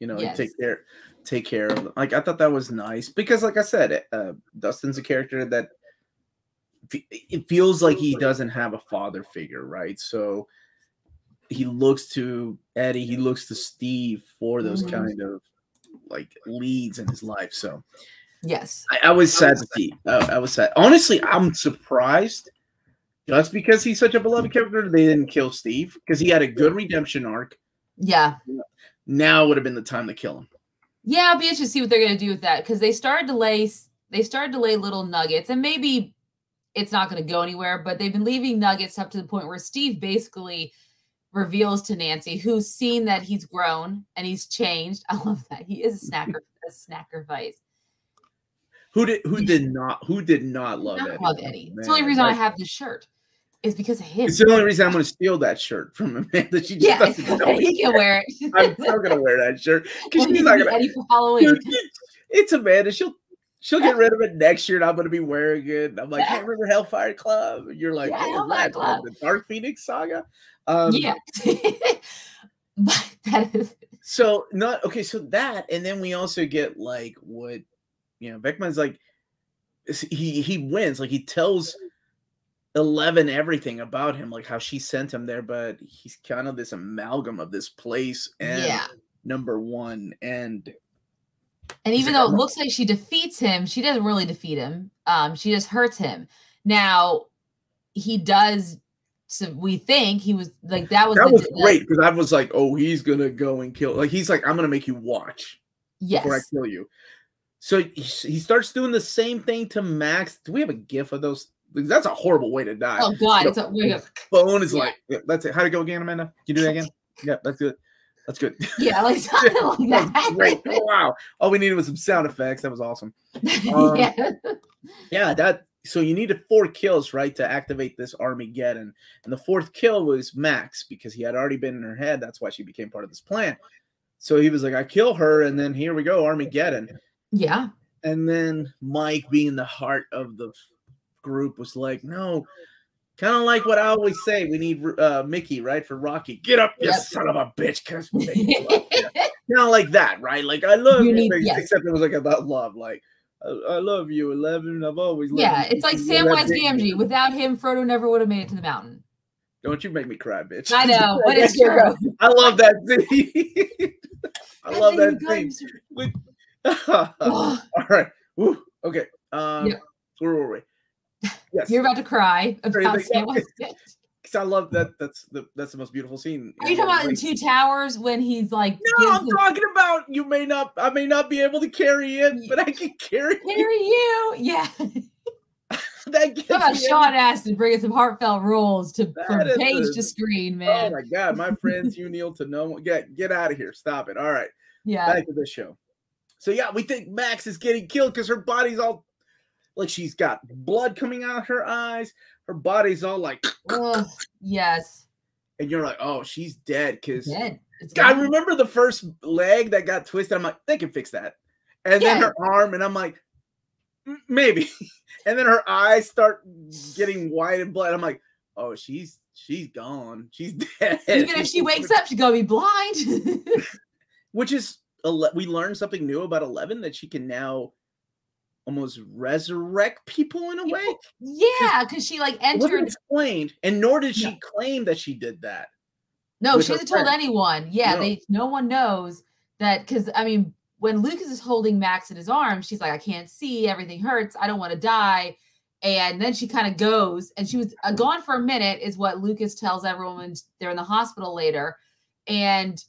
you know, yes. take care, take care of them. Like, I thought that was nice because like I said, uh, Dustin's a character that, it feels like he doesn't have a father figure, right? So he looks to Eddie, he looks to Steve for those mm-hmm. kind of like leads in his life. So yes, I, I was sad to see. Uh, I was sad. Honestly, I'm surprised just because he's such a beloved character. They didn't kill Steve because he had a good redemption arc. Yeah. Now would have been the time to kill him. Yeah, I'll be interested to see what they're going to do with that because they started to lay they started to lay little nuggets and maybe it's not going to go anywhere. But they've been leaving nuggets up to the point where Steve basically reveals to Nancy, who's seen that he's grown and he's changed. I love that he is a snacker, a snacker vice. Who did who did not who did not love not Eddie? Love Eddie. it's the only reason I have this shirt is because of him. It's the only reason I'm going to steal that shirt from Amanda. She just yeah, doesn't know. he can wear it. I'm still going to wear that shirt because she's not going to. For Halloween. It's Amanda. She'll she'll get rid of it next year and I'm gonna be wearing it. And I'm like, hey, remember Hellfire Club? And you're like, yeah, Hellfire Club. The Dark Phoenix saga. Um, yeah. But that is so not okay. So that, and then we also get like what you know, Vecna's like he he wins, like he tells Eleven everything about him, like how she sent him there, but he's kind of this amalgam of this place and yeah. number one. And and even though it looks like she defeats him, she doesn't really defeat him. Um, she just hurts him. Now, he does. So we think he was like that was that the, was great because I was like, oh, he's gonna go and kill. Like he's like, I'm gonna make you watch yes. before I kill you. So he, he starts doing the same thing to Max. Do we have a gif of those? That's a horrible way to die. Oh God, it's a weird. phone is yeah. like yeah, that's it. How to go again, Amanda? Can you do that again? yeah, that's good. That's good. Yeah, like something like that. Great. Oh, wow. All we needed was some sound effects. That was awesome. Um, yeah. Yeah, that so you needed four kills, right, to activate this Armageddon. And the fourth kill was Max because he had already been in her head. That's why she became part of this plan. So he was like, I kill her, and then here we go, Armageddon. Yeah. And then Mike, being the heart of the group, was like, No, Kind of like what I always say, we need uh, Mickey, right, for Rocky. Get up, you yep. son of a bitch. kind of like that, right? Like I love you, need, yes. except it was like about love. Like I, I love you, Eleven. I've always loved yeah. It's like Samwise Gamgee. Without him, Frodo never would have made it to the mountain. Don't you make me cry, bitch. I know, but it's true. I love that scene. I love that scene. All right. Woo. Okay. Um, yeah. where were we? Yes. You're about to cry about Because I love that. That's the that's the most beautiful scene. Are you talking about in Two Towers when he's like? No, I'm talking about you may not. I may not be able to carry it, but I can carry carry you. you. Yeah. that gets about Sean Astin bringing some heartfelt roles to from page a, to screen, oh man. Oh my god, my friends, you Neil to know. Get get out of here. Stop it. All right. Yeah. Back to the show. So yeah, we think Max is getting killed because her body's all like she's got blood coming out of her eyes. Her body's all like, oh, yes. And you're like, oh, she's dead. Because I remember the first leg that got twisted. I'm like, they can fix that. And yeah. then her arm, and I'm like, maybe. and then her eyes start getting white and blood. I'm like, oh, she's she's gone. She's dead. Even if she wakes up, she's gonna be blind. Which is we learned something new about Eleven that she can now almost resurrect people in a way. Yeah, because she like entered explained, and nor did she claim that she did that. No, she hasn't told anyone. Yeah, no. they no one knows that because I mean, when Lucas is holding Max in his arms, she's like, I can't see, everything hurts, I don't want to die. And then she kind of goes, and she was uh, gone for a minute, is what Lucas tells everyone when they're in the hospital later. And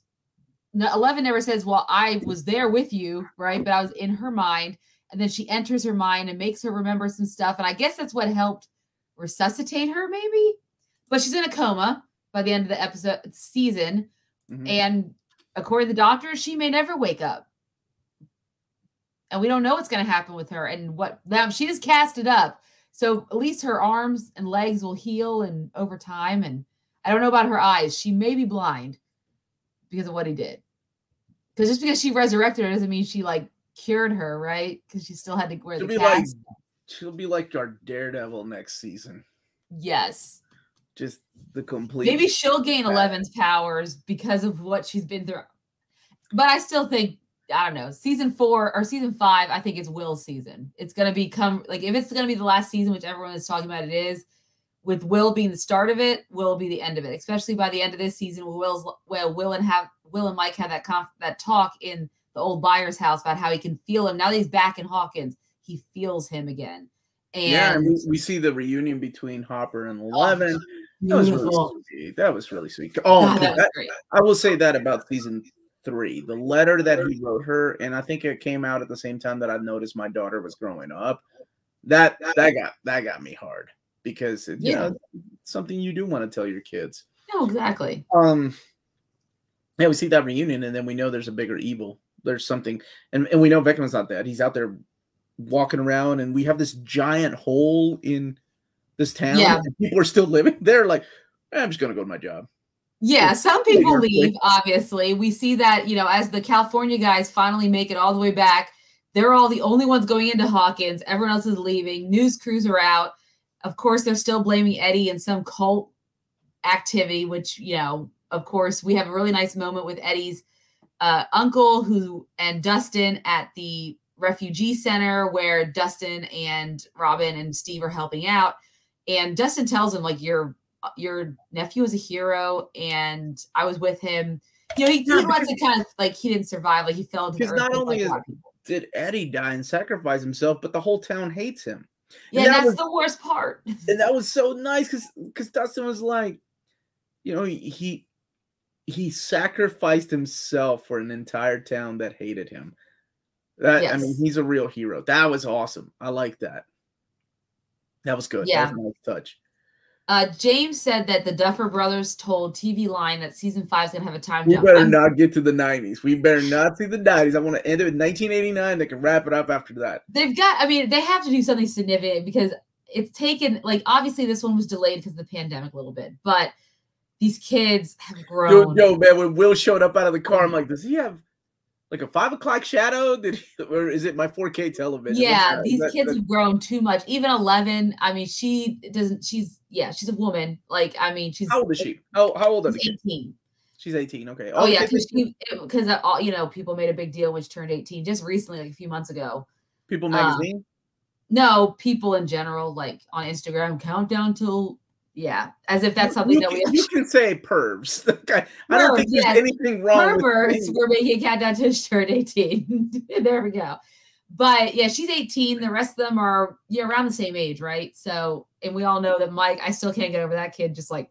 Eleven never says, Well, I was there with you, right? But I was in her mind and then she enters her mind and makes her remember some stuff. And I guess that's what helped resuscitate her, maybe. But she's in a coma by the end of the episode season. Mm-hmm. And according to the doctor, she may never wake up. And we don't know what's going to happen with her and what now she just cast it up. So at least her arms and legs will heal and over time. And I don't know about her eyes. She may be blind because of what he did. Because just because she resurrected her doesn't mean she like cured her, right? Because she still had to wear She'll the be like she'll be like our Daredevil next season. yes. Just the complete. Maybe she'll gain. Eleven's powers because of what she's been through. But I still think I don't know. Season four or season five, I think it's Will's season. It's gonna become like if it's gonna be the last season, which everyone is talking about, it is. With Will being the start of it, Will be the end of it. Especially by the end of this season, Will's well, Will and have Will and Mike have that conf, that talk in the old Byers' house about how he can feel him now that he's back in Hawkins. He feels him again. And yeah, and we, we see the reunion between Hopper and Eleven. that was really sweet. That was really sweet. Oh, God, that that- I will say that about season three. The letter that he wrote her, and I think it came out at the same time that I noticed my daughter was growing up. That that got that got me hard because it, you Yeah. know something you do want to tell your kids. No, exactly. Um, yeah, we see that reunion, and then we know there's a bigger evil. There's something, and, and we know Vecna's not dead. He's out there walking around, and we have this giant hole in this town. Yeah. and people are still living there. Like, "Eh, I'm just gonna go to my job. Yeah, some people leave, obviously. We see that, you know, as the California guys finally make it all the way back, they're all the only ones going into Hawkins. Everyone else is leaving. News crews are out. Of course, they're still blaming Eddie and some cult activity, which, you know, of course, we have a really nice moment with Eddie's uh, uncle who and Dustin at the refugee center where Dustin and Robin and Steve are helping out. And Dustin tells him, like, your your nephew is a hero, and I was with him. You know, he, he wants to kind of like he didn't survive, like he fell into the Because not only is- lot of people. Did Eddie die and sacrifice himself, but the whole town hates him. Yeah, that that's was- the worst part. and that was so nice because because Dustin was like, you know, he, he sacrificed himself for an entire town that hated him. That I mean, he's a real hero. That was awesome. I like that. That was good. Yeah. That was a nice touch. Uh, James said that the Duffer Brothers told TV Line that season five is gonna have a time We jump. better I'm- not get to the '90s. We better not see the '90s. I want to end it with 1989. They can wrap it up after that. They've got. I mean, they have to do something significant because it's taken. Like, obviously, this one was delayed because of the pandemic a little bit, but these kids have grown. yo, man, when Will showed up out of the car, I'm like, does he have like a five o'clock shadow? Did he, or is it my 4K television? yeah, these That- kids that- have grown too much. Even Eleven. I mean, she doesn't. She's yeah, she's a woman. Like, I mean, she's How old is she? How, how old are the she's kids? eighteen. She's 18. Okay. Oh yeah, because because all you know people made a big deal when she turned eighteen just recently, like a few months ago. People um, magazine. No, people in general, like on Instagram, countdown till yeah, as if that's something you, that we can, you can say pervs. I, I don't think there's yes. anything wrong perverts. with We're making a countdown to turned eighteen. there we go. But yeah, she's eighteen. The rest of them are yeah around the same age, right? So, and we all know that Mike. I still can't get over that kid. Just like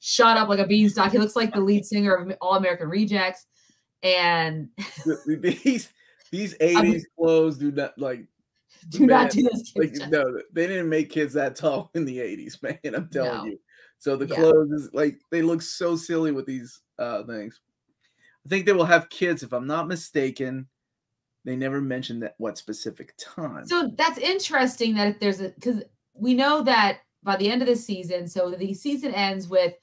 shot up like a beanstalk. He looks like the lead singer of All American Rejects, and these these um, 80s clothes do not like do Man, not do those like no they didn't make kids that tall in the 80s man i'm telling No. you. So the Yeah. clothes is like they look so silly with these uh things. I think they will have kids if i'm not mistaken. They never mentioned that what specific time. So that's interesting that if there's a because we know that by the end of the season, so the season ends with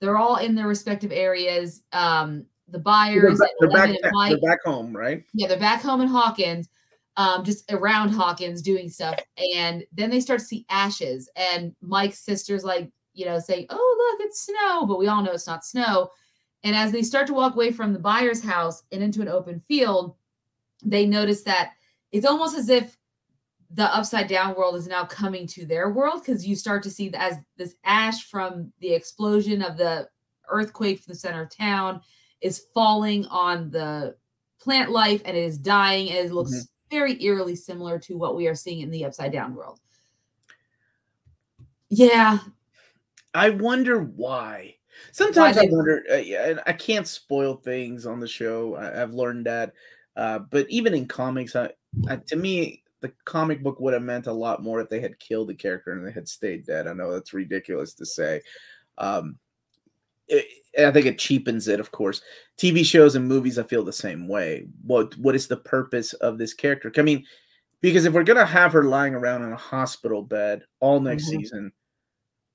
they're all in their respective areas. Um, the they're, Byers, back, they're, back, and Mike, they're back home right? Yeah, they're back home in Hawkins, um, just around Hawkins doing stuff, and then they start to see ashes, and Mike's sister's like, you know, saying, "Oh, look, it's snow," but we all know it's not snow. And as they start to walk away from the Byers' house and into an open field, they notice that it's almost as if the upside down world is now coming to their world because you start to see as this ash from the explosion of the earthquake from the center of town is falling on the plant life and it is dying and it looks very eerily similar to what we are seeing in the upside down world. Yeah, i wonder why sometimes i wonder uh, i can't spoil things on the show I, i've learned that uh but even in comics I, I to me the comic book would have meant a lot more if they had killed the character and they had stayed dead. I know that's ridiculous to say. Um, I think it cheapens it, of course. TV shows and movies, I feel the same way. What what is the purpose of this character? I mean, Because if we're gonna have her lying around in a hospital bed all next Mhm. season,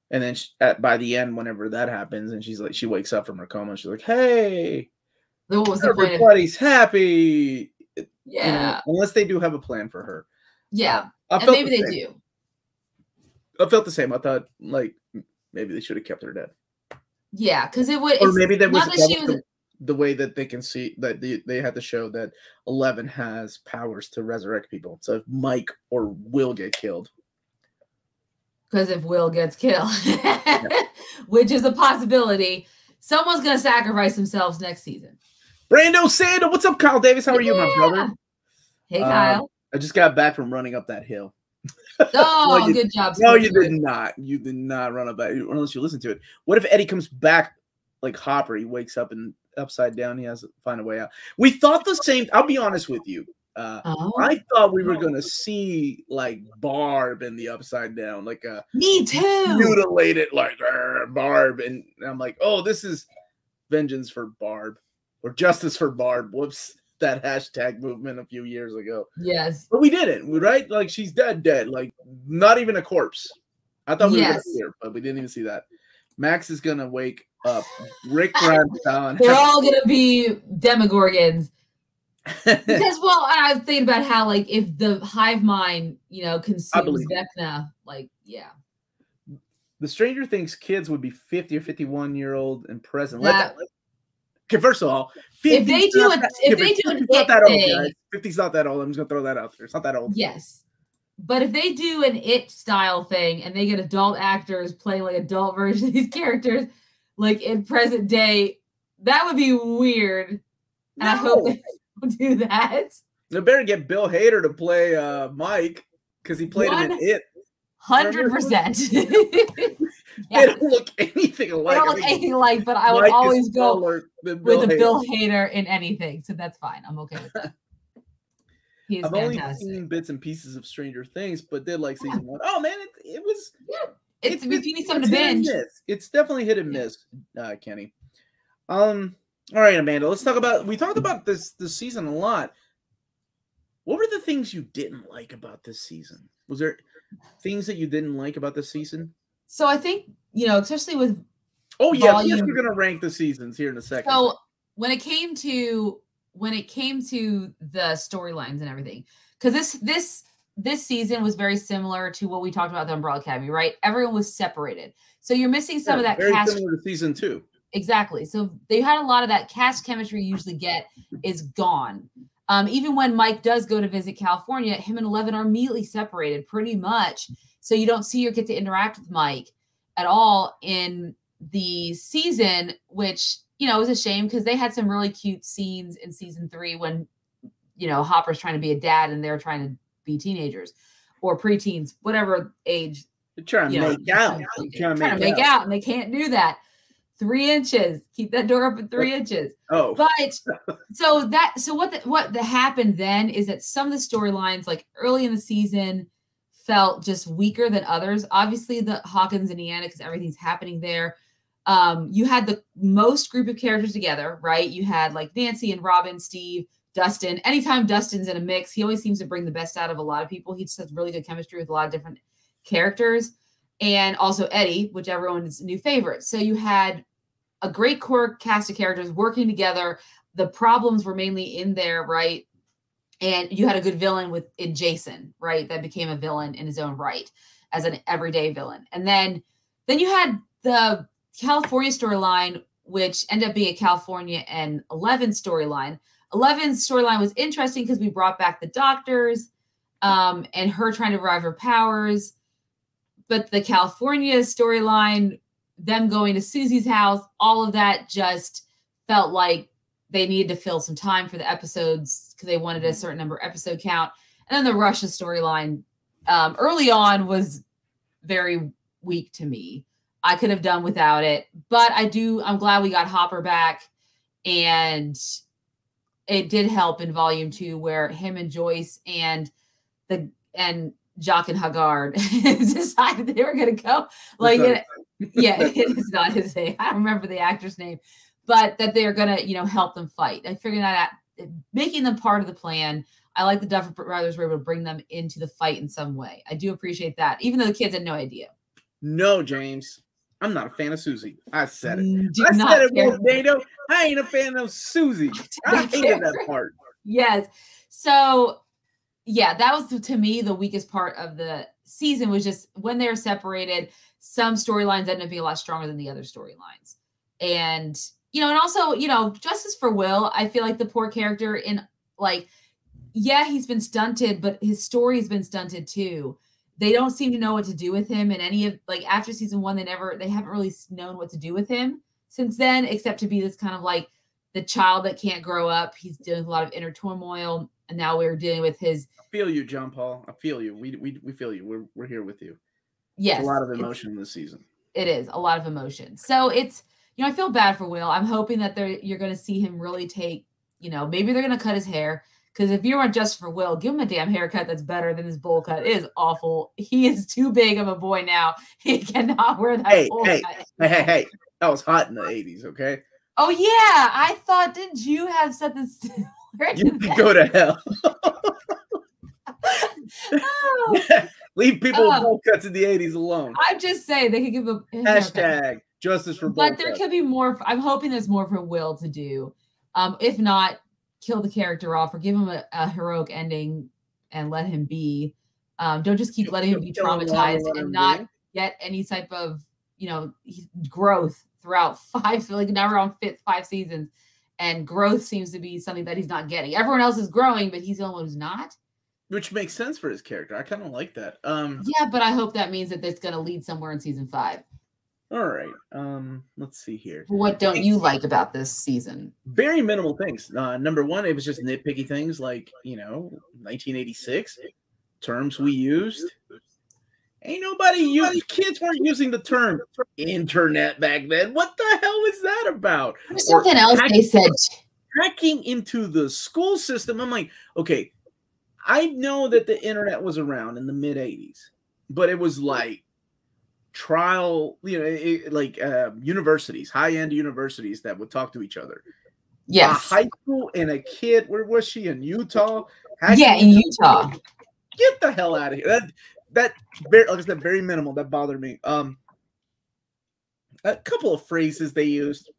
and then sh at, by the end, whenever that happens, and she's like, she wakes up from her coma, she's like, "Hey, what was the point of everybody's happy." you know, yeah, unless they do have a plan for her. yeah, I and maybe the they same. do. I felt the same. I thought like maybe they should have kept her dead, Yeah, because it would. or maybe that was, that was the, the way that they can see that they, they had to show that Eleven has powers to resurrect people. So if Mike or Will get killed, Because if Will gets killed, which is a possibility, someone's going to sacrifice themselves next season. Brando Sandal, what's up, Kyle Davis? How are you, my brother? Hey, Um, Kyle. I just got back from running up that hill. Oh, you- good job. No, you did not. You did not run that unless you listen to it. What if Eddie comes back like Hopper? He wakes up and upside down. He has to find a way out. We thought the same. I'll be honest with you. Uh, Oh, I thought we were gonna see like Barb in the upside down, like a me too. mutilated like Barb, and I'm like, oh, this is vengeance for Barb or justice for Barb. Whoops, that hashtag movement a few years ago. Yes. But we didn't, We right? Like she's dead, dead, like not even a corpse. I thought we were Yes. gonna see her, but we didn't even see that. Max is gonna wake up. Rick Grimes down. They're all going to be demogorgons. Because, well, I was thinking about how, like, if the hive mind, you know, consumes. Vecna, like, yeah. the Stranger Things kids would be 50 or 51 year old and present. Let That- that- okay, first of all, If they do not a- that- if they do an 50's not it that old, thing- guys. 50's not that old. I'm just gonna throw that out there. It's not that old. Yes. But if they do an it style thing and they get adult actors playing like adult versions of these characters, like in present day, that would be weird. And I hope they don't do that. They better get Bill Hader to play uh, Mike because he played him in it. Hundred percent. They Yeah, don't look anything I alike. don't I look mean, anything like, but I would Mike always go with a Hader. Bill Hader in anything. So that's fine. I'm okay with that. He is I've only seen bits and pieces of Stranger Things, but did like season one. Oh man, it, it was It's, if you need something it's to binge. It's definitely hit and miss, uh, Kenny. Um, all right, Amanda. Let's talk about. We talked about this this season a lot. What were the things you didn't like about this season? Was there things that you didn't like about this season? So I think, you know, especially with Oh yeah, Volume- we're gonna rank the seasons here in a second. So when it came to when it came to the storylines and everything, because this this this season was very similar to what we talked about the Umbrella Academy, right? Everyone was separated, so you're missing some of that very cast similar to season two. exactly. So they had a lot of that cast chemistry you usually get is gone. Um, even when Mike does go to visit California, him and Eleven are immediately separated, pretty much. So you don't see or get to interact with Mike at all in the season, which you know is a shame because they had some really cute scenes in season three when you know Hopper's trying to be a dad and they're trying to be teenagers or preteens, whatever age They're trying to know, make out. they're They're trying to make out, and they can't do that. Three inches. Keep that door open three inches. Oh, But so that so what the, what the happened then is that some of the storylines, like early in the season, felt just weaker than others. Obviously, the Hawkins and Indiana, because everything's happening there. Um, you had the most group of characters together, right? You had like Nancy and Robin, Steve, Dustin. Anytime Dustin's in a mix, he always seems to bring the best out of a lot of people. He just has really good chemistry with a lot of different characters. And also Eddie, which everyone's new favorite. So you had a great core cast of characters working together. The problems were mainly in there, right? And you had a good villain with in Jason, right? That became a villain in his own right as an everyday villain. And then then you had the California storyline, which ended up being a California and Eleven storyline. Eleven's storyline was interesting because we brought back the doctors um, and her trying to revive her powers. But the California storyline, them going to Susie's house, all of that just felt like they needed to fill some time for the episodes because they wanted a certain number episode count. And then the Russia storyline um, early on was very weak to me. I could have done without it, but I do. I'm glad we got Hopper back, and it did help in Volume Two, where him and Joyce and the and Jock and Haggard decided they were going to go. Like, it- yeah, it is not his name. I don't remember the actor's name, but that they're going to, you know, help them fight. I figured that out, making them part of the plan. I like the Duffer Brothers were able to bring them into the fight in some way. I do appreciate that, even though the kids had no idea. No, James. I'm not a fan of Susie. I said it. Mm, do I said it, care. Tornado. I ain't a fan of Susie. I hated that part. Yes. So, yeah, that was to me the weakest part of the season was just when they're separated. Some storylines ended up being a lot stronger than the other storylines, and you know, and also you know, justice for Will. I feel like the poor character in like, yeah, he's been stunted, but his story's been stunted too. They don't seem to know what to do with him, and any of like after season one, they never they haven't really known what to do with him since then, except to be this kind of like the child that can't grow up. He's dealing with a lot of inner turmoil, and now we're dealing with his I feel you, John Paul. I feel you. We we, we feel you. We're we're here with you. yes, a lot of emotion this season. It is a lot of emotion. So it's you know I feel bad for Will. I'm hoping that they're you're going to see him really take you know maybe they're going to cut his hair because if you want just for Will, give him a damn haircut that's better than his bowl cut. It is awful. He is too big of a boy now. He cannot wear that Hey, bowl hey, cut. Hey, hey, hey. That was hot in the 80s, okay? Oh yeah, I thought didn't you have something similar to You that? go to hell. Oh, Leave people with Oh. bowl cuts in the 80s alone. I'm just saying they could give a. Hashtag justice for but there cuts. could be more. I'm hoping there's more for Will to do. Um, if not, kill the character off or give him a, a heroic ending and let him be. Um, don't just keep Kill- letting him be kill him, let him traumatized him and be. not get any type of you know growth throughout five. Like now we're on fifth five seasons, and growth seems to be something that he's not getting. Everyone else is growing, but he's the only one who's not. Which makes sense for his character. I kind of like that. Um, Yeah, but I hope that means that it's going to lead somewhere in season five. all right. Um, let's see here. What don't you like about this season? Very minimal things. Uh, number one, it was just nitpicky things like you know, 1986 terms we used. Ain't nobody used. Kids weren't using the term internet back then. What the hell is that about? There's Or something else they said. hacking into the school system. I'm like, okay, I know that the internet was around in the mid 80s, but it was like trial, you know, it, like uh, universities, high end universities that would talk to each other. Yes. A high school and a kid, where was she in Utah? Yeah, in Utah. Get the hell out of here. That, that, very, like I said, very minimal. That bothered me. Um, a couple of phrases they used.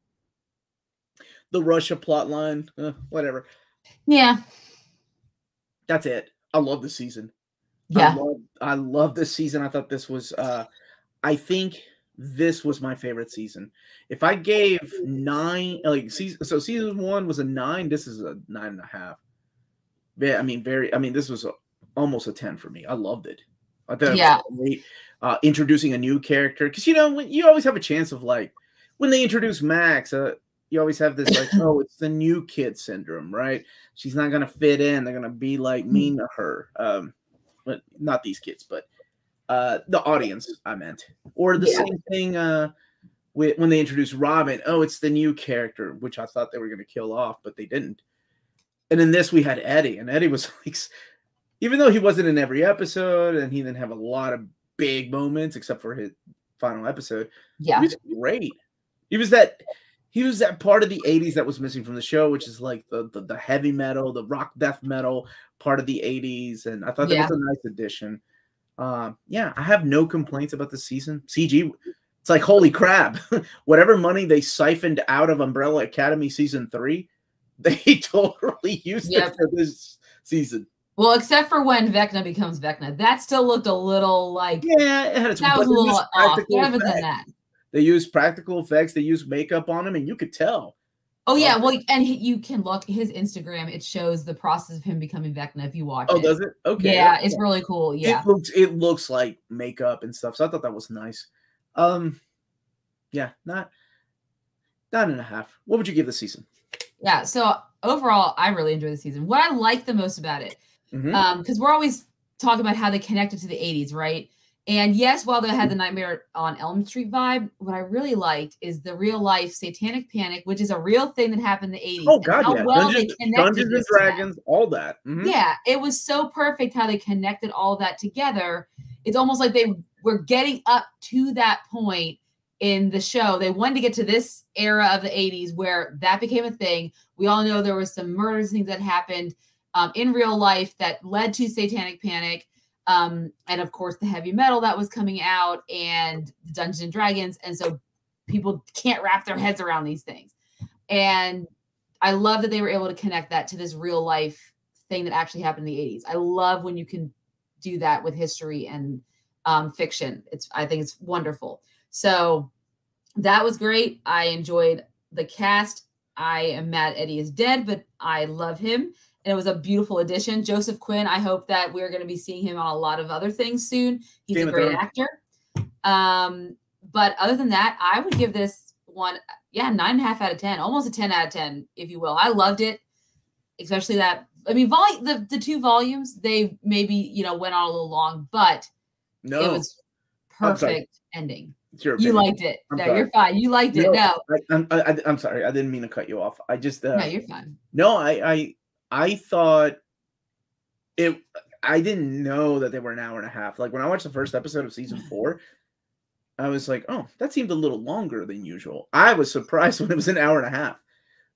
The Russia plot line, uh, whatever. Yeah. That's it. I love the season. Yeah. I love, I love this season. I thought this was uh I think this was my favorite season. If I gave nine like season so season one was a nine, this is a nine and a half. Yeah, I mean, very I mean, this was a, almost a 10 for me. I loved it. I thought Yeah. great. Uh introducing a new character. Because you know, when you always have a chance of like when they introduce Max, uh you always have this like, oh, it's the new kid syndrome, right? She's not gonna fit in. They're gonna be like mean to her. Um, but not these kids, but uh, the audience. I meant, or the Yeah. same thing. Uh, with, when they introduced Robin, oh, it's the new character, which I thought they were gonna kill off, but they didn't. And in this, we had Eddie, and Eddie was like, even though he wasn't in every episode, and he didn't have a lot of big moments except for his final episode. Yeah. He was great. He was that he was that part of the 80s that was missing from the show, which is like the the, the heavy metal, the rock death metal part of the 80s. And I thought that Yeah. was a nice addition. Um, yeah, I have no complaints about the season. CG, it's like holy crap. Whatever money they siphoned out of Umbrella Academy season three, they totally used Yep. it for this season. Well, except for when Vecna becomes Vecna. That still looked a little like Yeah, it had its that was a little off. than effects. that. They use practical effects, they use makeup on him, and you could tell. Oh yeah, well, and he, you can look his Instagram. It shows the process of him becoming Vecna if you watch Oh, it. does it? Okay. Yeah, it's really cool. Yeah. It looks it looks like makeup and stuff. So I thought that was nice. Um yeah, not nine and a half. What would you give the season? Yeah. So overall, I really enjoy the season. What I like the most about it, Mhm. um, because we're always talking about how they connected to the 80s, right? And yes, while they had the Nightmare on Elm Street vibe, what I really liked is the real life satanic panic, which is a real thing that happened in the 80s. oh god, how yeah. well Dungeons, they connected Dungeons and to that. Dragons, all that. Mhm. Yeah, it was so perfect how they connected all that together. It's almost like they were getting up to that point in the show. They wanted to get to this era of the 80s where that became a thing. We all know there was some murders things that happened um, in real life that led to Satanic Panic. Um, and of course, the heavy metal that was coming out and Dungeons and Dragons. And so people can't wrap their heads around these things. And I love that they were able to connect that to this real life thing that actually happened in the 80s. I love when you can do that with history and um, fiction. It's I think it's wonderful. So that was great. I enjoyed the cast. I am mad Eddie is dead, but I love him. And it was a beautiful addition. Joseph Quinn, I hope that we're going to be seeing him on a lot of other things soon. He's Game a great actor. Um, but other than that, I would give this one, yeah, nine and a half out of 10, almost a 10 out of 10, if you will. I loved it, especially that. I mean, vol- the, the two volumes, they maybe, you know, went on a little long, but no, it was perfect ending. you liked it. I'm no, sorry. you're fine. You liked it. No, I, I, am sorry. I didn't mean to cut you off. I just uh, no, you're fine. No, I, I, I thought it. I didn't know that they were an hour and a half. Like when I watched the first episode of season four, I was like, oh, that seemed a little longer than usual. I was surprised when it was an hour and a half.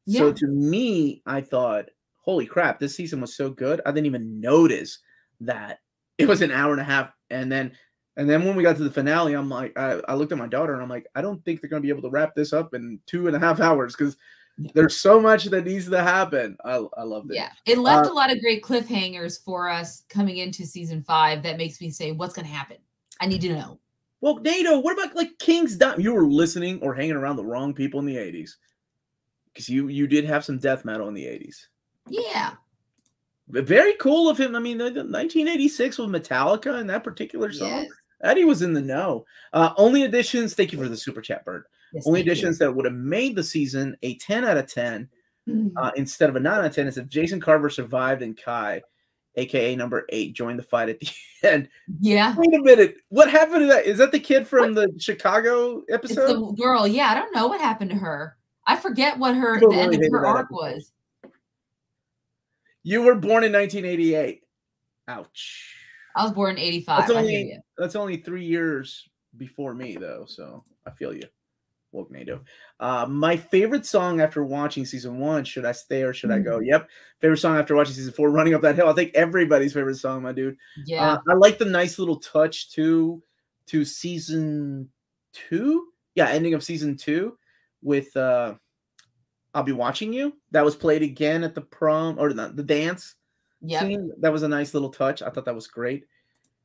Yeah. So to me, I thought, holy crap, this season was so good. I didn't even notice that it was an hour and a half. And then and then when we got to the finale, I'm like, I, I looked at my daughter and I'm like, I don't think they're gonna be able to wrap this up in two and a half hours because there's so much that needs to happen. I, I love it. Yeah, it left uh, a lot of great cliffhangers for us coming into season five. That makes me say, what's gonna happen? I need to know. Well, Nato, what about like King's Dime? You were listening or hanging around the wrong people in the 80s. Because you you did have some death metal in the 80s. Yeah. Very cool of him. I mean, 1986 with Metallica and that particular song. Yes. Eddie was in the know. Uh, only additions, thank you for the super chat, Bird. Yes, only additions you. that would have made the season a 10 out of 10 mm-hmm. uh, instead of a 9 out of 10 is if Jason Carver survived and Kai aka number eight, joined the fight at the end. Yeah. Wait a minute. What happened to that? Is that the kid from what? the Chicago episode? It's the girl. Yeah, I don't know what happened to her. I forget what her the end of her arc episode. was. You were born in 1988. Ouch. I was born in 85. That's only, that's only three years before me, though. So I feel you. Woke NATO. Uh, my favorite song after watching season one, Should I Stay or Should mm-hmm. I Go? Mm. Yep. Favorite song after watching season four, Running Up That Hill. I think everybody's favorite song, my dude. Yeah. Uh, I like the nice little touch to to season two. Yeah, ending of season two with uh I'll Be Watching You. That was played again at the prom or the, the dance yeah. That was a nice little touch. I thought that was great.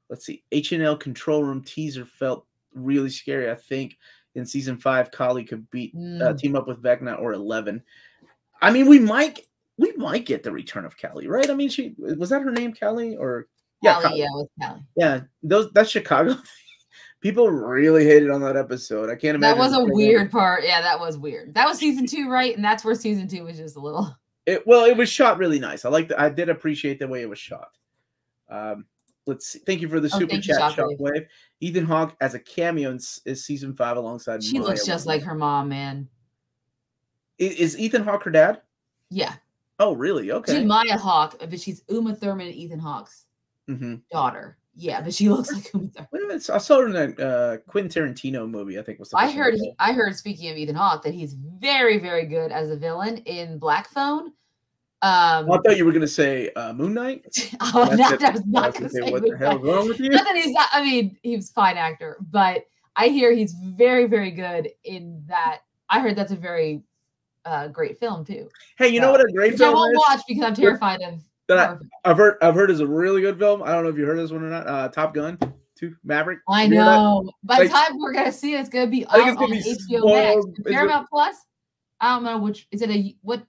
Let's see. H and L control room teaser felt really scary. I think in season five, Kali could beat mm. uh, team up with Vecna or Eleven. I mean, we might we might get the return of Kali, right? I mean, she was that her name, Kali, or yeah, yeah, it was Kali. Yeah, those that's Chicago. People really hated on that episode. I can't imagine. That was a weird part. Yeah, that was weird. That was season two, right? And that's where season two was just a little. It well, it was shot really nice. I like. I did appreciate the way it was shot. Um, let's see. Thank you for the oh, super chat, Shockwave. Ethan Hawke as a cameo in is season five alongside. She looks just like her mom, man. Is, is, Ethan Hawke her dad? Yeah. Oh, really? Okay. She's Maya Hawke, but she's Uma Thurman and Ethan Hawke's mm-hmm. daughter. Yeah, but she looks like Uma Thurman. Wait a minute. I saw her in that uh, Quentin Tarantino movie. I think was. I heard. He, I heard. Speaking of Ethan Hawke, that he's very, very good as a villain in Black Phone um, well, I thought you were going to say uh, Moon Knight. oh, that, I was not going to say. What the hell is wrong with you? Not that he's not. I mean, he's a fine actor, but I hear he's very, very good in that. I heard that's a very uh, great film too. Hey, you so, know what a great film I won't is? watch because I'm terrified of. That I, have heard. I've heard is a really good film. I don't know if you heard this one or not. Uh, Top Gun. Two Maverick. I know. By the time we're gonna see it, it's gonna be on, on HBO Max, Paramount Plus. I don't know which is it a what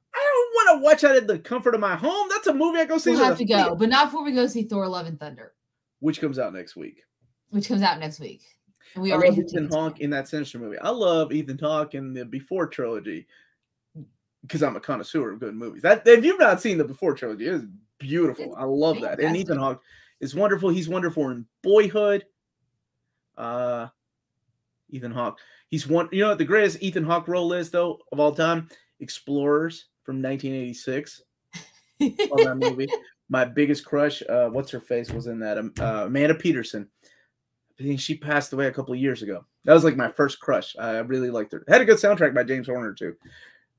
watch that in the comfort of my home. That's a movie I go see. We'll have to go, but not before we go see Thor: Love and Thunder, which comes out next week. Which comes out next week. And we I already love Ethan Hawke in that Sinister movie. I love Ethan Hawke in the Before trilogy because I'm a connoisseur of good movies. That if you've not seen the Before trilogy, it is beautiful. It's I love fantastic. that. And Ethan Hawke is wonderful. He's wonderful in Boyhood. Uh, Ethan Hawke. He's one. You know what the greatest Ethan Hawke role is though of all time? Explorers from 1986. on that movie. My biggest crush, uh, what's her face, was in that. Um, uh, Amanda Peterson. I think she passed away a couple of years ago. That was like my first crush. I really liked her. Had a good soundtrack by James Horner too.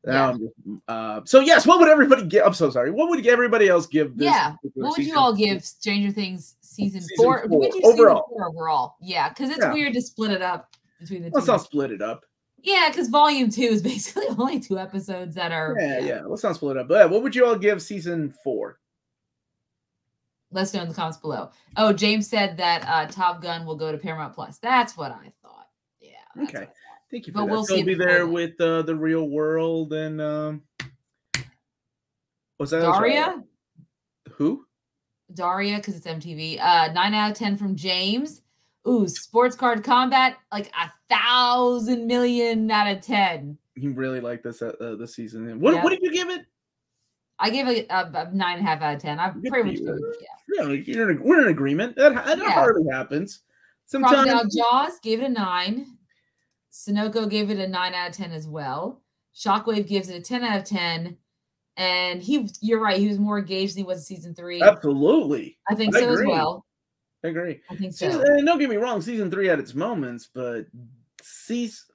Now I'm uh, so yes, what would everybody give? I'm so sorry. What would everybody else give? This Yeah, What would you all give Stranger Things season, Season four? four, What would you overall. season four overall? Yeah, because it's Yeah. weird to split it up between the Let's two. not split it up. Yeah, because volume two is basically only two episodes that are. Yeah, yeah. Let's not split it up. But what would you all give season four? Let us know in the comments below. Oh, James said that uh, Top Gun will go to Paramount Plus. That's what I thought. Yeah. Okay. thought. Thank you But that. we'll so see be there with uh, the real world and um, what's that? Daria, Who? Daria, because it's MTV. Uh, nine out of ten from James. Ooh, sports card combat, like a thousand million out of ten. He really liked this uh, uh, this season. What, Yeah. what did you give it? I gave it a, a nine and a half out of ten. I Good pretty much you. yeah. Yeah, you're in, we're in agreement. That, that Yeah. hardly happens. Sometimes Crocodile Jaws gave it a nine. Sunoco gave it a nine out of ten as well. Shockwave gives it a ten out of ten. And he, you're right, he was more engaged than he was in season three. absolutely. I think I so agree. as well. I agree. I think Season, so. and don't get me wrong, season three had its moments, but season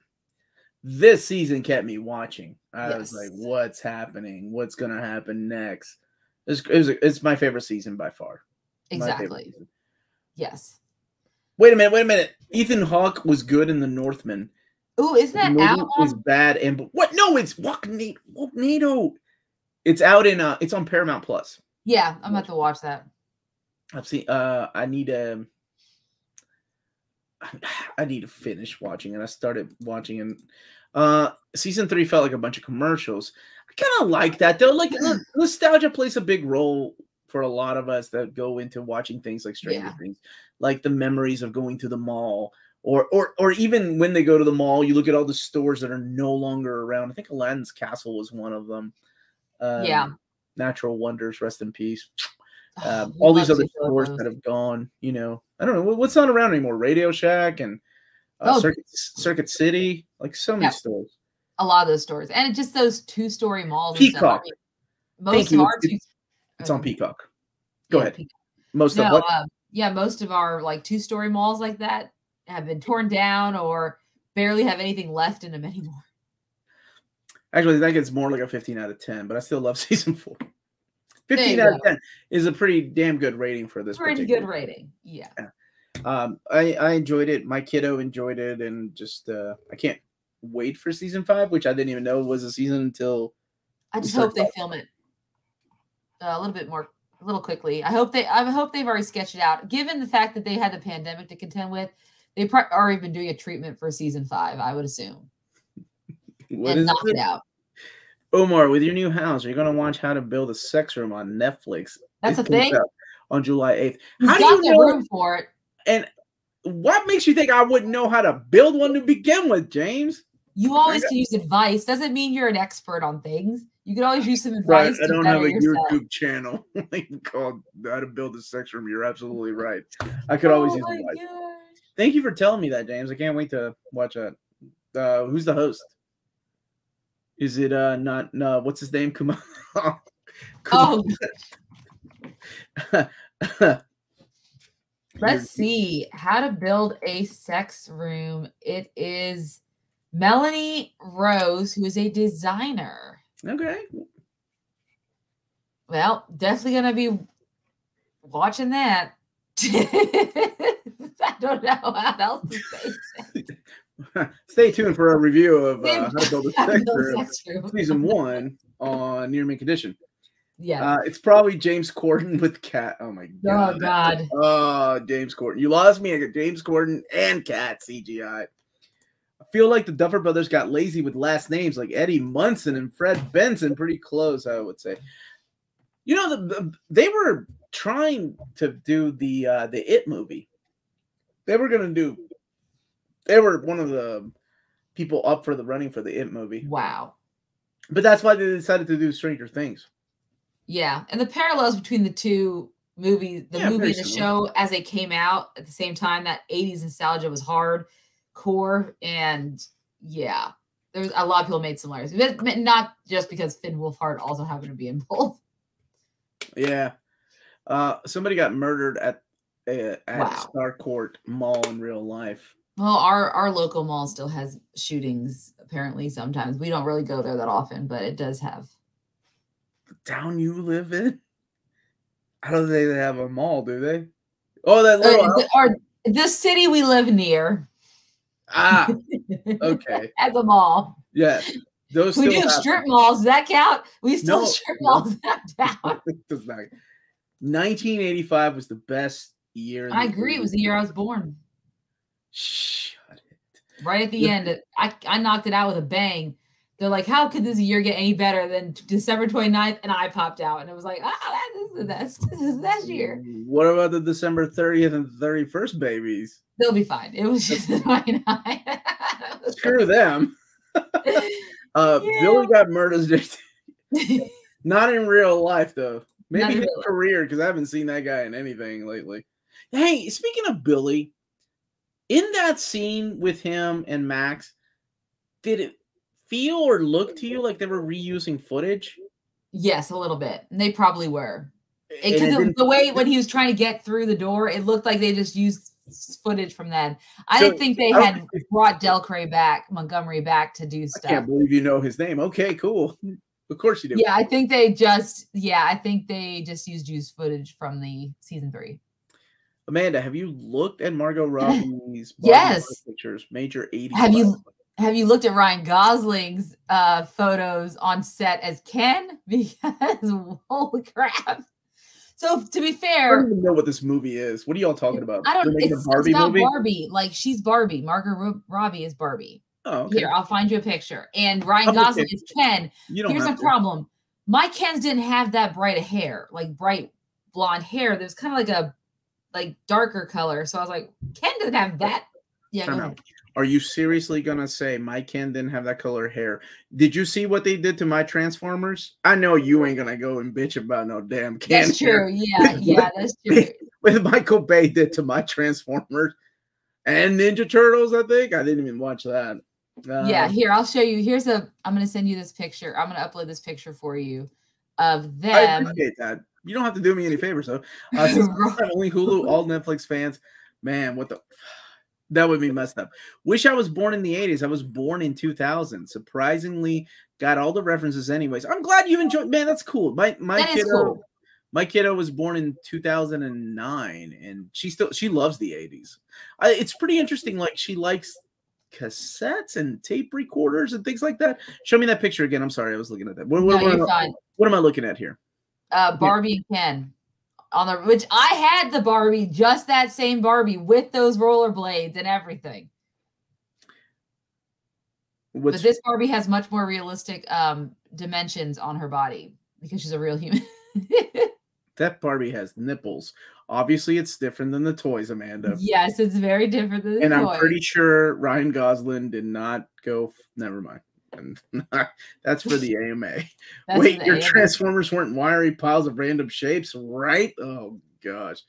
this season kept me watching. I was like, "What's happening? What's gonna happen next?" It's it was, it's my favorite season by far. Exactly. Yes. Wait a minute. Wait a minute. Ethan Hawke was good in The Northman. Ooh, isn't The that out? was bad and what? No, it's Walknado. Walknado. It's out in uh, it's on Paramount Plus. Yeah, I'm about to watch that. I've seen. Uh, I need to. I need to finish watching it. I started watching and uh season three felt like a bunch of commercials. I kind of like that though. Like no- nostalgia plays a big role for a lot of us that go into watching things like Stranger Yeah. Things, like the memories of going to the mall, or or or even when they go to the mall, you look at all the stores that are no longer around. I think Aladdin's Castle was one of them. Um, Yeah. Natural Wonders, rest in peace um, all these other stores that have gone. You know, I don't know what's not around anymore. Radio Shack and uh, Oh. Circuit Circuit City, like so many Yeah. stores. a lot of those stores, and just those two story malls. stuff. I Peacock. mean, Thank most you. of our It's- two. It's on Peacock. Go yeah, ahead. Peacock. Most of No, what? uh, yeah, most of our like two story malls like that have been torn down or barely have anything left in them anymore. Actually, that gets more like a 15 out of 10, but I still love season four. 15 you out of 10 is a pretty damn good rating for this. Pretty good rating. Yeah. Um, I I enjoyed it. My kiddo enjoyed it, and just uh, I can't wait for season five, which I didn't even know was a season until I just hope they film it uh, a little bit more, a little quickly. I hope they, I hope they've already sketched it out. Given the fact that they had the pandemic to contend with, they probably already been doing a treatment for season five. I would assume what and is knock it? it out. Omar, with your new house, you're gonna watch How to Build a Sex Room on Netflix. That's It a thing. on July 8th. He's How do got you the know- room for it. And what makes you think I wouldn't know how to build one to begin with, James? You always can use advice. Doesn't mean you're an expert on things. You can always use some advice. Right. I don't have a yourself. YouTube channel called How to Build a Sex Room. You're absolutely right. I could always Oh use advice. gosh. Thank you for telling me that, James. I can't wait to watch that. Uh, who's the host? Is it uh not no? What's his name? Kuma. Oh, Kuma- let's see how to build a sex room. It is Melanie Rose, who is a designer. Okay. Well, definitely gonna be watching that. I don't know what else to say. Stay tuned for a review of uh, How to Build a to Sex Room, season one on Near Mint Condition. Yeah. Uh, it's probably James Corden with Cat. Oh my god. oh God. Oh, James Corden. You lost me. I got James Corden and Cat CGI. I feel like the Duffer Brothers got lazy with last names like Eddie Munson and Fred Benson. Pretty close, I would say. You know, the, the- they were trying to do the uh, the It movie. They were gonna do. They were one of the people up for the running for the It movie, Wow. but that's why they decided to do Stranger Things. Yeah, and the parallels between the two movies, the Yeah, movie and the similar. show, as they came out at the same time, that 80s nostalgia was hard core. And yeah, there's a lot of people made similarities, not just because Finn Wolfhard also happened to be in both. Yeah. Uh, somebody got murdered at uh, at Wow. Starcourt Mall in real life. Well, our our local mall still has shootings. Apparently, sometimes we don't really go there that often, but it does have. The town you live in? I don't think they have a mall, do they? Oh, that little Uh, the, our, the city we live near ah, okay, has a mall. yeah, those We do happen. strip malls. Does that count? We still No, strip malls in that town. Does not. 1985 was the best year. I agree. It was the year I was born. Shut it. Right at the Yeah. end, I, I knocked it out with a bang. They're like, how could this year get any better than December 29th? And I popped out and it was like, ah, that is the best. This is the best year. What about the December 30th and 31st babies? They'll be fine. It was just 29. Screw them. Uh, Yeah. Billy got murdered. Not in real life though. Maybe his career because I haven't seen that guy in anything lately. Hey, speaking of Billy, in that scene with him and Max, did it feel or look to you like they were reusing footage? yes, a little bit. They probably were. And Because it the, way when he was trying to get through the door, it looked like they just used footage from then. I So, didn't think they had think- brought Dacre back, Montgomery back to do stuff. I can't believe you know his name. Okay, cool. Of course you do. Yeah, I think they just yeah, I think they just used used footage from the season three. Amanda, have you looked at Margot Robbie's Yes. pictures? Major 80s. Have you-. Have you looked at Ryan Gosling's uh photos on set as Ken? Because holy crap. So to be I fair, don't even know what this movie is. What are y'all talking about? I don't it's, a Barbie it's about movie? Barbie. Like she's Barbie. Margot Robbie is Barbie. Oh, okay. Here, I'll find you a picture. And Ryan Gosling at is Ken. You don't Here's a problem. My Kens didn't have that bright of hair, like bright blonde hair. There's kind of like a like darker color. So I was like, Ken doesn't have that. Yeah. Are you seriously gonna say my Ken didn't have that color hair? Did you see what they did to my Transformers? I know you ain't gonna go and bitch about no damn Ken That's hair. true. Yeah, yeah, that's true. What Michael Bay did to my Transformers and Ninja Turtles. I think I didn't even watch that. yeah, Um, here I'll show you. Here's a. I'm gonna send you this picture. I'm gonna upload this picture for you of them. I appreciate that. You don't have to do me any favors though. Uh, since only Hulu, all Netflix fans, man, what the that would be messed up. Wish I was born in the 80s. I was born in 2000. Surprisingly, got all the references anyways. I'm glad you enjoyed. Man, that's cool. My my That kiddo, cool. my kiddo was born in 2009, and she still she loves the 80s. I, it's pretty interesting. Like she likes cassettes and tape recorders and things like that. Show me that picture again. I'm sorry, I was looking at that. What, No, what, what, am, I- what am I looking at here? Uh, Barbie and Ken on the which I had the Barbie, just that same Barbie with those rollerblades and everything. What's but this Barbie has much more realistic um dimensions on her body because she's a real human. that Barbie has nipples. Obviously, it's different than the toys, Amanda. yes, it's very different than the and I'm pretty sure Ryan Gosling did not go. f- Never mind. And that's for the AMA. That's Wait, your AMA. Transformers weren't wiry piles of random shapes, right? Oh gosh.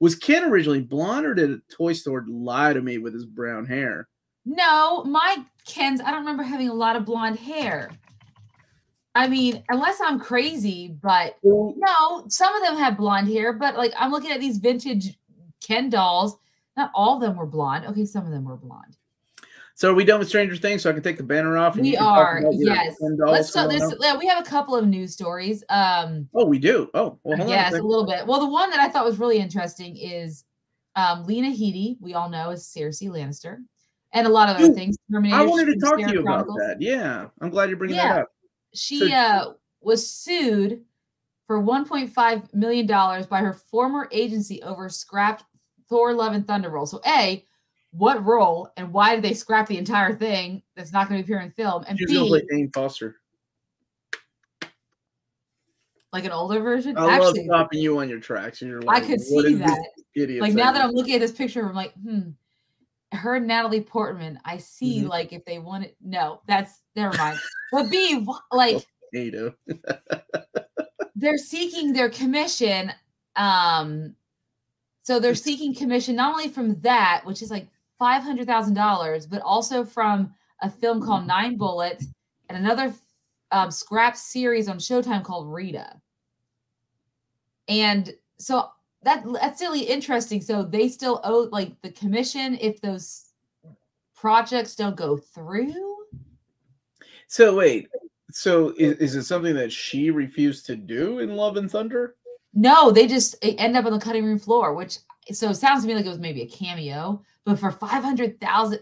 Was Ken originally blonde, or did a Toy Store lie to me with his brown hair? No, my Kens, I don't remember having a lot of blonde hair. I mean, unless I'm crazy, but Well, no, some of them had blonde hair, but like I'm looking at these vintage Ken dolls. Not all of them were blonde. Okay, some of them were blonde. So are we done with Stranger Things? So I can take the banner off. and We you can talk are, yes. Let's talk this. Yeah, we have a couple of news stories. Um, Oh, we do. Oh, well, hold on. a yes, a little bit. Well, the one that I thought was really interesting is um, Lena Headey. We all know is Cersei Lannister, and a lot of other things. I wanted to talk to you about that. Yeah, I'm glad you're bringing Yeah. that up. She So- uh, was sued for 1.5 million dollars by her former agency over scrapped Thor: Love and Thunder role. So, a what role and why did they scrap the entire thing that's not going to appear in film? And She was gonna B, play Jane Foster. like an older version. I love Actually, stopping you on your tracks. And you're I could see that. Like now that? I'm looking at this picture, I'm like, hmm. Her and Natalie Portman, I see Mhm. like if they wanted. No, that's never mind. But B, like Ada. they're seeking their commission. Um, so they're seeking commission not only from that, which is like five hundred thousand dollars, but also from a film called Nine Bullets and another um, scrap series on Showtime called Rita. And so that that's really interesting. So they still owe like the commission if those projects don't go through. So wait, so is, is it something that she refused to do in Love and Thunder? No, they just end up on the cutting room floor, which so it sounds to me like it was maybe a cameo, but for five hundred thousand,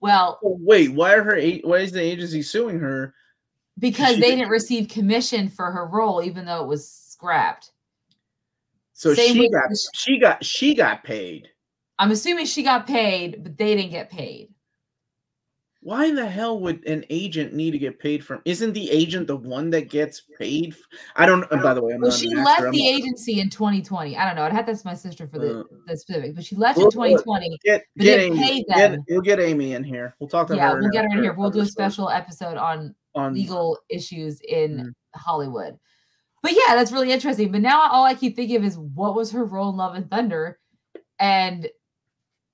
well, Oh, wait, why are her why is the agency suing her? because She they did- didn't receive commission for her role, even though it was scrapped. So Same she got she got she got paid. I'm assuming she got paid, but they didn't get paid. Why the hell would an agent need to get paid from? Isn't the agent the one that gets paid? I don't. By the way, I'm Well, not she left actor, the agency in 2020. I don't know. I'd have to ask my sister for the, Uh, the specific, but she left well, in 2020. Get But get Amy. Get, we'll get Amy in here. We'll talk to Yeah, her. we'll get her in here. We'll do a special episode on on legal issues in Mhm. Hollywood. But yeah, that's really interesting. But now all I keep thinking of is what was her role in Love and Thunder? And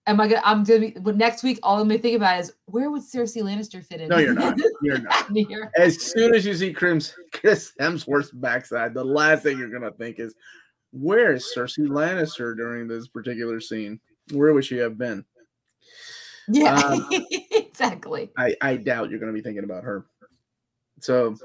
am I gonna I'm gonna be but next week all I'm gonna think about is where would Cersei Lannister fit in? No, you're not. You're not. Here. As soon as you see Chris, Chris Hemsworth's backside, the last thing you're gonna think is, "Where is Cersei Lannister during this particular scene? Where would she have been?" Yeah, Um, exactly. I, I doubt you're gonna be thinking about her. So,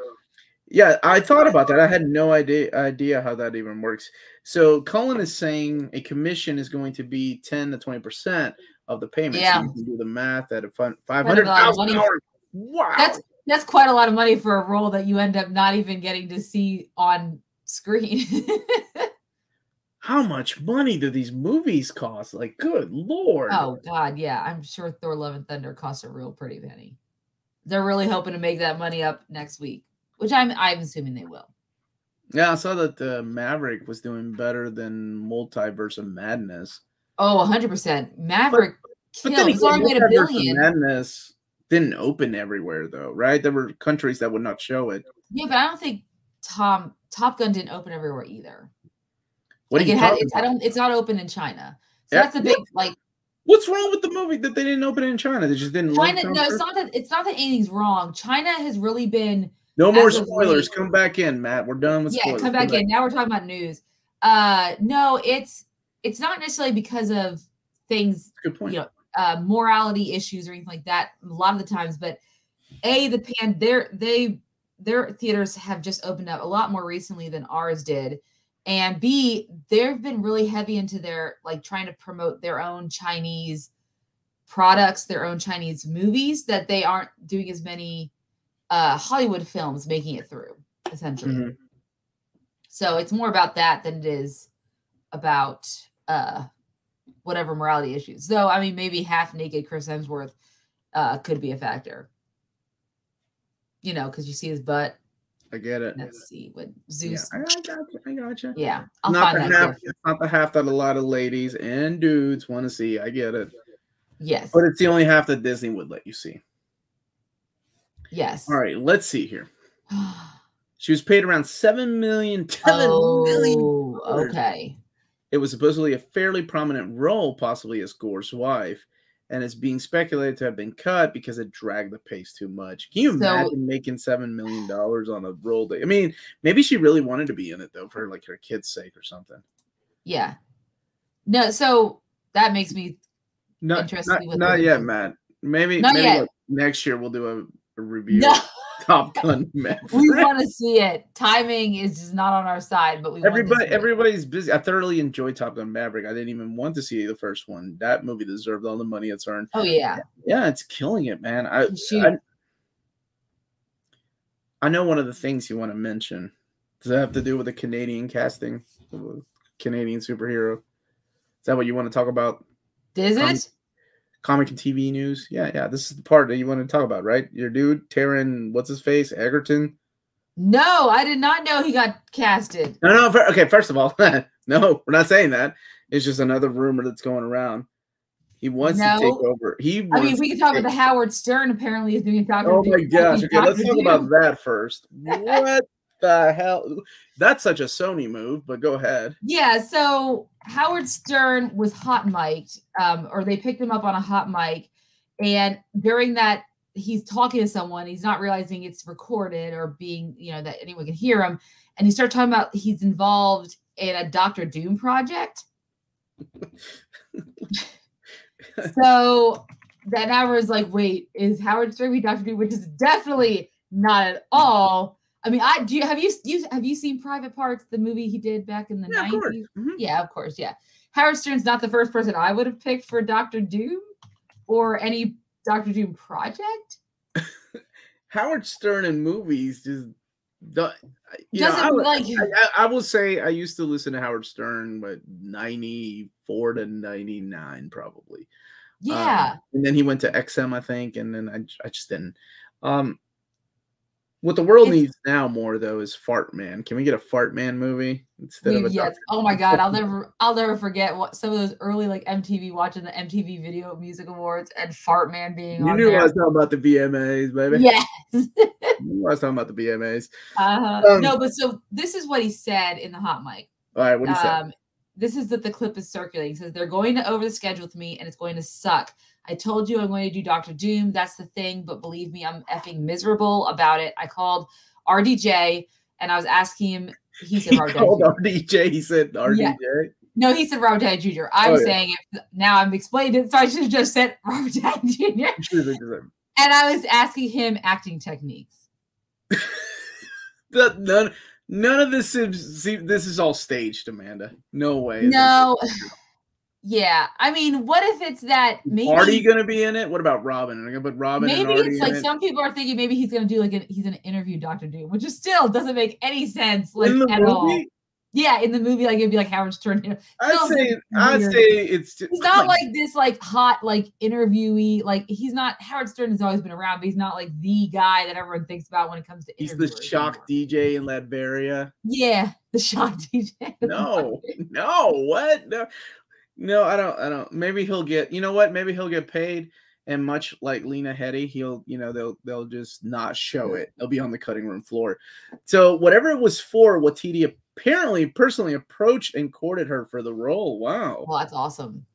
yeah, I thought about that. I had no idea idea how that even works. So Cullen is saying a commission is going to be ten to twenty percent of the payment. Yeah. So you can do the math at a five hundred thousand dollars. Wow. That's that's quite a lot of money for a role that you end up not even getting to see on screen. how much money do these movies cost? Like, good lord. oh God, yeah. I'm sure Thor: Love and Thunder costs a real pretty penny. They're really hoping to make that money up next week, which I'm I'm assuming they will. Yeah, I saw that uh, Maverick was doing better than Multiverse of Madness. Oh, 100%. Maverick But killed. then It's only made a Multiverse of billion. Madness didn't open everywhere though, right? There were countries that would not show it. Yeah, but I don't think Tom Top Gun didn't open everywhere either. What like it had, I don't. It's not open in China. So Yeah. that's a big like What's wrong with the movie that they didn't open in China? They just didn't. China. No, it's not that. It's not that anything's wrong. China has really been No more spoilers. Come back in, Matt. We're done with spoilers. yeah. spoilers. Come back in. Now we're talking about news. Uh, no, it's it's not necessarily because of things Good point. you know uh, morality issues or anything like that a lot of the times but a the pan their they their theaters have just opened up a lot more recently than ours did and b they've been really heavy into their like trying to promote their own chinese products their own chinese movies that they aren't doing as many uh hollywood films making it through essentially Mhm. so it's more about that than it is about uh whatever morality issues. Though I mean maybe half naked Chris Hemsworth uh could be a factor. You know, because you see his butt. I get it. Let's see what Yeah, Zeus. I, I got you. I got you. Yeah, I'll not find the half. gift. Not the half that a lot of ladies and dudes want to see. I get it, Yes. but it's the only half that Disney would let you see. Yes. All right, let's see here. She was paid around seven million. Seven million. oh, okay. It was supposedly a fairly prominent role, possibly as Gorr's wife, and it's being speculated to have been cut because it dragged the pace too much. Can you So- imagine making seven million dollars on a role? That I mean, maybe she really wanted to be in it though, for like her kid's sake or something. Yeah. No, so that makes me Not, Interested not, not yet, Matt. Maybe, Not maybe yet. look, next year we'll do a review no. Top Gun Maverick. We want to see it. Timing is just not on our side, but we want to Everybody, see it. everybody's busy. I thoroughly enjoyed Top Gun Maverick. I didn't even want to see the first one. That movie deserved all the money it's earned. Oh yeah. Yeah, it's killing it, man. I. I, I know one of the things you want to mention. Does that have to do with the Canadian casting, Canadian superhero? Is that what you want to talk about? Is it? Comic and TV news? Yeah, yeah. This is the part that you want to talk about, right? Your dude, Taron, what's his face, Egerton. No, I did not know he got casted. No, no. fir- Okay, first of all, no, we're not saying that. It's just another rumor that's going around. He wants to take over. He. I mean, we can talk about the Howard Stern apparently is doing a oh Doctor. Oh my gosh. Okay, let's talk about that first. What the hell? That's such a Sony move, but go ahead. Yeah, so Howard Stern was hot mic'd, um, or they picked him up on a hot mic, and during that, he's talking to someone. He's not realizing it's recorded or being, you know, that anyone can hear him, and he started talking about he's involved in a Doctor Doom project. so that now is like, wait, is Howard Stern be Doctor Doom? Which is definitely not at all. I mean, I do. You, have you you have you seen Private Parts, the movie he did back in the Yeah, of course. nineties? Mhm. Yeah, of course. Yeah, Howard Stern's not the first person I would have picked for Doctor Doom or any Doctor Doom project. Howard Stern in movies just you know, Doesn't I, would- like I, I- I will say I used to listen to Howard Stern, but ninety four to ninety nine probably. Um, yeah. and then he went to XM, I think, and then I, I just didn't. Um, what the world It's- needs now more though is Fart Man. Can we get a Fart Man movie instead of a yes. Oh my god, I'll never I'll never forget what some of those early like MTV watching the MTV Video Music Awards and Fart Man being You knew I was talking about the VMAs, baby. Yes. You I was talking about the VMAs. Uh, Um, no, but so this is what he said in the hot mic. All right, what do you say? Um, this is that the clip is circulating. He says they're going to over the schedule with me and it's going to suck. I told you I'm going to do Doctor Doom. That's the thing, but believe me, I'm effing miserable about it. I called RDJ and I was asking him. He said He Robert called RDJ. He said RDJ. Yeah. No, he said Robert Downey Jr. I'm Oh, yeah. saying it now. I'm explaining it, so I should have just said Robert Downey Jr. You should have just said- And I was asking him acting techniques. That- none, none of this is. See, this is all staged, Amanda. No way. No, yeah. I mean, what if it's that maybe Artie gonna be in it? What about Robin? Are they gonna put Robin maybe it's like it? some people are thinking maybe he's gonna do like an, he's gonna interview Doctor Doom, which is still doesn't make any sense like at all. Yeah, in the movie, like it'd be like Howard Stern. you know. I'd say I'd say it's just, He's not like this like hot like interviewee. Like he's not Howard Stern has always been around, but he's not like the guy that everyone thinks about when it comes to he's the shock anymore. DJ in Latveria. Yeah, the shock DJ. No, no, what? No, no, I don't. I don't. Maybe he'll get. You know what? Maybe he'll get paid, and much like Lena Headey, he'll. You know, they'll they'll just not show it. They'll be on the cutting room floor. So whatever it was for, Waititi apparently personally approached and courted her for the role. Wow, Well, that's awesome.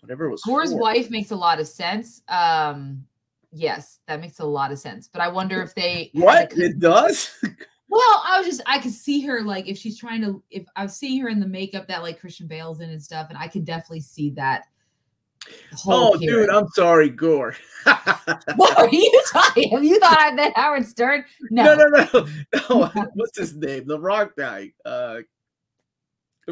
whatever it was. Gorr's wife makes a lot of sense. Um, yes, that makes a lot of sense. But I wonder if they What it does? Well, I was just I could see her like if she's trying to if I was seeing her in the makeup that like Christian Bale's in and stuff, and I could definitely see that. whole oh, dude. I'm sorry, Gorr. what are you talking? Have you thought I meant Howard Stern? No, no, no, no, no. What's his name? The Rock guy. Uh,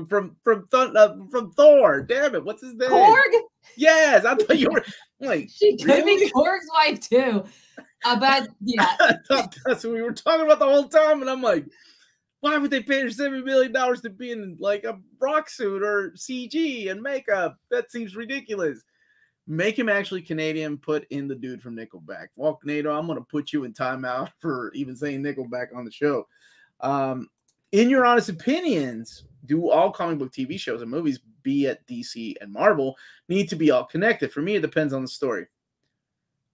from from Thun- uh, from Thor. Damn it, what's his name? Korg. Yes, I thought you were like. She could Really? be Korg's wife too. But yeah, that's what we were talking about the whole time, and I'm like, why would they pay seven million dollars to be in like a rock suit or CG and makeup? That seems ridiculous. Make him actually Canadian. Put in the dude from Nickelback. Well, Nato, I'm gonna put you in timeout for even saying Nickelback on the show. Um, in your honest opinions, do all comic book TV shows and movies, be it DC and Marvel, need to be all connected? For me, it depends on the story.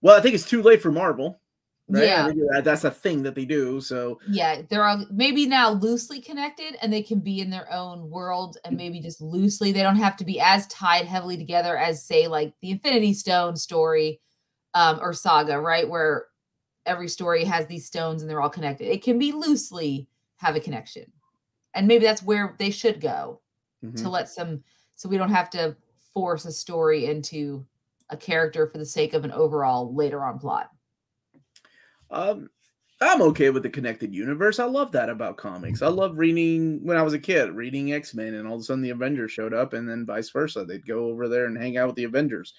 Well, I think it's too late for Marvel. Right? Yeah. that- that's a thing that they do. So yeah, they're all maybe now loosely connected, and they can be in their own world, and maybe just loosely. They don't have to be as tied heavily together as say like the Infinity Stone story, um, or saga, right? Where every story has these stones and they're all connected. It can be loosely have a connection, and maybe that's where they should go. mhm. to let some so we don't have to force a story into a character for the sake of an overall later on plot. Um, I'm okay with the connected universe. I love that about comics. I love reading when I was a kid, reading X Men, and all of a sudden the Avengers showed up, and then vice versa. They'd go over there and hang out with the Avengers.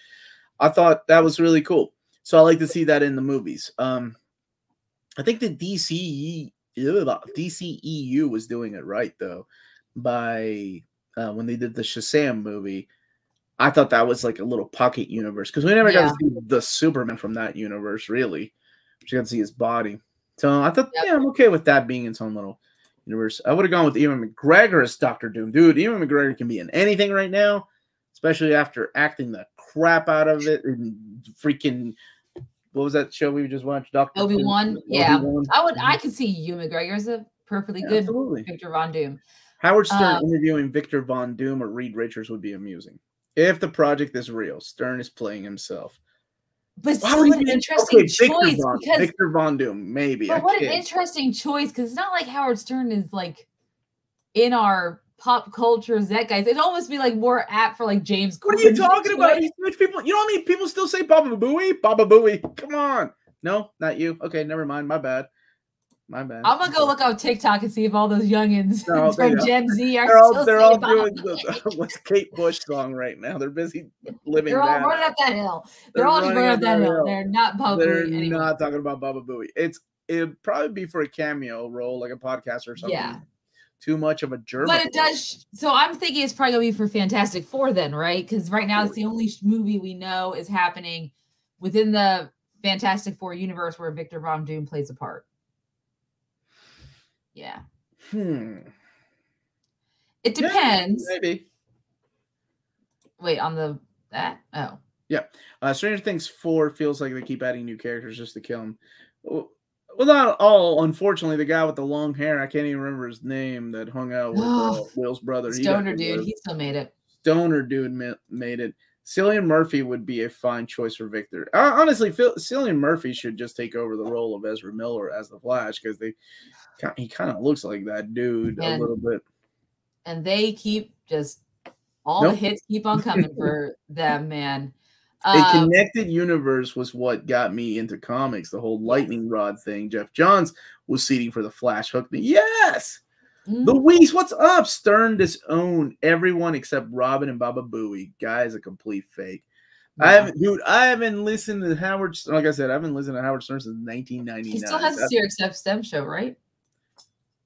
I thought that was really cool. So I like to see that in the movies. Um, I think the DC DCEU was doing it right though, by uh, when they did the Shazam movie. I thought that was like a little pocket universe because we never got to see the Superman from that universe, really. We got to see his body. So I thought, Yep. yeah, I'm okay with that being its own little universe. I would have gone with Ewan McGregor as Doctor Doom. Dude, Ewan McGregor can be in anything right now, especially after acting the crap out of it in freaking what was that show we just watched? Doctor Obi-Wan? Yeah. Obi-Wan. I would I could see Ewan McGregor as a perfectly good Absolutely. Victor Von Doom. Howard Stern Um, interviewing Victor Von Doom or Reed Richards would be amusing. If the project is real, Stern is playing himself. But Why still an interesting okay, Victor choice Von, because Victor Von Doom, maybe. I but what an interesting choice because it's not like Howard Stern is like in our pop culture zeitgeist. It'd almost be like more apt for like James. What are you talking about? These rich people. You know what I mean? People still say Baba Booey. Baba Booey. Come on. No, not you. Okay, never mind. My bad. My bad. I'm gonna go look on TikTok and see if all those youngins No, from. Gen Z are They're all still they're all doing the, what's Kate Bush song right now. They're busy living They're all running up that hill. They're, They're all running running up that hill. hill. They're not Baba They're anymore. not talking about Baba Booey. It's it'd probably be for a cameo role, like a podcast or something. Yeah. Too much of a German. But it does. So I'm thinking it's probably gonna be for Fantastic Four then, right? Because right now it's the only movie we know is happening within the Fantastic Four universe where Victor Von Doom plays a part. Yeah, Hmm. it Yeah, depends. maybe. Wait, on the that? Oh, Yeah. Uh, Stranger Things 4 feels like they keep adding new characters just to kill him. Well, not all. Unfortunately, the guy with the long hair, I can't even remember his name, that hung out with uh, Will's brother. Stoner dude, he still made it. Stoner dude ma- made it. Cillian Murphy would be a fine choice for Victor. Uh, honestly, Phil, Cillian Murphy should just take over the role of Ezra Miller as the Flash because they he kind of looks like that dude Man. a little bit. and they keep just all Nope. the hits keep on coming for them, man. a Um, connected universe was what got me into comics. The whole lightning rod thing. Geoff Johns was seating for the Flash. Hooked me. Yes. Mm, Louise, what's up? Stern disowned everyone except Robin and Baba Booey. Guy's a complete fake. I haven't, dude. I haven't listened to Howard. Like I said, I haven't listened to Howard Stern since 1999. he still has a That- Sirius XM show, right?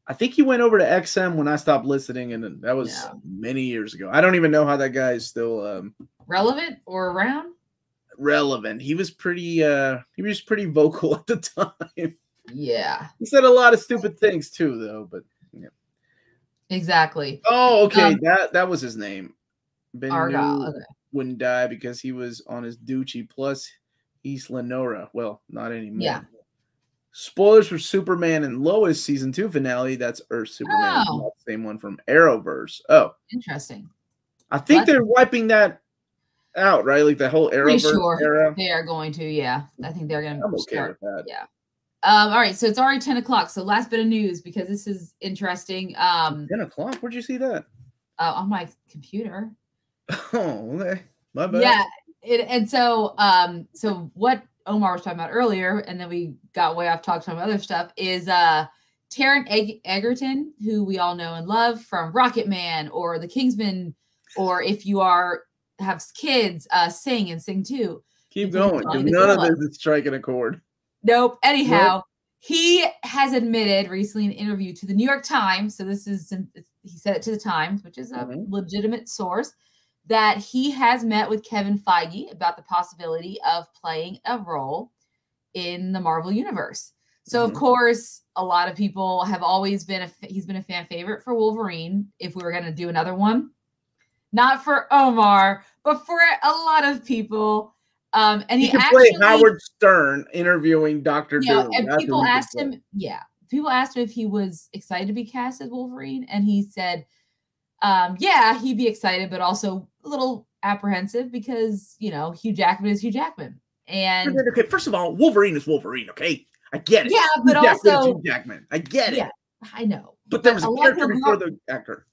I think he went over to XM when I stopped listening, and that was Yeah. many years ago. I don't even know how that guy is still um, Relevant or around? relevant. He was pretty. uh He was pretty vocal at the time. Yeah, He said a lot of stupid things too, though. But exactly. oh, okay, Um, that that was his name. Ben Argyle. Okay. wouldn't die because he was on his Ducci plus East Lenora. Well, not anymore. Yeah. Spoilers for Superman and Lois season two finale. That's Earth Superman, Oh. same one from Arrowverse. Oh, Interesting. I think they're wiping that out, right? Like the whole Pretty Arrowverse sure era. they are going to. Yeah, I think they're going I'm to okay start. with that. Yeah. Um, all right, so it's already 10 o'clock. So last bit of news because this is interesting. Um, Ten o'clock. Where'd you see that? uh, on my computer. Oh, okay. My bad. Yeah. It, and so um, so what Omar was talking about earlier, and then we got way off talk talking about other stuff, is uh Taron Eg- Egerton, who we all know and love from Rocket Man or The Kingsman, or if you are have kids, uh sing and sing too. Keep going. it's 'cause on the None of this is striking a chord. Nope. Anyhow, he has admitted recently in an interview to the New York Times. So this is he said it to the Times, which is a Mhm. legitimate source, that he has met with Kevin Feige about the possibility of playing a role in the Marvel universe. So of Mhm. course, a lot of people have always been a he's been a fan favorite for Wolverine. If we were going to do another one, not for Omar, but for a lot of people. Um, and He, he, can actually, play Howard Stern interviewing Doctor yeah, Doom. and That's people asked play. him, yeah, people asked him if he was excited to be cast as Wolverine, and he said, um, yeah, he'd be excited, but also a little apprehensive because you know Hugh Jackman is Hugh Jackman, and Okay, first of all, Wolverine is Wolverine. Okay, I get it. yeah, but Hugh Jackman also, Hugh Jackman. I get it. yeah, I know, But there was a a lot of character before the actor.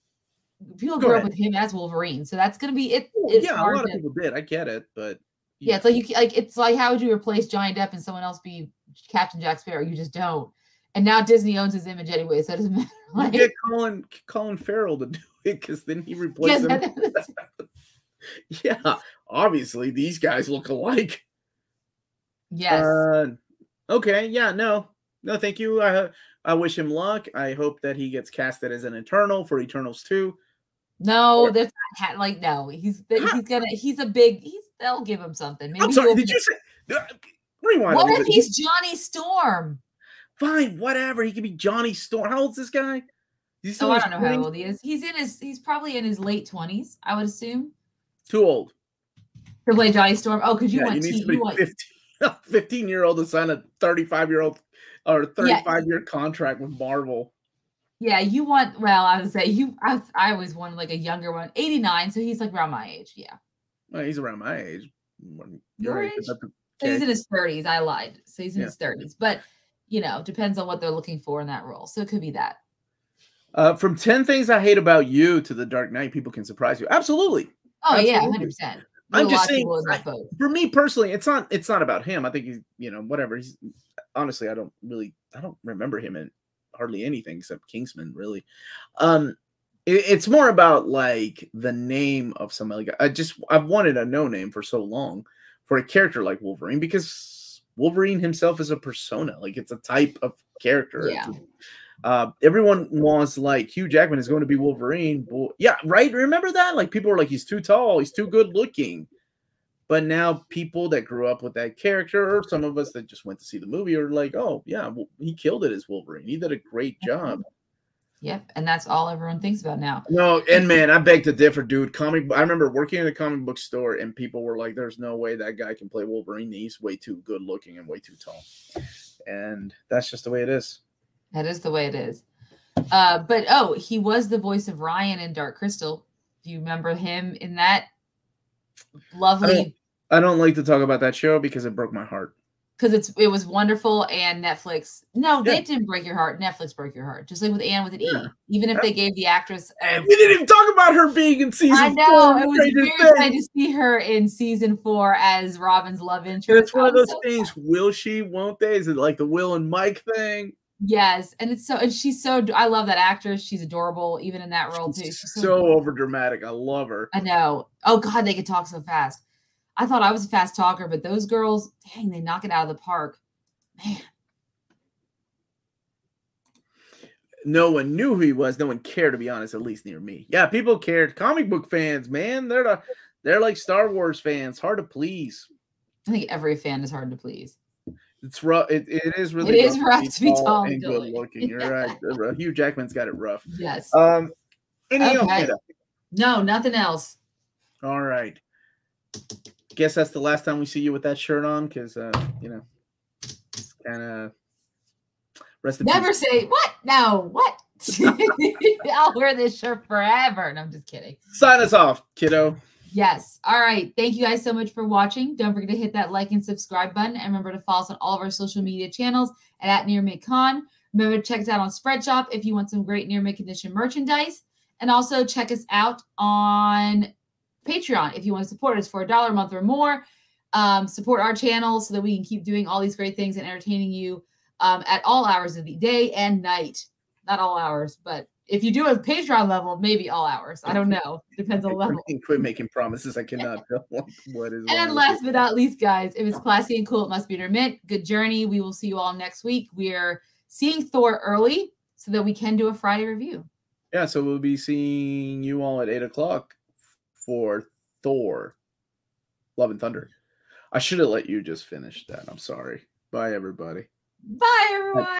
people Go grew up with him as Wolverine, so that's gonna be it. Well, it's yeah, a lot of people did. I get it, but yeah, it's like you like it's like how would you replace Johnny Depp and someone else be Captain Jack Sparrow? You just don't. And now Disney owns his image anyway, so it doesn't matter. you Like, get Colin Colin Farrell to do it because then he yeah, replaces him. Yeah, obviously these guys look alike. yes. Uh, okay, yeah, no, no, thank you. I I wish him luck. I hope that he gets casted as an Eternal for Eternals two. No, there's not like no. He's he's gonna he's a big he's they'll give him something. Maybe I'm sorry. Did you say? Rewind. What if he's Johnny Storm? fine? Whatever. He could be Johnny Storm. How old's this guy? Oh, I don't know his how old he is. He's in his he's probably in his late twenties, I would assume. Too old. To play Johnny Storm. Oh, because you yeah, you want somebody you want 15, 15 year old to sign a 35 year old or 35 year contract with Marvel. yeah, you want well, I would say you I, I always wanted like a younger one, 89, so he's like around my age. Yeah. Well, he's around my age. Your age? So he's in his 30s. I lied. So he's in Yeah. his 30s. But you know, depends on what they're looking for in that role. So it could be that. Uh, from 10 things I hate about you to the Dark Knight, people can surprise you. Absolutely. Oh yeah, Absolutely. hundred percent. I'm just saying, I- for me personally, it's not it's not about him. I think he's, you know, whatever. He's honestly, I don't really I don't remember him in hardly anything except Kingsman, really. Um it- it's more about like the name of somebody. Like, I just I've wanted a no name for so long for a character like Wolverine because Wolverine himself is a persona. Like it's a type of character. Yeah. Uh, everyone wants like Hugh Jackman is going to be Wolverine. Bo- yeah, right. Remember that? Like people were like, he's too tall, he's too good looking. But now people that grew up with that character, or some of us that just went to see the movie, are like, oh yeah, well, he killed it as Wolverine. He did a great job. Yep, and that's all everyone thinks about now. No, and man, I beg to differ, dude. Comic. I remember working in a comic book store, and people were like, "There's no way that guy can play Wolverine. He's way too good looking and way too tall." And that's just the way it is. That is the way it is. Uh, but oh, he was the voice of Rian in Dark Crystal. Do you remember him in that? Lovely, I don't like to talk about that show because it broke my heart. Because it's it was wonderful and Netflix. No, they Yeah. didn't break your heart. Netflix broke your heart, just like with Anne with an Yeah. E. Even if they gave the actress, And um, we didn't even talk about her being in season I know of it was very exciting to see her in season four as Robin's love interest. It's one of those so things. Will she? Won't they? Is it like the Will and Mike thing? Yes, and it's so and she's so I love that actress. She's adorable even in that role too. She's She's so over dramatic. I love her. I know. Oh God, they could talk so fast. I thought I was a fast talker, but those girls, dang, they knock it out of the park. Man, No one knew who he was. No one cared, to be honest. At least near me. Yeah, people cared. Comic book fans, man, they're the, they're like Star Wars fans. Hard to please. I think every fan is hard to please. It's rough. It, it is really. It is rough to be tall and good looking. You're right. Hugh Jackman's got it rough. Yes. Um. Anything Okay. Nita? no, nothing else. All right. Guess that's the last time we see you with that shirt on, because uh, you know, it's kind of rest Never peace. say what? No, what? I'll wear this shirt forever. No, I'm just kidding. Sign us off, kiddo. Yes. All right. Thank you guys so much for watching. Don't forget to hit that like and subscribe button. And remember to follow us on all of our social media channels and at Near Mint Con. Remember to check us out on Spreadshop if you want some great Near Mint Condition merchandise. And also check us out on Patreon if you want to support us for a dollar a month or more. Um, support our channel so that we can keep doing all these great things and entertaining you um, at all hours of the day and night. Not all hours, but if you do a Patreon level, maybe all hours. I don't know. Depends on the level. Quit- Quit making promises. I cannot. what is? And wrong then with last but not least, guys, if it's classy and cool, it must be Near Mint. Good journey. We will see you all next week. We're seeing Thor early so that we can do a Friday review. Yeah, so we'll be seeing you all at eight o'clock for Thor, Love and Thunder. I should have let you just finish that. I'm sorry. Bye, everybody. Bye, everyone.